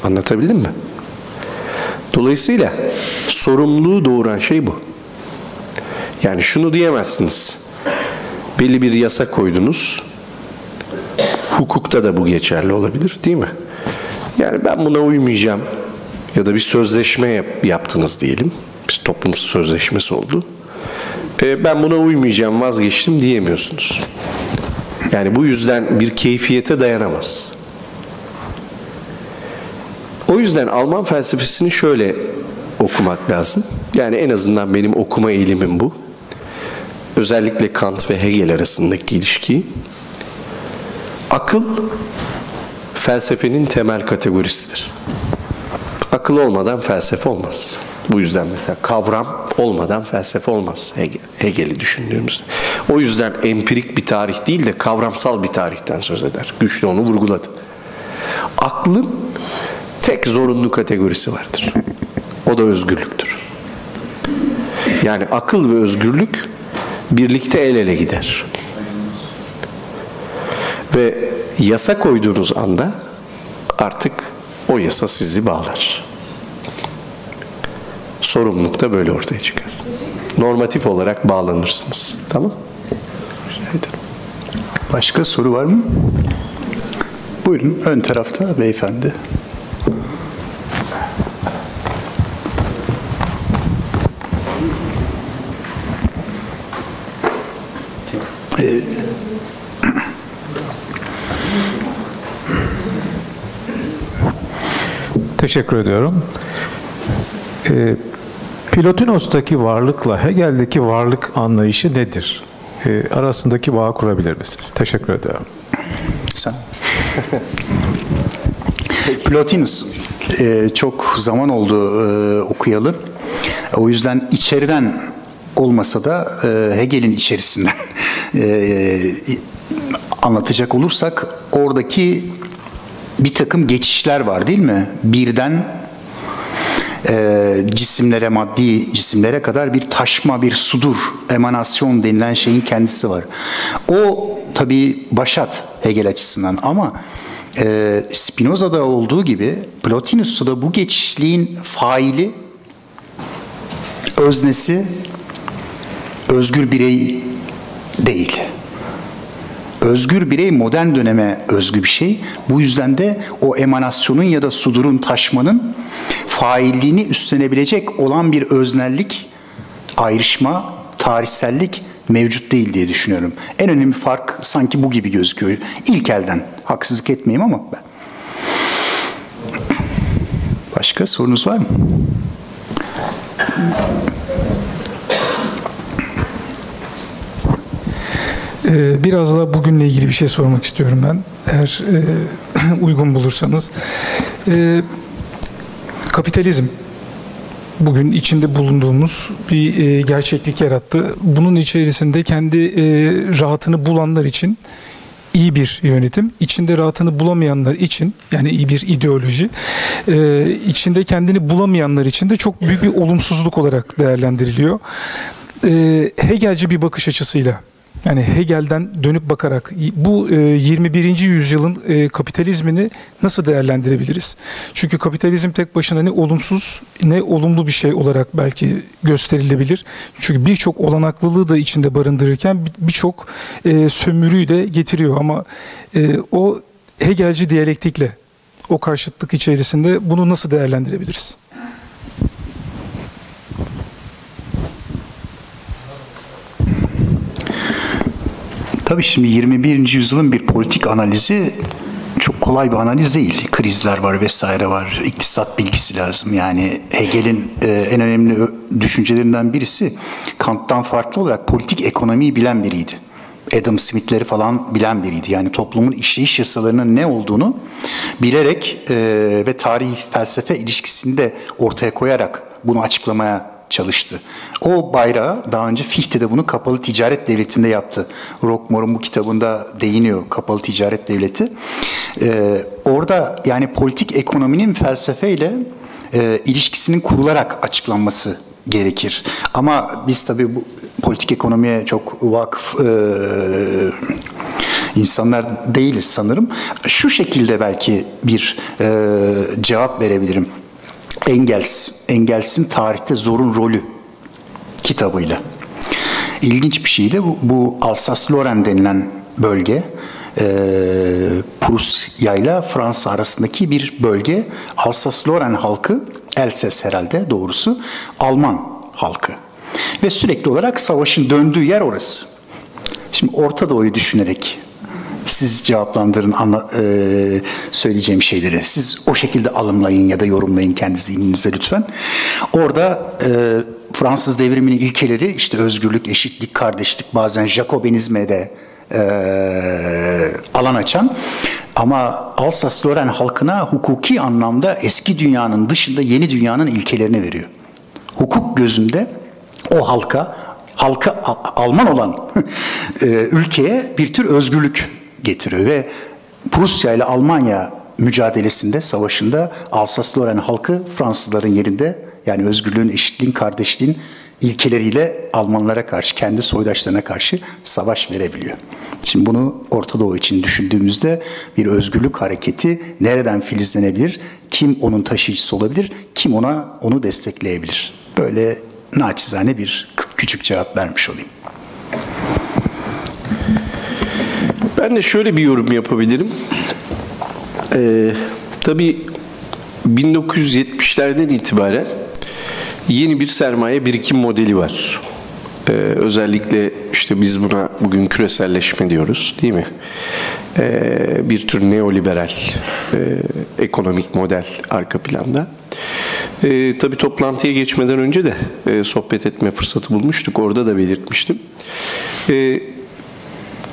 Anlatabildim mi? Dolayısıyla sorumluluğu doğuran şey bu. Yani şunu diyemezsiniz. Belli bir yasa koydunuz. Hukukta da bu geçerli olabilir değil mi? Yani ben buna uymayacağım ya da bir sözleşme yap, yaptınız diyelim. Bir toplum sözleşmesi oldu. E, ben buna uymayacağım vazgeçtim diyemiyorsunuz. Yani bu yüzden bir keyfiyete dayanamaz. O yüzden Alman felsefesini şöyle okumak lazım. Yani en azından benim okuma eğilimim bu. Özellikle Kant ve Hegel arasındaki ilişkiyi. Akıl felsefenin temel kategorisidir. Akıl olmadan felsefe olmaz. Bu yüzden mesela kavram olmadan felsefe olmaz Hegel, Hegel'i düşündüğümüzde. O yüzden empirik bir tarih değil de kavramsal bir tarihten söz eder. Güçlü onu vurguladı. Aklın tek zorunlu kategorisi vardır. O da özgürlüktür. Yani akıl ve özgürlük birlikte el ele gider. Ve yasa koyduğunuz anda artık o yasa sizi bağlar. Sorumluluk da böyle ortaya çıkar. Normatif olarak bağlanırsınız. Tamam? Başka soru var mı? Buyurun ön tarafta beyefendi. Ee, Teşekkür ediyorum. Ee, Plotinos'taki varlıkla Hegel'deki varlık anlayışı nedir? Ee, arasındaki bağı kurabilir misiniz? Teşekkür ediyorum. Sen. <laughs> Plotinus. Ee, çok zaman oldu e, okuyalı. O yüzden içeriden olmasa da e, Hegel'in içerisinden <laughs> e, anlatacak olursak oradaki bir takım geçişler var değil mi? Birden e, cisimlere, maddi cisimlere kadar bir taşma, bir sudur, emanasyon denilen şeyin kendisi var. O tabii başat Hegel açısından ama e, Spinoza'da olduğu gibi Plotinus'ta da bu geçişliğin faili, öznesi özgür birey değil. Özgür birey modern döneme özgü bir şey. Bu yüzden de o emanasyonun ya da sudurun taşmanın failliğini üstlenebilecek olan bir öznellik, ayrışma, tarihsellik mevcut değil diye düşünüyorum. En önemli fark sanki bu gibi gözüküyor. İlk elden. Haksızlık etmeyeyim ama ben. Başka sorunuz var mı? Ee, biraz da bugünle ilgili bir şey sormak istiyorum ben. Eğer e, <clears throat> uygun bulursanız. E, kapitalizm bugün içinde bulunduğumuz bir e, gerçeklik yarattı. Bunun içerisinde kendi e, rahatını bulanlar için iyi bir yönetim, içinde rahatını bulamayanlar için yani iyi bir ideoloji, e, içinde kendini bulamayanlar için de çok büyük bir olumsuzluk olarak değerlendiriliyor. E, Hegelci bir bakış açısıyla yani Hegel'den dönüp bakarak bu 21. E, yüzyılın e, kapitalizmini nasıl değerlendirebiliriz? Çünkü kapitalizm tek başına ne olumsuz ne olumlu bir şey olarak belki gösterilebilir. Çünkü birçok olanaklılığı da içinde barındırırken birçok e, sömürüyü de getiriyor ama o Hegelci diyalektikle o karşıtlık içerisinde bunu nasıl değerlendirebiliriz? Tabii şimdi 21. yüzyılın bir politik analizi çok kolay bir analiz değil. Krizler var vesaire var. İktisat bilgisi lazım. Yani Hegel'in e, en önemli düşüncelerinden birisi Kant'tan farklı olarak politik ekonomiyi bilen biriydi. Adam Smith'leri falan bilen biriydi. Yani toplumun işleyiş yasalarının ne olduğunu bilerek e, ve tarih felsefe ilişkisini de ortaya koyarak bunu açıklamaya çalıştı. O bayrağı daha önce Fichte'de bunu kapalı ticaret devletinde yaptı. Rockmore'un bu kitabında değiniyor kapalı ticaret devleti. Ee, orada yani politik ekonominin felsefeyle e, ilişkisinin kurularak açıklanması gerekir. Ama biz tabii bu politik ekonomiye çok vakıf e, insanlar değiliz sanırım. Şu şekilde belki bir e, cevap verebilirim. Engels, Engels'in tarihte zorun rolü kitabıyla. İlginç bir şey de bu, bu Alsace-Lorraine denilen bölge e, Prusya ile Fransa arasındaki bir bölge. Alsace-Lorraine halkı, Elses herhalde doğrusu, Alman halkı. Ve sürekli olarak savaşın döndüğü yer orası. Şimdi Orta Doğu'yu düşünerek siz cevaplandırın anla, e, söyleyeceğim şeyleri. Siz o şekilde alımlayın ya da yorumlayın kendi zihninizde lütfen. Orada e, Fransız devriminin ilkeleri işte özgürlük, eşitlik, kardeşlik, bazen Jacobinizme de e, alan açan ama Alsace-Lorraine halkına hukuki anlamda eski dünyanın dışında yeni dünyanın ilkelerini veriyor. Hukuk gözünde o halka, halka Alman olan <laughs> e, ülkeye bir tür özgürlük getiriyor ve Prusya ile Almanya mücadelesinde, savaşında Alsace-Lorraine halkı Fransızların yerinde yani özgürlüğün, eşitliğin, kardeşliğin ilkeleriyle Almanlara karşı, kendi soydaşlarına karşı savaş verebiliyor. Şimdi bunu Orta Doğu için düşündüğümüzde bir özgürlük hareketi nereden filizlenebilir? Kim onun taşıyıcısı olabilir? Kim ona onu destekleyebilir? Böyle naçizane bir küçük cevap vermiş olayım. Ben de şöyle bir yorum yapabilirim. Ee, tabii 1970'lerden itibaren yeni bir sermaye birikim modeli var. Ee, özellikle işte biz buna bugün küreselleşme diyoruz değil mi? Ee, bir tür neoliberal e, ekonomik model arka planda. Ee, tabii toplantıya geçmeden önce de e, sohbet etme fırsatı bulmuştuk. Orada da belirtmiştim. Ee,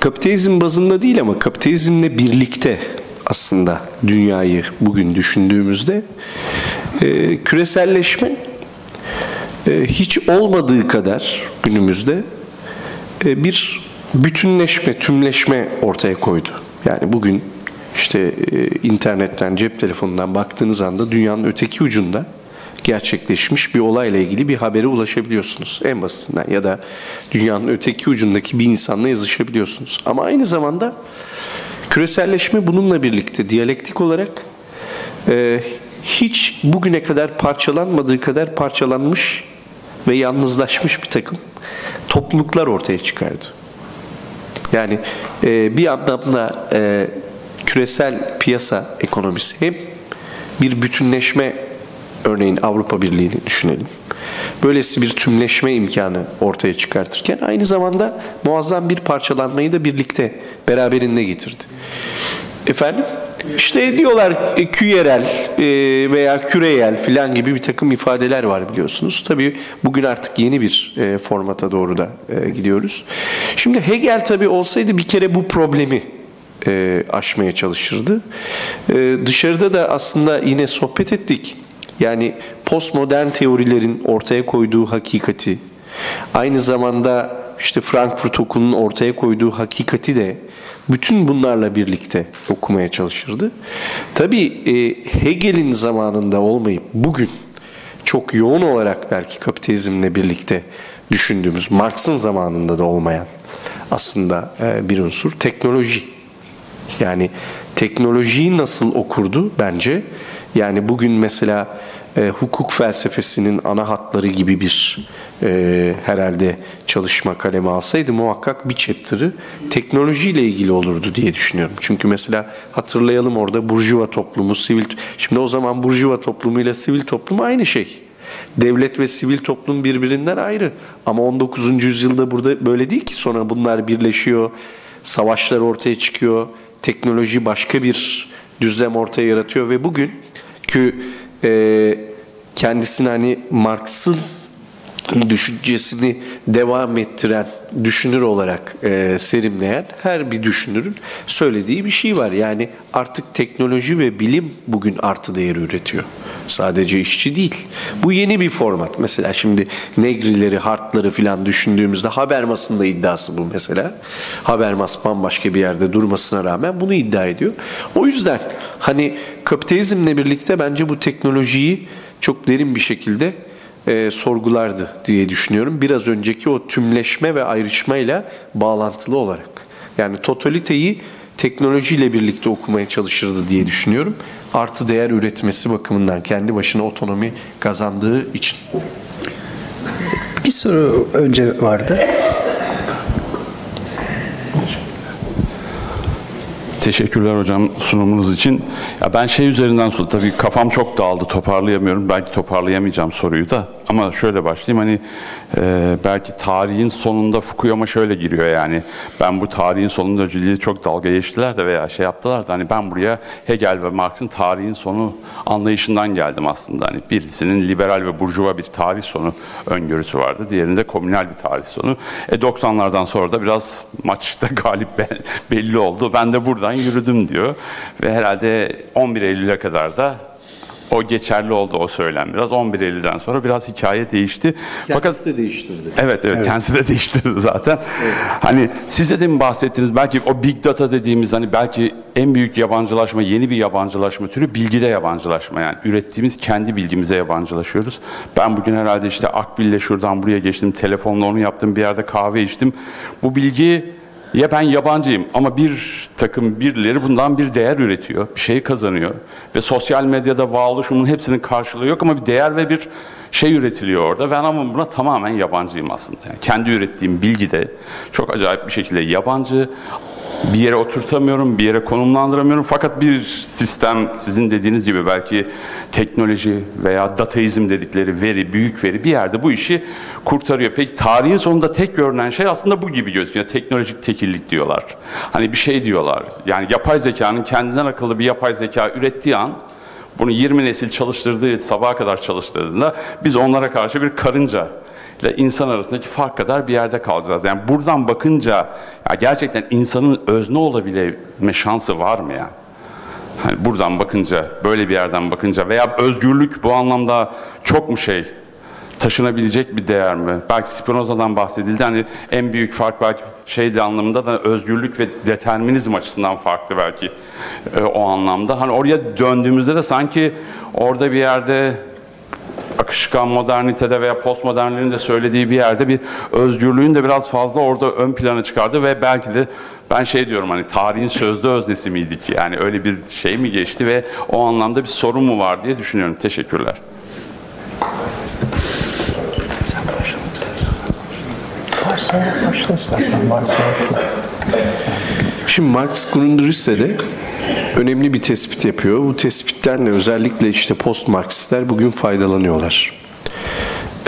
kapitalizm bazında değil ama kapitalizmle birlikte aslında dünyayı bugün düşündüğümüzde e, küreselleşme e, hiç olmadığı kadar günümüzde e, bir bütünleşme, tümleşme ortaya koydu. Yani bugün işte e, internetten, cep telefonundan baktığınız anda dünyanın öteki ucunda gerçekleşmiş bir olayla ilgili bir habere ulaşabiliyorsunuz en basitinden ya da dünyanın öteki ucundaki bir insanla yazışabiliyorsunuz. Ama aynı zamanda küreselleşme bununla birlikte diyalektik olarak e, hiç bugüne kadar parçalanmadığı kadar parçalanmış ve yalnızlaşmış bir takım topluluklar ortaya çıkardı. Yani e, bir anlamda e, küresel piyasa ekonomisi hem bir bütünleşme örneğin Avrupa Birliği'ni düşünelim. Böylesi bir tümleşme imkanı ortaya çıkartırken aynı zamanda muazzam bir parçalanmayı da birlikte beraberinde getirdi. Efendim? İşte diyorlar e, küyerel e, veya küreyel filan gibi bir takım ifadeler var biliyorsunuz. Tabii bugün artık yeni bir e, formata doğru da gidiyoruz. Şimdi Hegel tabii olsaydı bir kere bu problemi aşmaya çalışırdı. Dışarıda da aslında yine sohbet ettik. Yani postmodern teorilerin ortaya koyduğu hakikati, aynı zamanda işte Frankfurt Okulu'nun ortaya koyduğu hakikati de bütün bunlarla birlikte okumaya çalışırdı. Tabii e, Hegel'in zamanında olmayıp bugün çok yoğun olarak belki kapitalizmle birlikte düşündüğümüz Marx'ın zamanında da olmayan aslında e, bir unsur teknoloji. Yani teknolojiyi nasıl okurdu bence? Yani bugün mesela e, hukuk felsefesinin ana hatları gibi bir e, herhalde çalışma kalemi alsaydı muhakkak bir chapter'ı teknolojiyle ilgili olurdu diye düşünüyorum. Çünkü mesela hatırlayalım orada burjuva toplumu, sivil şimdi o zaman burjuva toplumu ile sivil toplum aynı şey. Devlet ve sivil toplum birbirinden ayrı. Ama 19. yüzyılda burada böyle değil ki. Sonra bunlar birleşiyor, savaşlar ortaya çıkıyor, teknoloji başka bir düzlem ortaya yaratıyor ve bugün ki e, kendisini hani Marx'ın düşüncesini devam ettiren düşünür olarak e, serimleyen her bir düşünürün söylediği bir şey var. Yani artık teknoloji ve bilim bugün artı değeri üretiyor. Sadece işçi değil. Bu yeni bir format. Mesela şimdi Negrileri, Hartları filan düşündüğümüzde Habermas'ın da iddiası bu mesela. Habermas bambaşka bir yerde durmasına rağmen bunu iddia ediyor. O yüzden hani kapitalizmle birlikte bence bu teknolojiyi çok derin bir şekilde e, sorgulardı diye düşünüyorum. Biraz önceki o tümleşme ve ayrışmayla bağlantılı olarak. Yani totaliteyi teknolojiyle birlikte okumaya çalışırdı diye düşünüyorum. Artı değer üretmesi bakımından kendi başına otonomi kazandığı için. Bir soru önce vardı. Teşekkürler hocam sunumunuz için. Ya ben şey üzerinden sor, tabii kafam çok dağıldı toparlayamıyorum. Belki toparlayamayacağım soruyu da. Ama şöyle başlayayım hani e, belki tarihin sonunda Fukuyama şöyle giriyor yani. Ben bu tarihin sonunda öcülüğü çok dalga geçtiler de veya şey yaptılar da hani ben buraya Hegel ve Marx'ın tarihin sonu anlayışından geldim aslında. Hani birisinin liberal ve burjuva bir tarih sonu öngörüsü vardı. Diğerinde komünal bir tarih sonu. E 90'lardan sonra da biraz maçta <laughs> galip belli oldu. Ben de buradan yürüdüm diyor. Ve herhalde 11 Eylül'e kadar da o geçerli oldu o söylem biraz. 11 Eylül'den sonra biraz hikaye değişti. Kendisi Fakat, de değiştirdi. Evet, evet, evet. kendisi de değiştirdi zaten. Evet. Hani siz de mi bahsettiniz belki o big data dediğimiz hani belki en büyük yabancılaşma, yeni bir yabancılaşma türü bilgide yabancılaşma. Yani ürettiğimiz kendi bilgimize yabancılaşıyoruz. Ben bugün herhalde işte Akbil'le şuradan buraya geçtim, telefonla onu yaptım, bir yerde kahve içtim. Bu bilgi ya ben yabancıyım ama bir takım birileri bundan bir değer üretiyor, bir şey kazanıyor ve sosyal medyada oluşumun hepsinin karşılığı yok ama bir değer ve bir şey üretiliyor orada. Ben ama buna tamamen yabancıyım aslında. Yani kendi ürettiğim bilgi de çok acayip bir şekilde yabancı bir yere oturtamıyorum, bir yere konumlandıramıyorum. Fakat bir sistem sizin dediğiniz gibi belki teknoloji veya dataizm dedikleri veri, büyük veri bir yerde bu işi kurtarıyor. Peki tarihin sonunda tek görünen şey aslında bu gibi gözüküyor. Teknolojik tekillik diyorlar. Hani bir şey diyorlar. Yani yapay zekanın kendinden akıllı bir yapay zeka ürettiği an bunu 20 nesil çalıştırdığı, sabaha kadar çalıştırdığında biz onlara karşı bir karınca ile insan arasındaki fark kadar bir yerde kalacağız. Yani buradan bakınca ya gerçekten insanın özne olabilme şansı var mı ya? Hani buradan bakınca, böyle bir yerden bakınca veya özgürlük bu anlamda çok mu şey taşınabilecek bir değer mi? Belki Spinoza'dan bahsedildi. Hani en büyük fark belki şeydi anlamında da özgürlük ve determinizm açısından farklı belki e, o anlamda. Hani oraya döndüğümüzde de sanki orada bir yerde akışkan modernitede veya postmodernliğin de söylediği bir yerde bir özgürlüğün de biraz fazla orada ön plana çıkardı ve belki de ben şey diyorum hani tarihin sözde öznesi miydik yani öyle bir şey mi geçti ve o anlamda bir sorun mu var diye düşünüyorum. Teşekkürler. Şimdi Marx Grundriss'e önemli bir tespit yapıyor. Bu tespitten özellikle işte post Marksistler bugün faydalanıyorlar.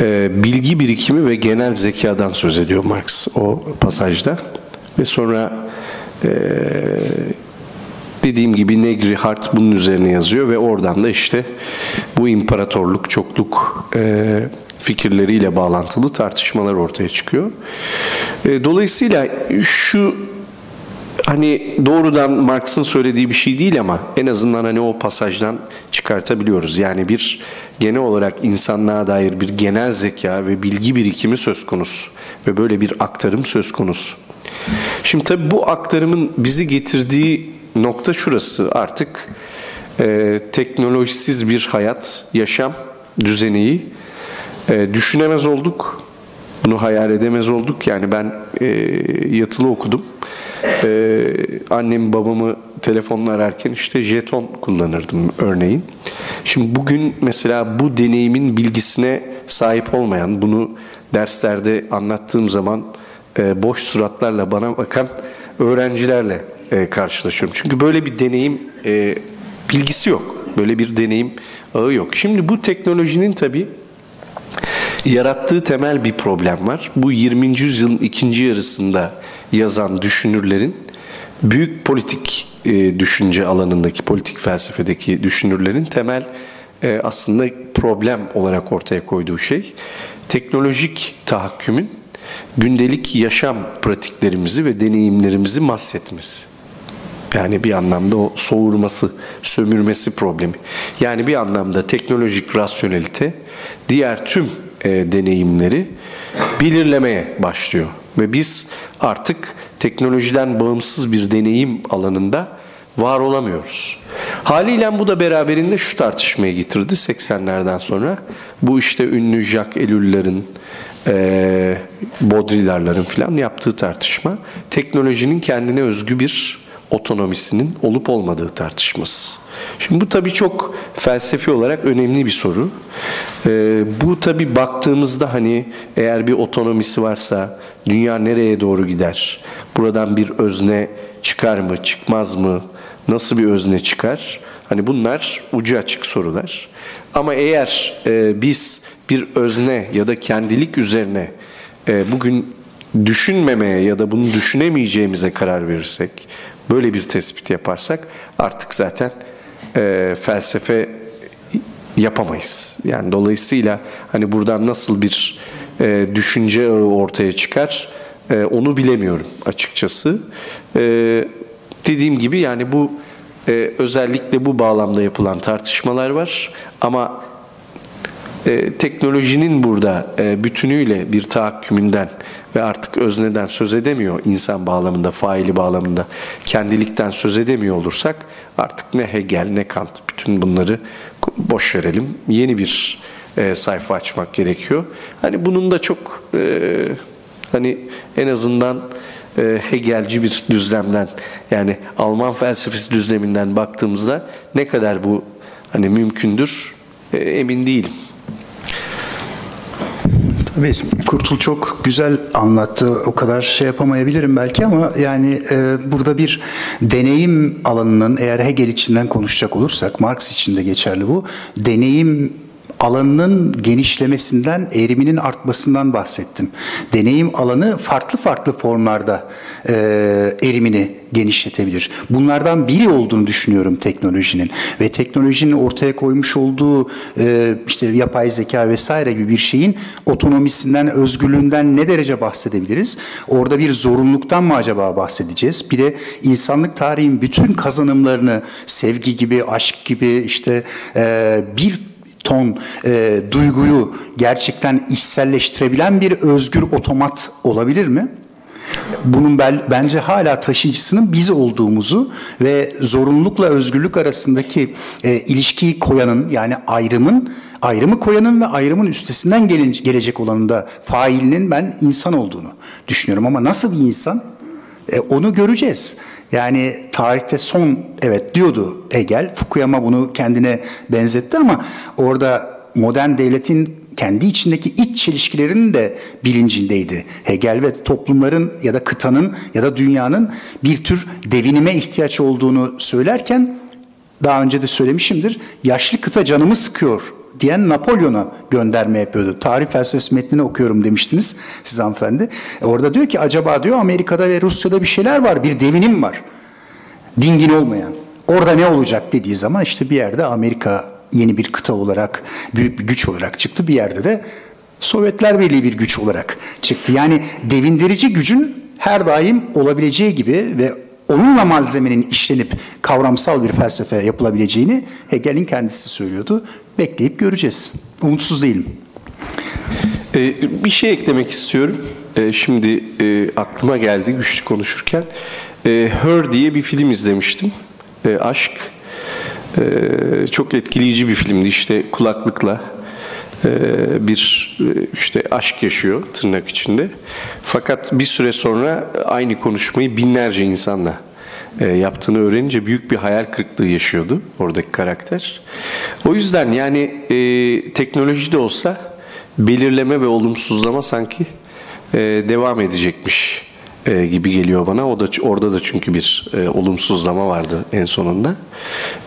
Ee, bilgi birikimi ve genel zekadan söz ediyor Marx o pasajda. Ve sonra e, dediğim gibi Negri Hart bunun üzerine yazıyor ve oradan da işte bu imparatorluk, çokluk e, fikirleriyle bağlantılı tartışmalar ortaya çıkıyor. E, dolayısıyla şu hani doğrudan Marx'ın söylediği bir şey değil ama en azından hani o pasajdan çıkartabiliyoruz. Yani bir genel olarak insanlığa dair bir genel zeka ve bilgi birikimi söz konusu ve böyle bir aktarım söz konusu. Şimdi tabii bu aktarımın bizi getirdiği nokta şurası artık e, teknolojisiz bir hayat, yaşam düzeneyi e, düşünemez olduk. Bunu hayal edemez olduk. Yani ben e, yatılı okudum ee, annem babamı telefonla ararken işte jeton kullanırdım örneğin. Şimdi bugün mesela bu deneyimin bilgisine sahip olmayan, bunu derslerde anlattığım zaman e, boş suratlarla bana bakan öğrencilerle e, karşılaşıyorum. Çünkü böyle bir deneyim e, bilgisi yok. Böyle bir deneyim ağı yok. Şimdi bu teknolojinin tabii yarattığı temel bir problem var. Bu 20. yüzyılın ikinci yarısında yazan düşünürlerin büyük politik e, düşünce alanındaki, politik felsefedeki düşünürlerin temel e, aslında problem olarak ortaya koyduğu şey teknolojik tahakkümün gündelik yaşam pratiklerimizi ve deneyimlerimizi mahsetmesi. Yani bir anlamda o soğurması, sömürmesi problemi. Yani bir anlamda teknolojik rasyonelite diğer tüm e, deneyimleri belirlemeye başlıyor. Ve biz artık teknolojiden bağımsız bir deneyim alanında var olamıyoruz. Haliyle bu da beraberinde şu tartışmayı getirdi 80'lerden sonra. Bu işte ünlü Jacques Ellul'lerin, e, Baudrillard'ların falan yaptığı tartışma teknolojinin kendine özgü bir otonomisinin olup olmadığı tartışması. Şimdi bu tabii çok felsefi olarak önemli bir soru. Ee, bu tabii baktığımızda hani eğer bir otonomisi varsa dünya nereye doğru gider? Buradan bir özne çıkar mı, çıkmaz mı? Nasıl bir özne çıkar? Hani bunlar ucu açık sorular. Ama eğer e, biz bir özne ya da kendilik üzerine e, bugün düşünmemeye ya da bunu düşünemeyeceğimize karar verirsek, böyle bir tespit yaparsak artık zaten e, felsefe yapamayız. Yani dolayısıyla hani buradan nasıl bir e, düşünce ortaya çıkar e, onu bilemiyorum açıkçası. E, dediğim gibi yani bu e, özellikle bu bağlamda yapılan tartışmalar var ama e, teknolojinin burada e, bütünüyle bir tahakkümünden ve artık özneden söz edemiyor insan bağlamında, faili bağlamında kendilikten söz edemiyor olursak artık ne Hegel ne Kant bütün bunları boş verelim. Yeni bir e, sayfa açmak gerekiyor. Hani bunun da çok e, hani en azından e, Hegelci bir düzlemden yani Alman felsefesi düzleminden baktığımızda ne kadar bu hani mümkündür e, emin değilim. Tabii Kurtul çok güzel anlattı. O kadar şey yapamayabilirim belki ama yani e, burada bir deneyim alanının eğer Hegel içinden konuşacak olursak Marx için de geçerli bu. Deneyim alanının genişlemesinden, eğriminin artmasından bahsettim. Deneyim alanı farklı farklı formlarda e, erimini genişletebilir. Bunlardan biri olduğunu düşünüyorum teknolojinin ve teknolojinin ortaya koymuş olduğu e, işte yapay zeka vesaire gibi bir şeyin otonomisinden, özgürlüğünden ne derece bahsedebiliriz? Orada bir zorunluluktan mı acaba bahsedeceğiz? Bir de insanlık tarihin bütün kazanımlarını sevgi gibi, aşk gibi işte e, bir ton e, duyguyu gerçekten içselleştirebilen bir özgür otomat olabilir mi? Bunun bel, bence hala taşıyıcısının biz olduğumuzu ve zorunlulukla özgürlük arasındaki e, ilişkiyi koyanın yani ayrımın ayrımı koyanın ve ayrımın üstesinden gelin, gelecek olanın da failinin ben insan olduğunu düşünüyorum. Ama nasıl bir insan? E, onu göreceğiz. Yani tarihte son evet diyordu Hegel. Fukuyama bunu kendine benzetti ama orada modern devletin kendi içindeki iç çelişkilerinin de bilincindeydi. Hegel ve toplumların ya da kıtanın ya da dünyanın bir tür devinime ihtiyaç olduğunu söylerken daha önce de söylemişimdir. Yaşlı kıta canımı sıkıyor diyen Napolyon'a gönderme yapıyordu. Tarih felsefesi metnini okuyorum demiştiniz siz hanımefendi. E orada diyor ki acaba diyor Amerika'da ve Rusya'da bir şeyler var, bir devinim var. Dingin olmayan. Orada ne olacak dediği zaman işte bir yerde Amerika yeni bir kıta olarak, büyük bir güç olarak çıktı. Bir yerde de Sovyetler Birliği bir güç olarak çıktı. Yani devindirici gücün her daim olabileceği gibi ve onunla malzemenin işlenip kavramsal bir felsefe yapılabileceğini Hegel'in kendisi söylüyordu. Bekleyip göreceğiz. Umutsuz değilim. Ee, bir şey eklemek istiyorum. Ee, şimdi e, aklıma geldi güçlü konuşurken. Ee, Her diye bir film izlemiştim. Ee, aşk. Ee, çok etkileyici bir filmdi. İşte kulaklıkla e, bir e, işte aşk yaşıyor tırnak içinde. Fakat bir süre sonra aynı konuşmayı binlerce insanla e, yaptığını öğrenince büyük bir hayal kırıklığı yaşıyordu oradaki karakter. O yüzden yani e, teknoloji de olsa belirleme ve olumsuzlama sanki e, devam edecekmiş e, gibi geliyor bana. O da orada da çünkü bir e, olumsuzlama vardı en sonunda.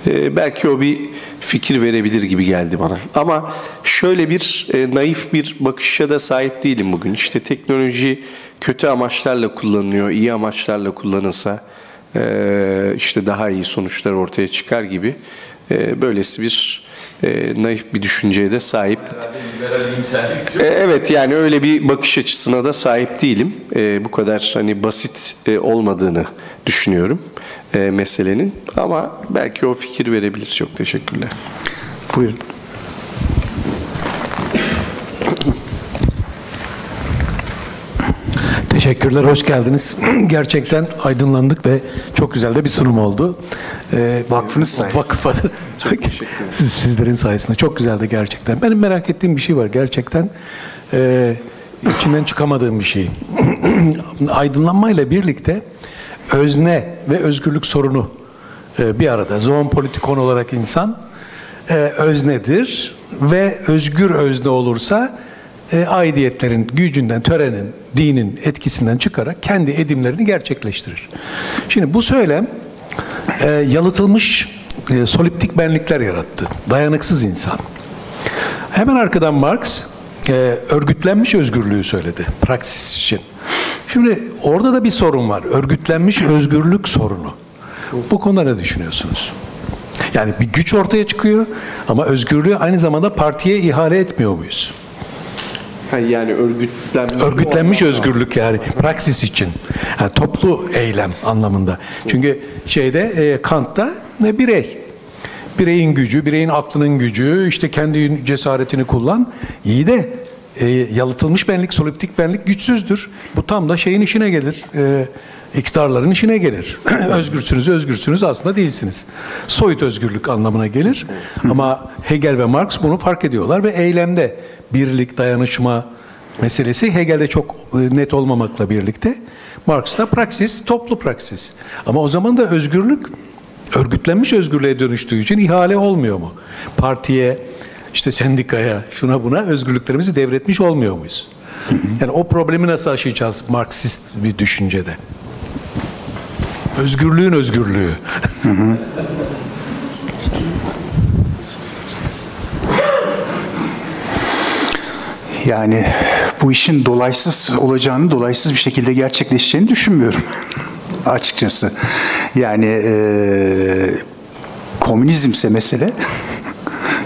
E, belki o bir fikir verebilir gibi geldi bana. Ama şöyle bir e, naif bir bakışa da sahip değilim bugün. İşte teknoloji kötü amaçlarla kullanılıyor, iyi amaçlarla kullanılsa e, işte daha iyi sonuçlar ortaya çıkar gibi e, böylesi bir e, naif bir düşünceye de sahip. E, evet yani öyle bir bakış açısına da sahip değilim. E, bu kadar hani basit e, olmadığını düşünüyorum e, meselenin. Ama belki o fikir verebilir. Çok teşekkürler. Buyurun. Teşekkürler, hoş geldiniz. <clears throat> Gerçekten aydınlandık ve çok güzel de bir sunum oldu. Ee, Vakfınız sayesinde. Vakıf adı. Siz, sizlerin sayesinde. Çok güzeldi gerçekten. Benim merak ettiğim bir şey var gerçekten. Ee, içinden çıkamadığım bir şey. <clears throat> Aydınlanmayla birlikte özne ve özgürlük sorunu e, bir arada. Zoon politikon olarak insan e, öznedir ve özgür özne olursa e, aidiyetlerin gücünden, törenin, dinin etkisinden çıkarak kendi edimlerini gerçekleştirir. Şimdi bu söylem e, yalıtılmış e, soliptik benlikler yarattı. Dayanıksız insan. Hemen arkadan Marx e, örgütlenmiş özgürlüğü söyledi praksis için. Şimdi orada da bir sorun var. Örgütlenmiş özgürlük sorunu. Bu konuda ne düşünüyorsunuz? Yani bir güç ortaya çıkıyor ama özgürlüğü aynı zamanda partiye ihale etmiyor muyuz? Yani örgütlenmiş, Örgütlenmiş özgürlük yani praksis için. Yani toplu eylem anlamında. Çünkü şeyde e, Kant'ta ne birey. Bireyin gücü, bireyin aklının gücü, işte kendi cesaretini kullan. İyi de e, yalıtılmış benlik, soliptik benlik güçsüzdür. Bu tam da şeyin işine gelir. E, iktidarların işine gelir. <clears throat> özgürsünüz, özgürsünüz aslında değilsiniz. Soyut özgürlük anlamına gelir. Ama Hegel ve Marx bunu fark ediyorlar ve eylemde birlik, dayanışma meselesi Hegel'de çok e, net olmamakla birlikte Marx'ta praksis, toplu praksis. Ama o zaman da özgürlük örgütlenmiş özgürlüğe dönüştüğü için ihale olmuyor mu? Partiye, işte sendikaya, şuna buna özgürlüklerimizi devretmiş olmuyor muyuz? Yani o problemi nasıl aşacağız Marksist bir düşüncede? Özgürlüğün özgürlüğü. <laughs> Yani bu işin dolaysız olacağını, dolaysız bir şekilde gerçekleşeceğini düşünmüyorum <laughs> açıkçası. Yani e, komünizmse mesele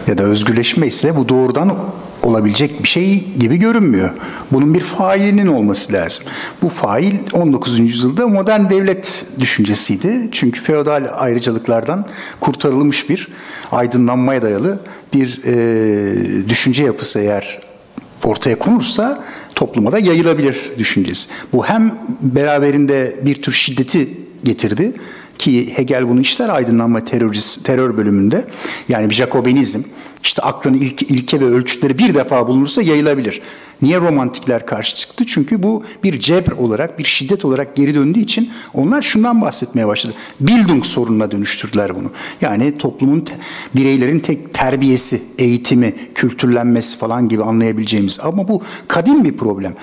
ya da özgürleşme ise bu doğrudan olabilecek bir şey gibi görünmüyor. Bunun bir failinin olması lazım. Bu fail 19. yüzyılda modern devlet düşüncesiydi. Çünkü feodal ayrıcalıklardan kurtarılmış bir aydınlanmaya dayalı bir e, düşünce yapısı eğer ortaya konursa topluma da yayılabilir düşüncesi. Bu hem beraberinde bir tür şiddeti getirdi ki Hegel bunu işler aydınlanma terörist, terör bölümünde. Yani bir Jacobinizm işte aklın ilk, ilke ve ölçütleri bir defa bulunursa yayılabilir. Niye romantikler karşı çıktı? Çünkü bu bir cebr olarak, bir şiddet olarak geri döndüğü için onlar şundan bahsetmeye başladı. Bildung sorununa dönüştürdüler bunu. Yani toplumun, bireylerin tek terbiyesi, eğitimi, kültürlenmesi falan gibi anlayabileceğimiz. Ama bu kadim bir problem.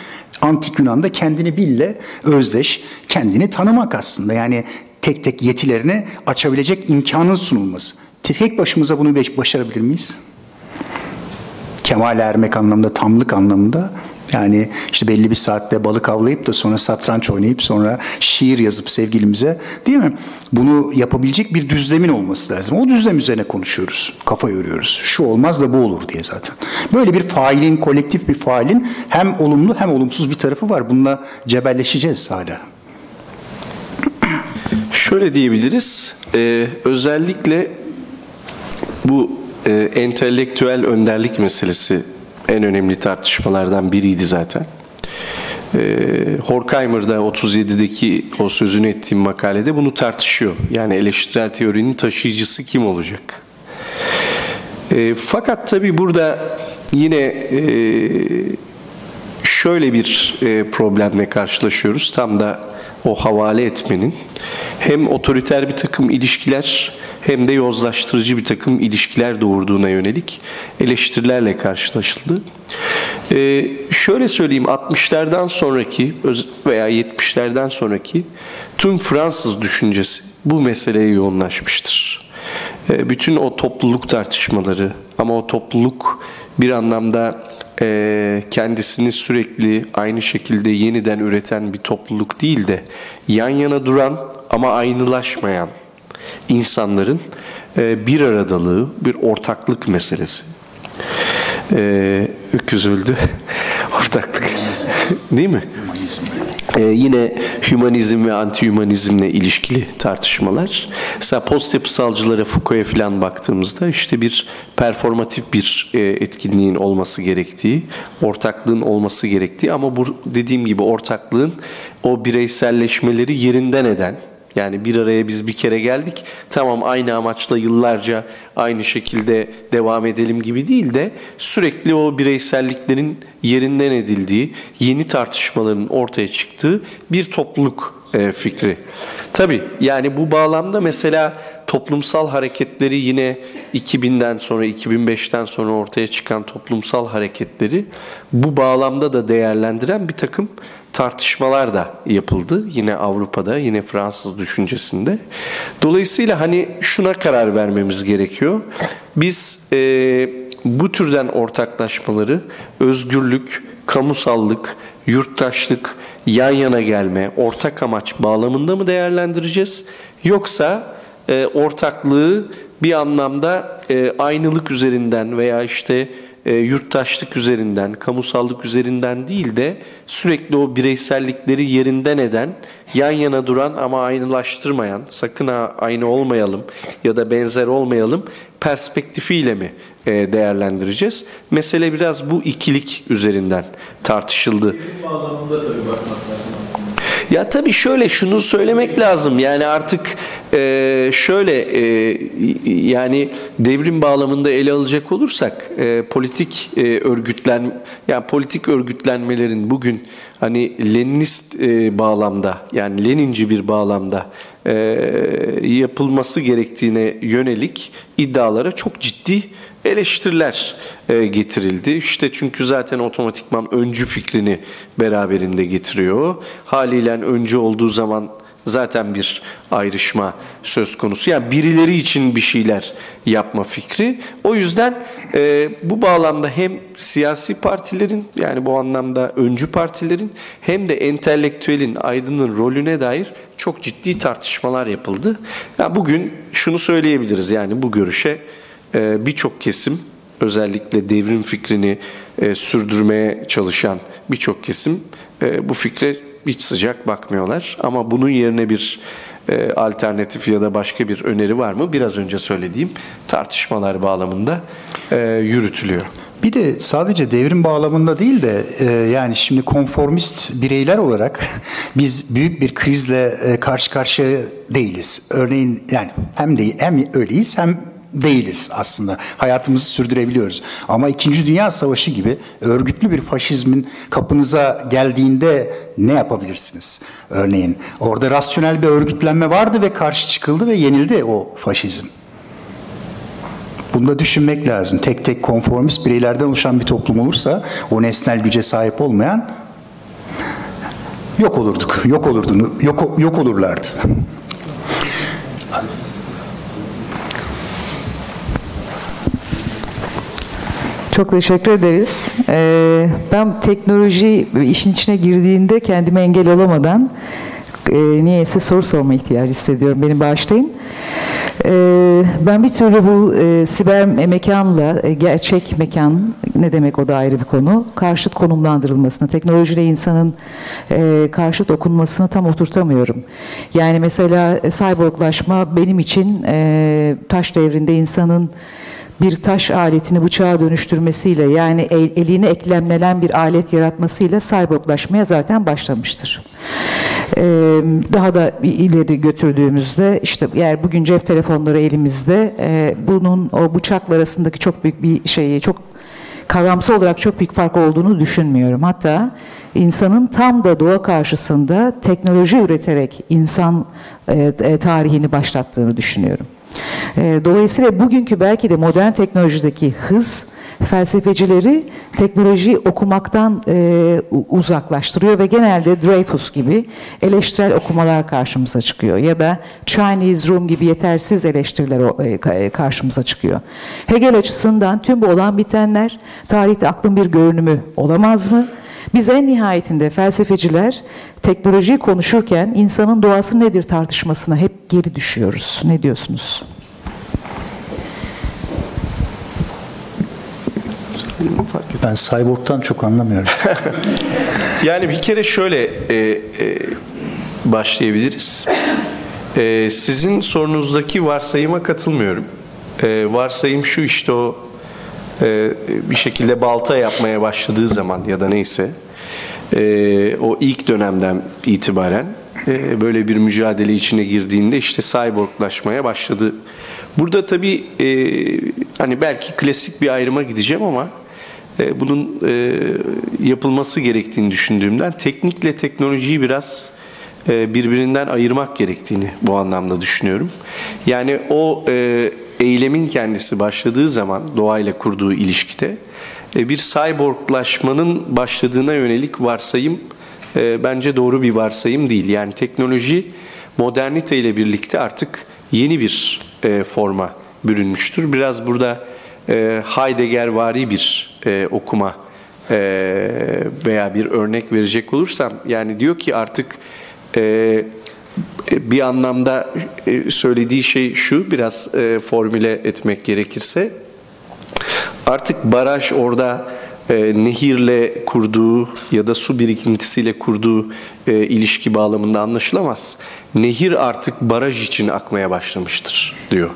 Antik Yunan'da kendini bille özdeş, kendini tanımak aslında. Yani tek tek yetilerini açabilecek imkanın sunulması. Tek başımıza bunu başarabilir miyiz? Kemal ermek anlamında, tamlık anlamında. Yani işte belli bir saatte balık avlayıp da sonra satranç oynayıp sonra şiir yazıp sevgilimize değil mi? Bunu yapabilecek bir düzlemin olması lazım. O düzlem üzerine konuşuyoruz. Kafa yoruyoruz. Şu olmaz da bu olur diye zaten. Böyle bir failin, kolektif bir failin hem olumlu hem olumsuz bir tarafı var. Bununla cebelleşeceğiz hala. Şöyle diyebiliriz. Ee, özellikle bu e, entelektüel önderlik meselesi en önemli tartışmalardan biriydi zaten. E, Horkheimer'da 37'deki o sözünü ettiğim makalede bunu tartışıyor. Yani eleştirel teorinin taşıyıcısı kim olacak? E, fakat tabii burada yine e, şöyle bir e, problemle karşılaşıyoruz. Tam da o havale etmenin hem otoriter bir takım ilişkiler hem de yozlaştırıcı bir takım ilişkiler doğurduğuna yönelik eleştirilerle karşılaşıldı. Ee, şöyle söyleyeyim 60'lardan sonraki veya 70'lerden sonraki tüm Fransız düşüncesi bu meseleye yoğunlaşmıştır. Ee, bütün o topluluk tartışmaları ama o topluluk bir anlamda e, kendisini sürekli aynı şekilde yeniden üreten bir topluluk değil de yan yana duran ama aynılaşmayan insanların e, bir aradalığı, bir ortaklık meselesi. Ee, öküz öldü. <laughs> Ortaklık. Değil mi? Ee, yine hümanizm ve anti-hümanizmle ilişkili tartışmalar. Mesela post yapısalcılara, Foucault'a falan baktığımızda işte bir performatif bir e, etkinliğin olması gerektiği, ortaklığın olması gerektiği ama bu dediğim gibi ortaklığın o bireyselleşmeleri yerinden eden, Yani bir araya biz bir kere geldik. Tamam aynı amaçla yıllarca aynı şekilde devam edelim gibi değil de sürekli o bireyselliklerin yerinden edildiği, yeni tartışmaların ortaya çıktığı bir topluluk e, fikri. Tabii yani bu bağlamda mesela toplumsal hareketleri yine 2000'den sonra 2005'ten sonra ortaya çıkan toplumsal hareketleri bu bağlamda da değerlendiren bir takım tartışmalar da yapıldı. Yine Avrupa'da, yine Fransız düşüncesinde. Dolayısıyla hani şuna karar vermemiz gerekiyor. Biz e, bu türden ortaklaşmaları özgürlük, kamusallık, yurttaşlık, yan yana gelme, ortak amaç bağlamında mı değerlendireceğiz? Yoksa e, ortaklığı bir anlamda e, aynılık üzerinden veya işte e, yurttaşlık üzerinden, kamusallık üzerinden değil de sürekli o bireysellikleri yerinden eden, yan yana duran ama aynılaştırmayan, sakın ha aynı olmayalım ya da benzer olmayalım perspektifiyle mi e, değerlendireceğiz? Mesele biraz bu ikilik üzerinden tartışıldı. Ya tabii şöyle şunu söylemek lazım. Yani artık e, şöyle e, yani devrim bağlamında ele alacak olursak e, politik e, örgütlen yani politik örgütlenmelerin bugün hani Leninist e, bağlamda yani Leninci bir bağlamda e, yapılması gerektiğine yönelik iddialara çok ciddi eleştiriler e, getirildi. İşte çünkü zaten otomatikman öncü fikrini beraberinde getiriyor. Haliyle öncü olduğu zaman zaten bir ayrışma söz konusu. Yani birileri için bir şeyler yapma fikri. O yüzden e, bu bağlamda hem siyasi partilerin yani bu anlamda öncü partilerin hem de entelektüelin, aydının rolüne dair çok ciddi tartışmalar yapıldı. Yani bugün şunu söyleyebiliriz yani bu görüşe e, birçok kesim özellikle devrim fikrini e, sürdürmeye çalışan birçok kesim e, bu fikre hiç sıcak bakmıyorlar. Ama bunun yerine bir e, alternatif ya da başka bir öneri var mı? Biraz önce söylediğim tartışmalar bağlamında yürütülüyor. Bir de sadece devrim bağlamında değil de yani şimdi konformist bireyler olarak <laughs> biz büyük bir krizle e, karşı karşıya değiliz. Örneğin yani hem de hem öyleyiz hem değiliz aslında. Hayatımızı sürdürebiliyoruz. Ama İkinci Dünya Savaşı gibi örgütlü bir faşizmin kapınıza geldiğinde ne yapabilirsiniz? Örneğin orada rasyonel bir örgütlenme vardı ve karşı çıkıldı ve yenildi o faşizm. Bunu da düşünmek lazım. Tek tek konformist bireylerden oluşan bir toplum olursa o nesnel güce sahip olmayan yok olurduk. Yok olurdu. Yok, yok olurlardı. Çok teşekkür ederiz. Ee, ben teknoloji işin içine girdiğinde kendime engel olamadan e, niyeyse soru sorma ihtiyacı hissediyorum. Beni bağışlayın. Ee, ben bir türlü bu e, siber mekanla e, gerçek mekan ne demek o da ayrı bir konu. Karşıt konumlandırılmasını, teknolojiyle insanın e, karşıt okunmasını tam oturtamıyorum. Yani mesela e, cyborglaşma benim için taş devrinde insanın bir taş aletini bıçağa dönüştürmesiyle yani el, eline eklemlenen bir alet yaratmasıyla cyborglaşmaya zaten başlamıştır. Ee, daha da ileri götürdüğümüzde işte eğer bugün cep telefonları elimizde e, bunun o bıçakla arasındaki çok büyük bir şeyi çok kavramsal olarak çok büyük fark olduğunu düşünmüyorum. Hatta insanın tam da doğa karşısında teknoloji üreterek insan e, e tarihini başlattığını düşünüyorum. Ee, dolayısıyla bugünkü belki de modern teknolojideki hız felsefecileri teknolojiyi okumaktan e, uzaklaştırıyor ve genelde Dreyfus gibi eleştirel okumalar karşımıza çıkıyor ya da Chinese Room gibi yetersiz eleştiriler e, karşımıza çıkıyor. Hegel açısından tüm bu olan bitenler tarihte aklın bir görünümü olamaz mı? Biz en nihayetinde felsefeciler teknolojiyi konuşurken insanın doğası nedir tartışmasına hep geri düşüyoruz. Ne diyorsunuz? Ben cyborg'tan çok anlamıyorum. <laughs> yani bir kere şöyle e, e, başlayabiliriz. E, sizin sorunuzdaki varsayıma katılmıyorum. E, varsayım şu işte o e, bir şekilde balta yapmaya başladığı zaman ya da neyse e, o ilk dönemden itibaren e, böyle bir mücadele içine girdiğinde işte cyborglaşmaya başladı. Burada tabii e, hani belki klasik bir ayrıma gideceğim ama e, bunun yapılması gerektiğini düşündüğümden teknikle teknolojiyi biraz birbirinden ayırmak gerektiğini bu anlamda düşünüyorum. Yani o eylemin kendisi başladığı zaman doğayla kurduğu ilişkide e, bir cyborglaşmanın başladığına yönelik varsayım e, bence doğru bir varsayım değil. Yani teknoloji modernite ile birlikte artık yeni bir e, forma bürünmüştür. Biraz burada Heideggervari bir okuma veya bir örnek verecek olursam yani diyor ki artık bir anlamda e, söylediği şey şu biraz e, formüle etmek gerekirse artık baraj orada e, nehirle kurduğu ya da su birikintisiyle kurduğu ilişki bağlamında anlaşılamaz. Nehir artık baraj için akmaya başlamıştır diyor.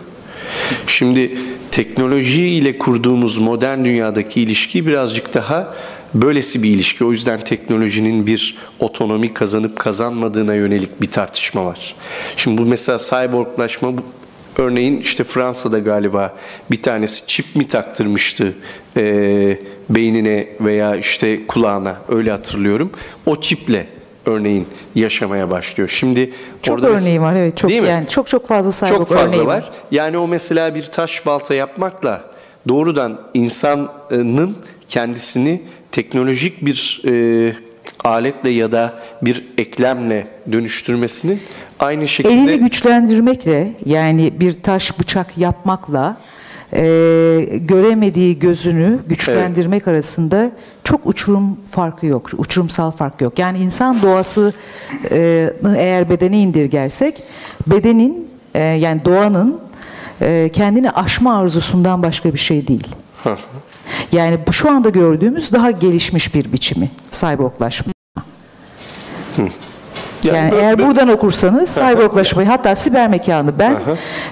Şimdi teknoloji ile kurduğumuz modern dünyadaki ilişki birazcık daha böylesi bir ilişki. O yüzden teknolojinin bir otonomi kazanıp kazanmadığına yönelik bir tartışma var. Şimdi bu mesela cyborglaşma örneğin işte Fransa'da galiba bir tanesi çip mi taktırmıştı e, beynine veya işte kulağına öyle hatırlıyorum. O çiple örneğin yaşamaya başlıyor. Şimdi çok orada örneği var evet çok değil mi? yani çok çok fazla cyborg çok fazla örneği var. Yani o mesela bir taş balta yapmakla doğrudan insanın kendisini teknolojik bir e, aletle ya da bir eklemle dönüştürmesinin aynı şekilde Elini güçlendirmekle yani bir taş bıçak yapmakla e, göremediği gözünü güçlendirmek arasında çok uçurum farkı yok. Uçurumsal fark yok. Yani insan doğası e, eğer bedene indirgersek bedenin e, yani doğanın e, kendini aşma arzusundan başka bir şey değil. Yani bu şu anda gördüğümüz daha gelişmiş bir biçimi cyborglaşma. Yani, böyle- eğer buradan okursanız cyborglaşmayı hatta siber mekanı ben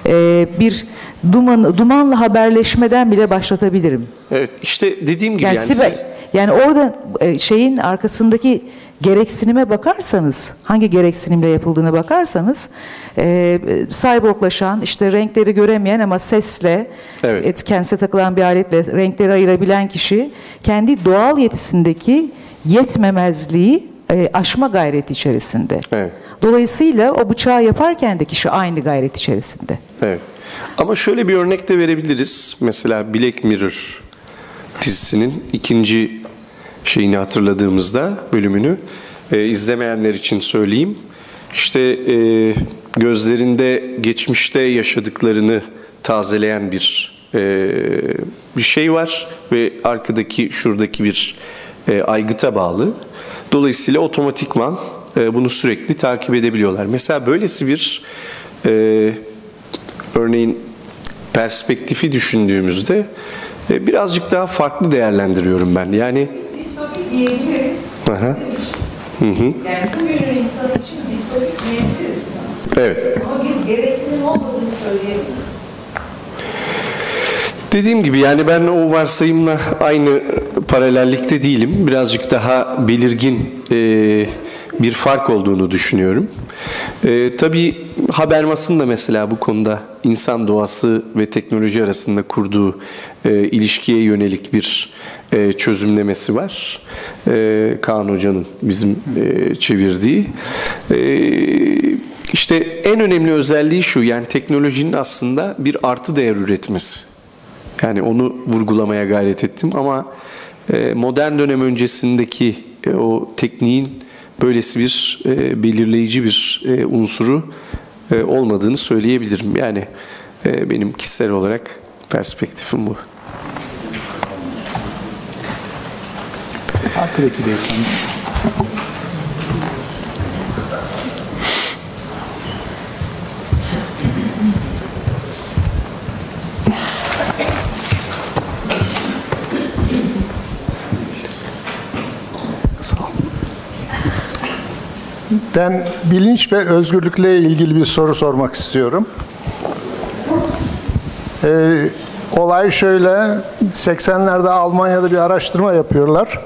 e, bir duman dumanla haberleşmeden bile başlatabilirim. evet işte dediğim gibi Yani, yani, siber siz- yani orada e, şeyin arkasındaki gereksinime bakarsanız, hangi gereksinimle yapıldığına bakarsanız, e, cyborglaşan, işte renkleri göremeyen ama sesle, Evet. et, kendisine takılan bir aletle renkleri ayırabilen kişi, kendi doğal yetisindeki yetmemezliği e, aşma gayreti içerisinde. Evet. Dolayısıyla o bıçağı yaparken de kişi aynı gayret içerisinde. Evet. Ama şöyle bir örnek de verebiliriz. Mesela Black Mirror dizisinin ikinci şeyini hatırladığımızda bölümünü e, izlemeyenler için söyleyeyim. İşte e, gözlerinde geçmişte yaşadıklarını tazeleyen bir e, bir şey var ve arkadaki şuradaki bir e, aygıta bağlı. Dolayısıyla otomatikman e, bunu sürekli takip edebiliyorlar. Mesela böylesi bir e, örneğin perspektifi düşündüğümüzde e, birazcık daha farklı değerlendiriyorum ben. Yani Distopik diyebiliriz. Aha. Hı hı. Yani bugünün insanı için distopik diyebiliriz. Evet. Ama bir gereksinim olmadığını söyleyebiliriz. Dediğim gibi yani ben o varsayımla aynı paralellikte değilim. Birazcık daha belirgin e, bir fark olduğunu düşünüyorum. E, tabii Habermas'ın da mesela bu konuda insan doğası ve teknoloji arasında kurduğu e, ilişkiye yönelik bir e, çözümlemesi var. E, Kaan Hoca'nın bizim e, çevirdiği. E, işte en önemli özelliği şu yani teknolojinin aslında bir artı değer üretmesi. Yani onu vurgulamaya gayret ettim ama e, modern dönem öncesindeki e, o tekniğin böylesi bir e, belirleyici bir e, unsuru e, olmadığını söyleyebilirim. Yani e, benim kişisel olarak perspektifim bu. Arkadaki beyefendi. Ben bilinç ve özgürlükle ilgili bir soru sormak istiyorum. Ee, olay şöyle, 80'lerde Almanya'da bir araştırma yapıyorlar.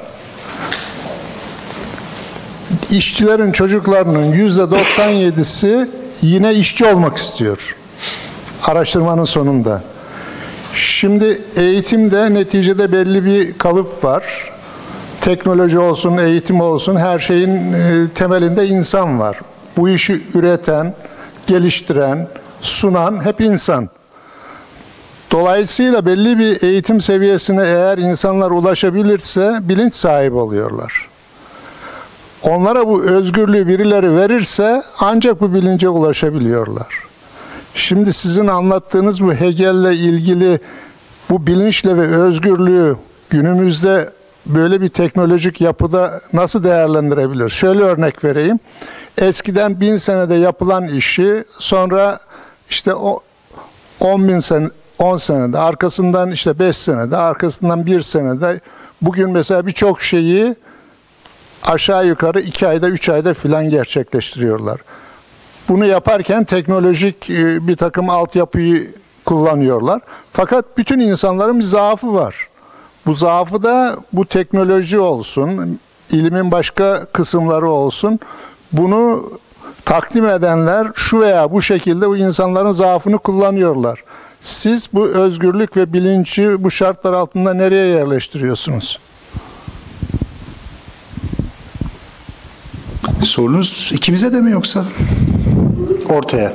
İşçilerin çocuklarının yüzde 97'si yine işçi olmak istiyor. Araştırmanın sonunda. Şimdi eğitimde neticede belli bir kalıp var. Teknoloji olsun, eğitim olsun her şeyin e, temelinde insan var. Bu işi üreten, geliştiren, sunan hep insan. Dolayısıyla belli bir eğitim seviyesine eğer insanlar ulaşabilirse bilinç sahibi oluyorlar. Onlara bu özgürlüğü birileri verirse ancak bu bilince ulaşabiliyorlar. Şimdi sizin anlattığınız bu Hegel'le ilgili bu bilinçle ve özgürlüğü günümüzde böyle bir teknolojik yapıda nasıl değerlendirebiliriz? Şöyle örnek vereyim. Eskiden bin senede yapılan işi sonra işte o 10 bin sene 10 senede, arkasından işte 5 senede, arkasından 1 senede bugün mesela birçok şeyi aşağı yukarı 2 ayda, 3 ayda filan gerçekleştiriyorlar. Bunu yaparken teknolojik e, bir takım altyapıyı kullanıyorlar. Fakat bütün insanların bir zaafı var. Bu zaafı da bu teknoloji olsun, ilimin başka kısımları olsun. Bunu takdim edenler şu veya bu şekilde bu insanların zaafını kullanıyorlar. Siz bu özgürlük ve bilinci bu şartlar altında nereye yerleştiriyorsunuz? Sorunuz ikimize de mi yoksa? Ortaya.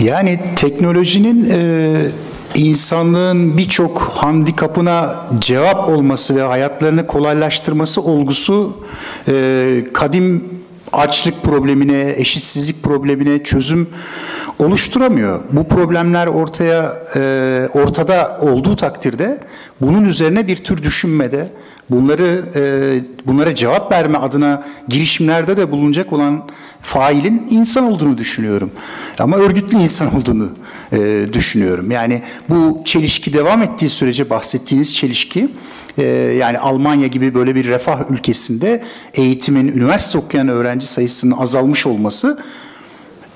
Yani teknolojinin e, insanlığın birçok handikapına cevap olması ve hayatlarını kolaylaştırması olgusu e, kadim açlık problemine, eşitsizlik problemine çözüm oluşturamıyor. Bu problemler ortaya e, ortada olduğu takdirde bunun üzerine bir tür düşünmede, bunları e, bunlara cevap verme adına girişimlerde de bulunacak olan failin insan olduğunu düşünüyorum. Ama örgütlü insan olduğunu e, düşünüyorum. Yani bu çelişki devam ettiği sürece bahsettiğiniz çelişki e, yani Almanya gibi böyle bir refah ülkesinde eğitimin, üniversite okuyan öğrenci sayısının azalmış olması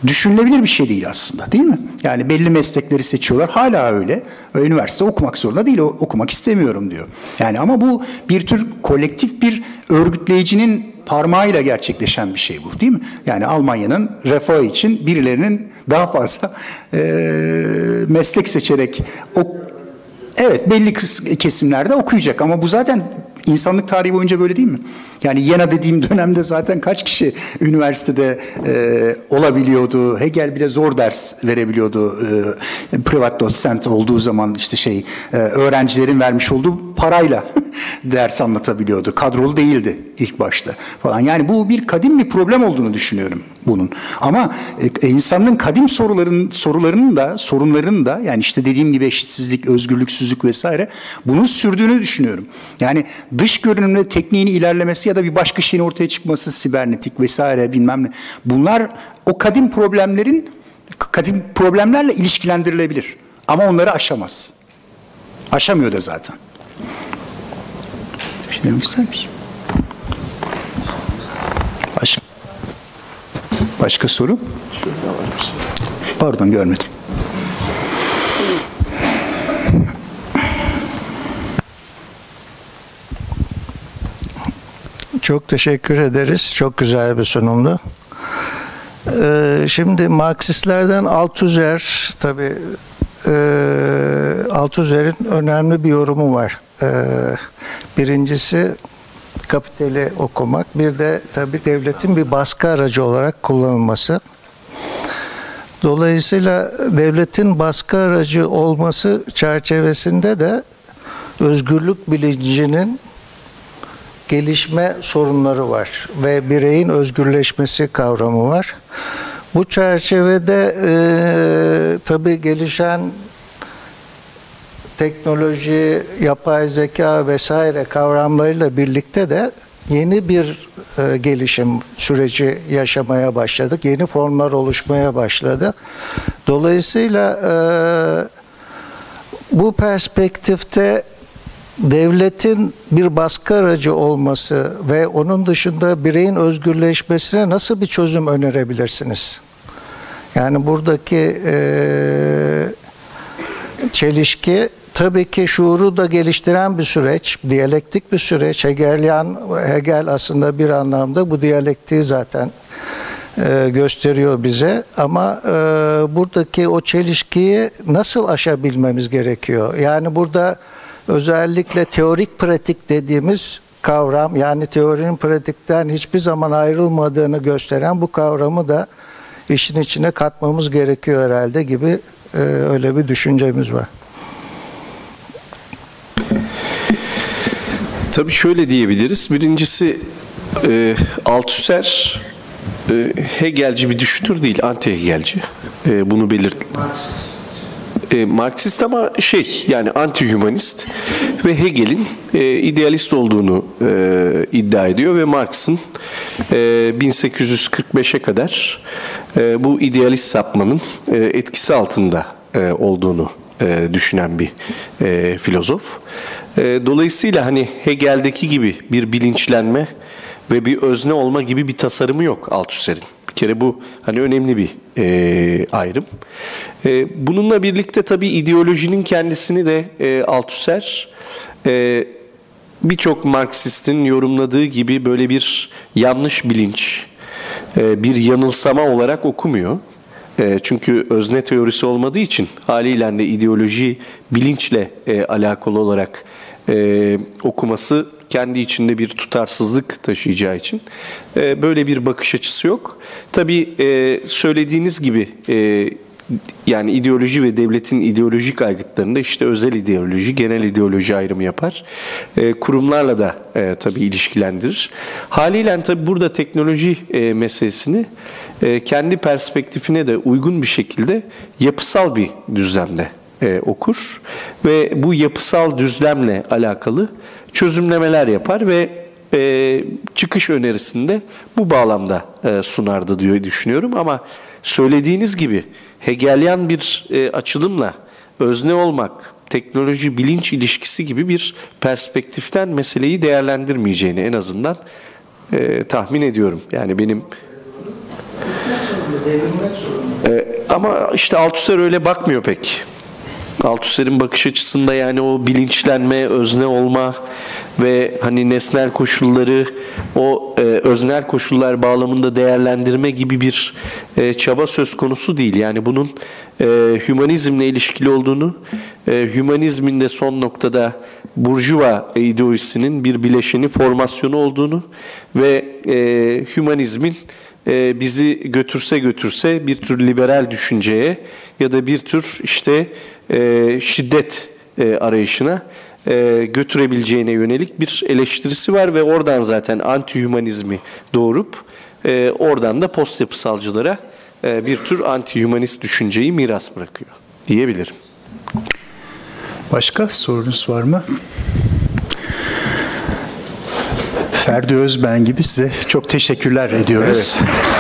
düşünülebilir bir şey değil aslında değil mi? Yani belli meslekleri seçiyorlar hala öyle. Üniversite okumak zorunda değil okumak istemiyorum diyor. Yani ama bu bir tür kolektif bir örgütleyicinin parmağıyla gerçekleşen bir şey bu değil mi? Yani Almanya'nın refahı için birilerinin daha fazla e, meslek seçerek o Evet belli kesimlerde okuyacak ama bu zaten insanlık tarihi boyunca böyle değil mi? Yani Yena dediğim dönemde zaten kaç kişi üniversitede e, olabiliyordu. Hegel bile zor ders verebiliyordu. E, privat docent olduğu zaman işte şey e, öğrencilerin vermiş olduğu parayla <laughs> ders anlatabiliyordu. Kadrolu değildi ilk başta falan. Yani bu bir kadim bir problem olduğunu düşünüyorum bunun. Ama e, insanlığın kadim soruların sorularının da sorunlarının da yani işte dediğim gibi eşitsizlik, özgürlüksüzlük vesaire bunun sürdüğünü düşünüyorum. Yani dış görünümle tekniğin ilerlemesi ya da bir başka şeyin ortaya çıkması sibernetik vesaire bilmem ne. Bunlar o kadim problemlerin kadim problemlerle ilişkilendirilebilir. Ama onları aşamaz. Aşamıyor da zaten. Bir şey demek ister misin? Başka, başka soru? Pardon görmedim. Çok teşekkür ederiz. Çok güzel bir sunumdu. Ee, şimdi Marksistlerden Althusser tabi e, Althusser'in önemli bir yorumu var. Ee, birincisi kapitali okumak, bir de tabi devletin bir baskı aracı olarak kullanılması. Dolayısıyla devletin baskı aracı olması çerçevesinde de özgürlük bilincinin gelişme sorunları var ve bireyin özgürleşmesi kavramı var. Bu çerçevede e, tabii gelişen teknoloji, yapay zeka vesaire kavramlarıyla birlikte de yeni bir e, gelişim süreci yaşamaya başladık. Yeni formlar oluşmaya başladı. Dolayısıyla e, bu perspektifte devletin bir baskı aracı olması ve onun dışında bireyin özgürleşmesine nasıl bir çözüm önerebilirsiniz? Yani buradaki e, çelişki tabii ki şuuru da geliştiren bir süreç, diyalektik bir süreç. Hegelian, Hegel aslında bir anlamda bu diyalektiği zaten e, gösteriyor bize. Ama e, buradaki o çelişkiyi nasıl aşabilmemiz gerekiyor? Yani burada özellikle teorik pratik dediğimiz kavram yani teorinin pratikten hiçbir zaman ayrılmadığını gösteren bu kavramı da işin içine katmamız gerekiyor herhalde gibi e, öyle bir düşüncemiz var. Tabii şöyle diyebiliriz. Birincisi e, Althusser e, Hegelci bir düşünür değil, anti-Hegelci. E, bunu belirt. E, Marksist ama şey yani anti-hümanist ve Hegel'in e, idealist olduğunu e, iddia ediyor ve Marx'ın e, 1845'e kadar e, bu idealist sapmanın e, etkisi altında e, olduğunu e, düşünen bir e, filozof. E, dolayısıyla hani Hegel'deki gibi bir bilinçlenme ve bir özne olma gibi bir tasarımı yok Althusser'in. Kere bu hani önemli bir e, ayrım. E, bununla birlikte tabii ideolojinin kendisini de e, Althusser e, birçok Marksistin yorumladığı gibi böyle bir yanlış bilinç, e, bir yanılsama olarak okumuyor. E, çünkü özne teorisi olmadığı için haliyle de ideoloji bilinçle e, alakalı olarak e, okuması kendi içinde bir tutarsızlık taşıyacağı için e, böyle bir bakış açısı yok. Tabii e, söylediğiniz gibi e, yani ideoloji ve devletin ideolojik aygıtlarında işte özel ideoloji, genel ideoloji ayrımı yapar. E, kurumlarla da e, tabii ilişkilendirir. Haliyle tabii burada teknoloji e, meselesini e, kendi perspektifine de uygun bir şekilde yapısal bir düzlemde e, okur ve bu yapısal düzlemle alakalı çözümlemeler yapar ve e, çıkış önerisinde bu bağlamda e, sunardı diye düşünüyorum ama söylediğiniz gibi Hegelian bir e, açılımla özne olmak, teknoloji bilinç ilişkisi gibi bir perspektiften meseleyi değerlendirmeyeceğini en azından e, tahmin ediyorum. Yani benim e, ama işte Althusser öyle bakmıyor pek. Althusser'in bakış açısında yani o bilinçlenme, özne olma ve hani nesnel koşulları o e, öznel koşullar bağlamında değerlendirme gibi bir e, çaba söz konusu değil. Yani bunun e, hümanizmle ilişkili olduğunu, e, hümanizmin de son noktada burjuva ideolojisinin bir bileşeni, formasyonu olduğunu ve e, hümanizmin e, bizi götürse götürse bir tür liberal düşünceye ya da bir tür işte e, şiddet e, arayışına e, götürebileceğine yönelik bir eleştirisi var ve oradan zaten anti-hümanizmi doğurup e, oradan da post yapısalcılara e, bir tür anti-hümanist düşünceyi miras bırakıyor diyebilirim. Başka sorunuz var mı? Ferdi Özben gibi size çok teşekkürler ediyoruz. Evet.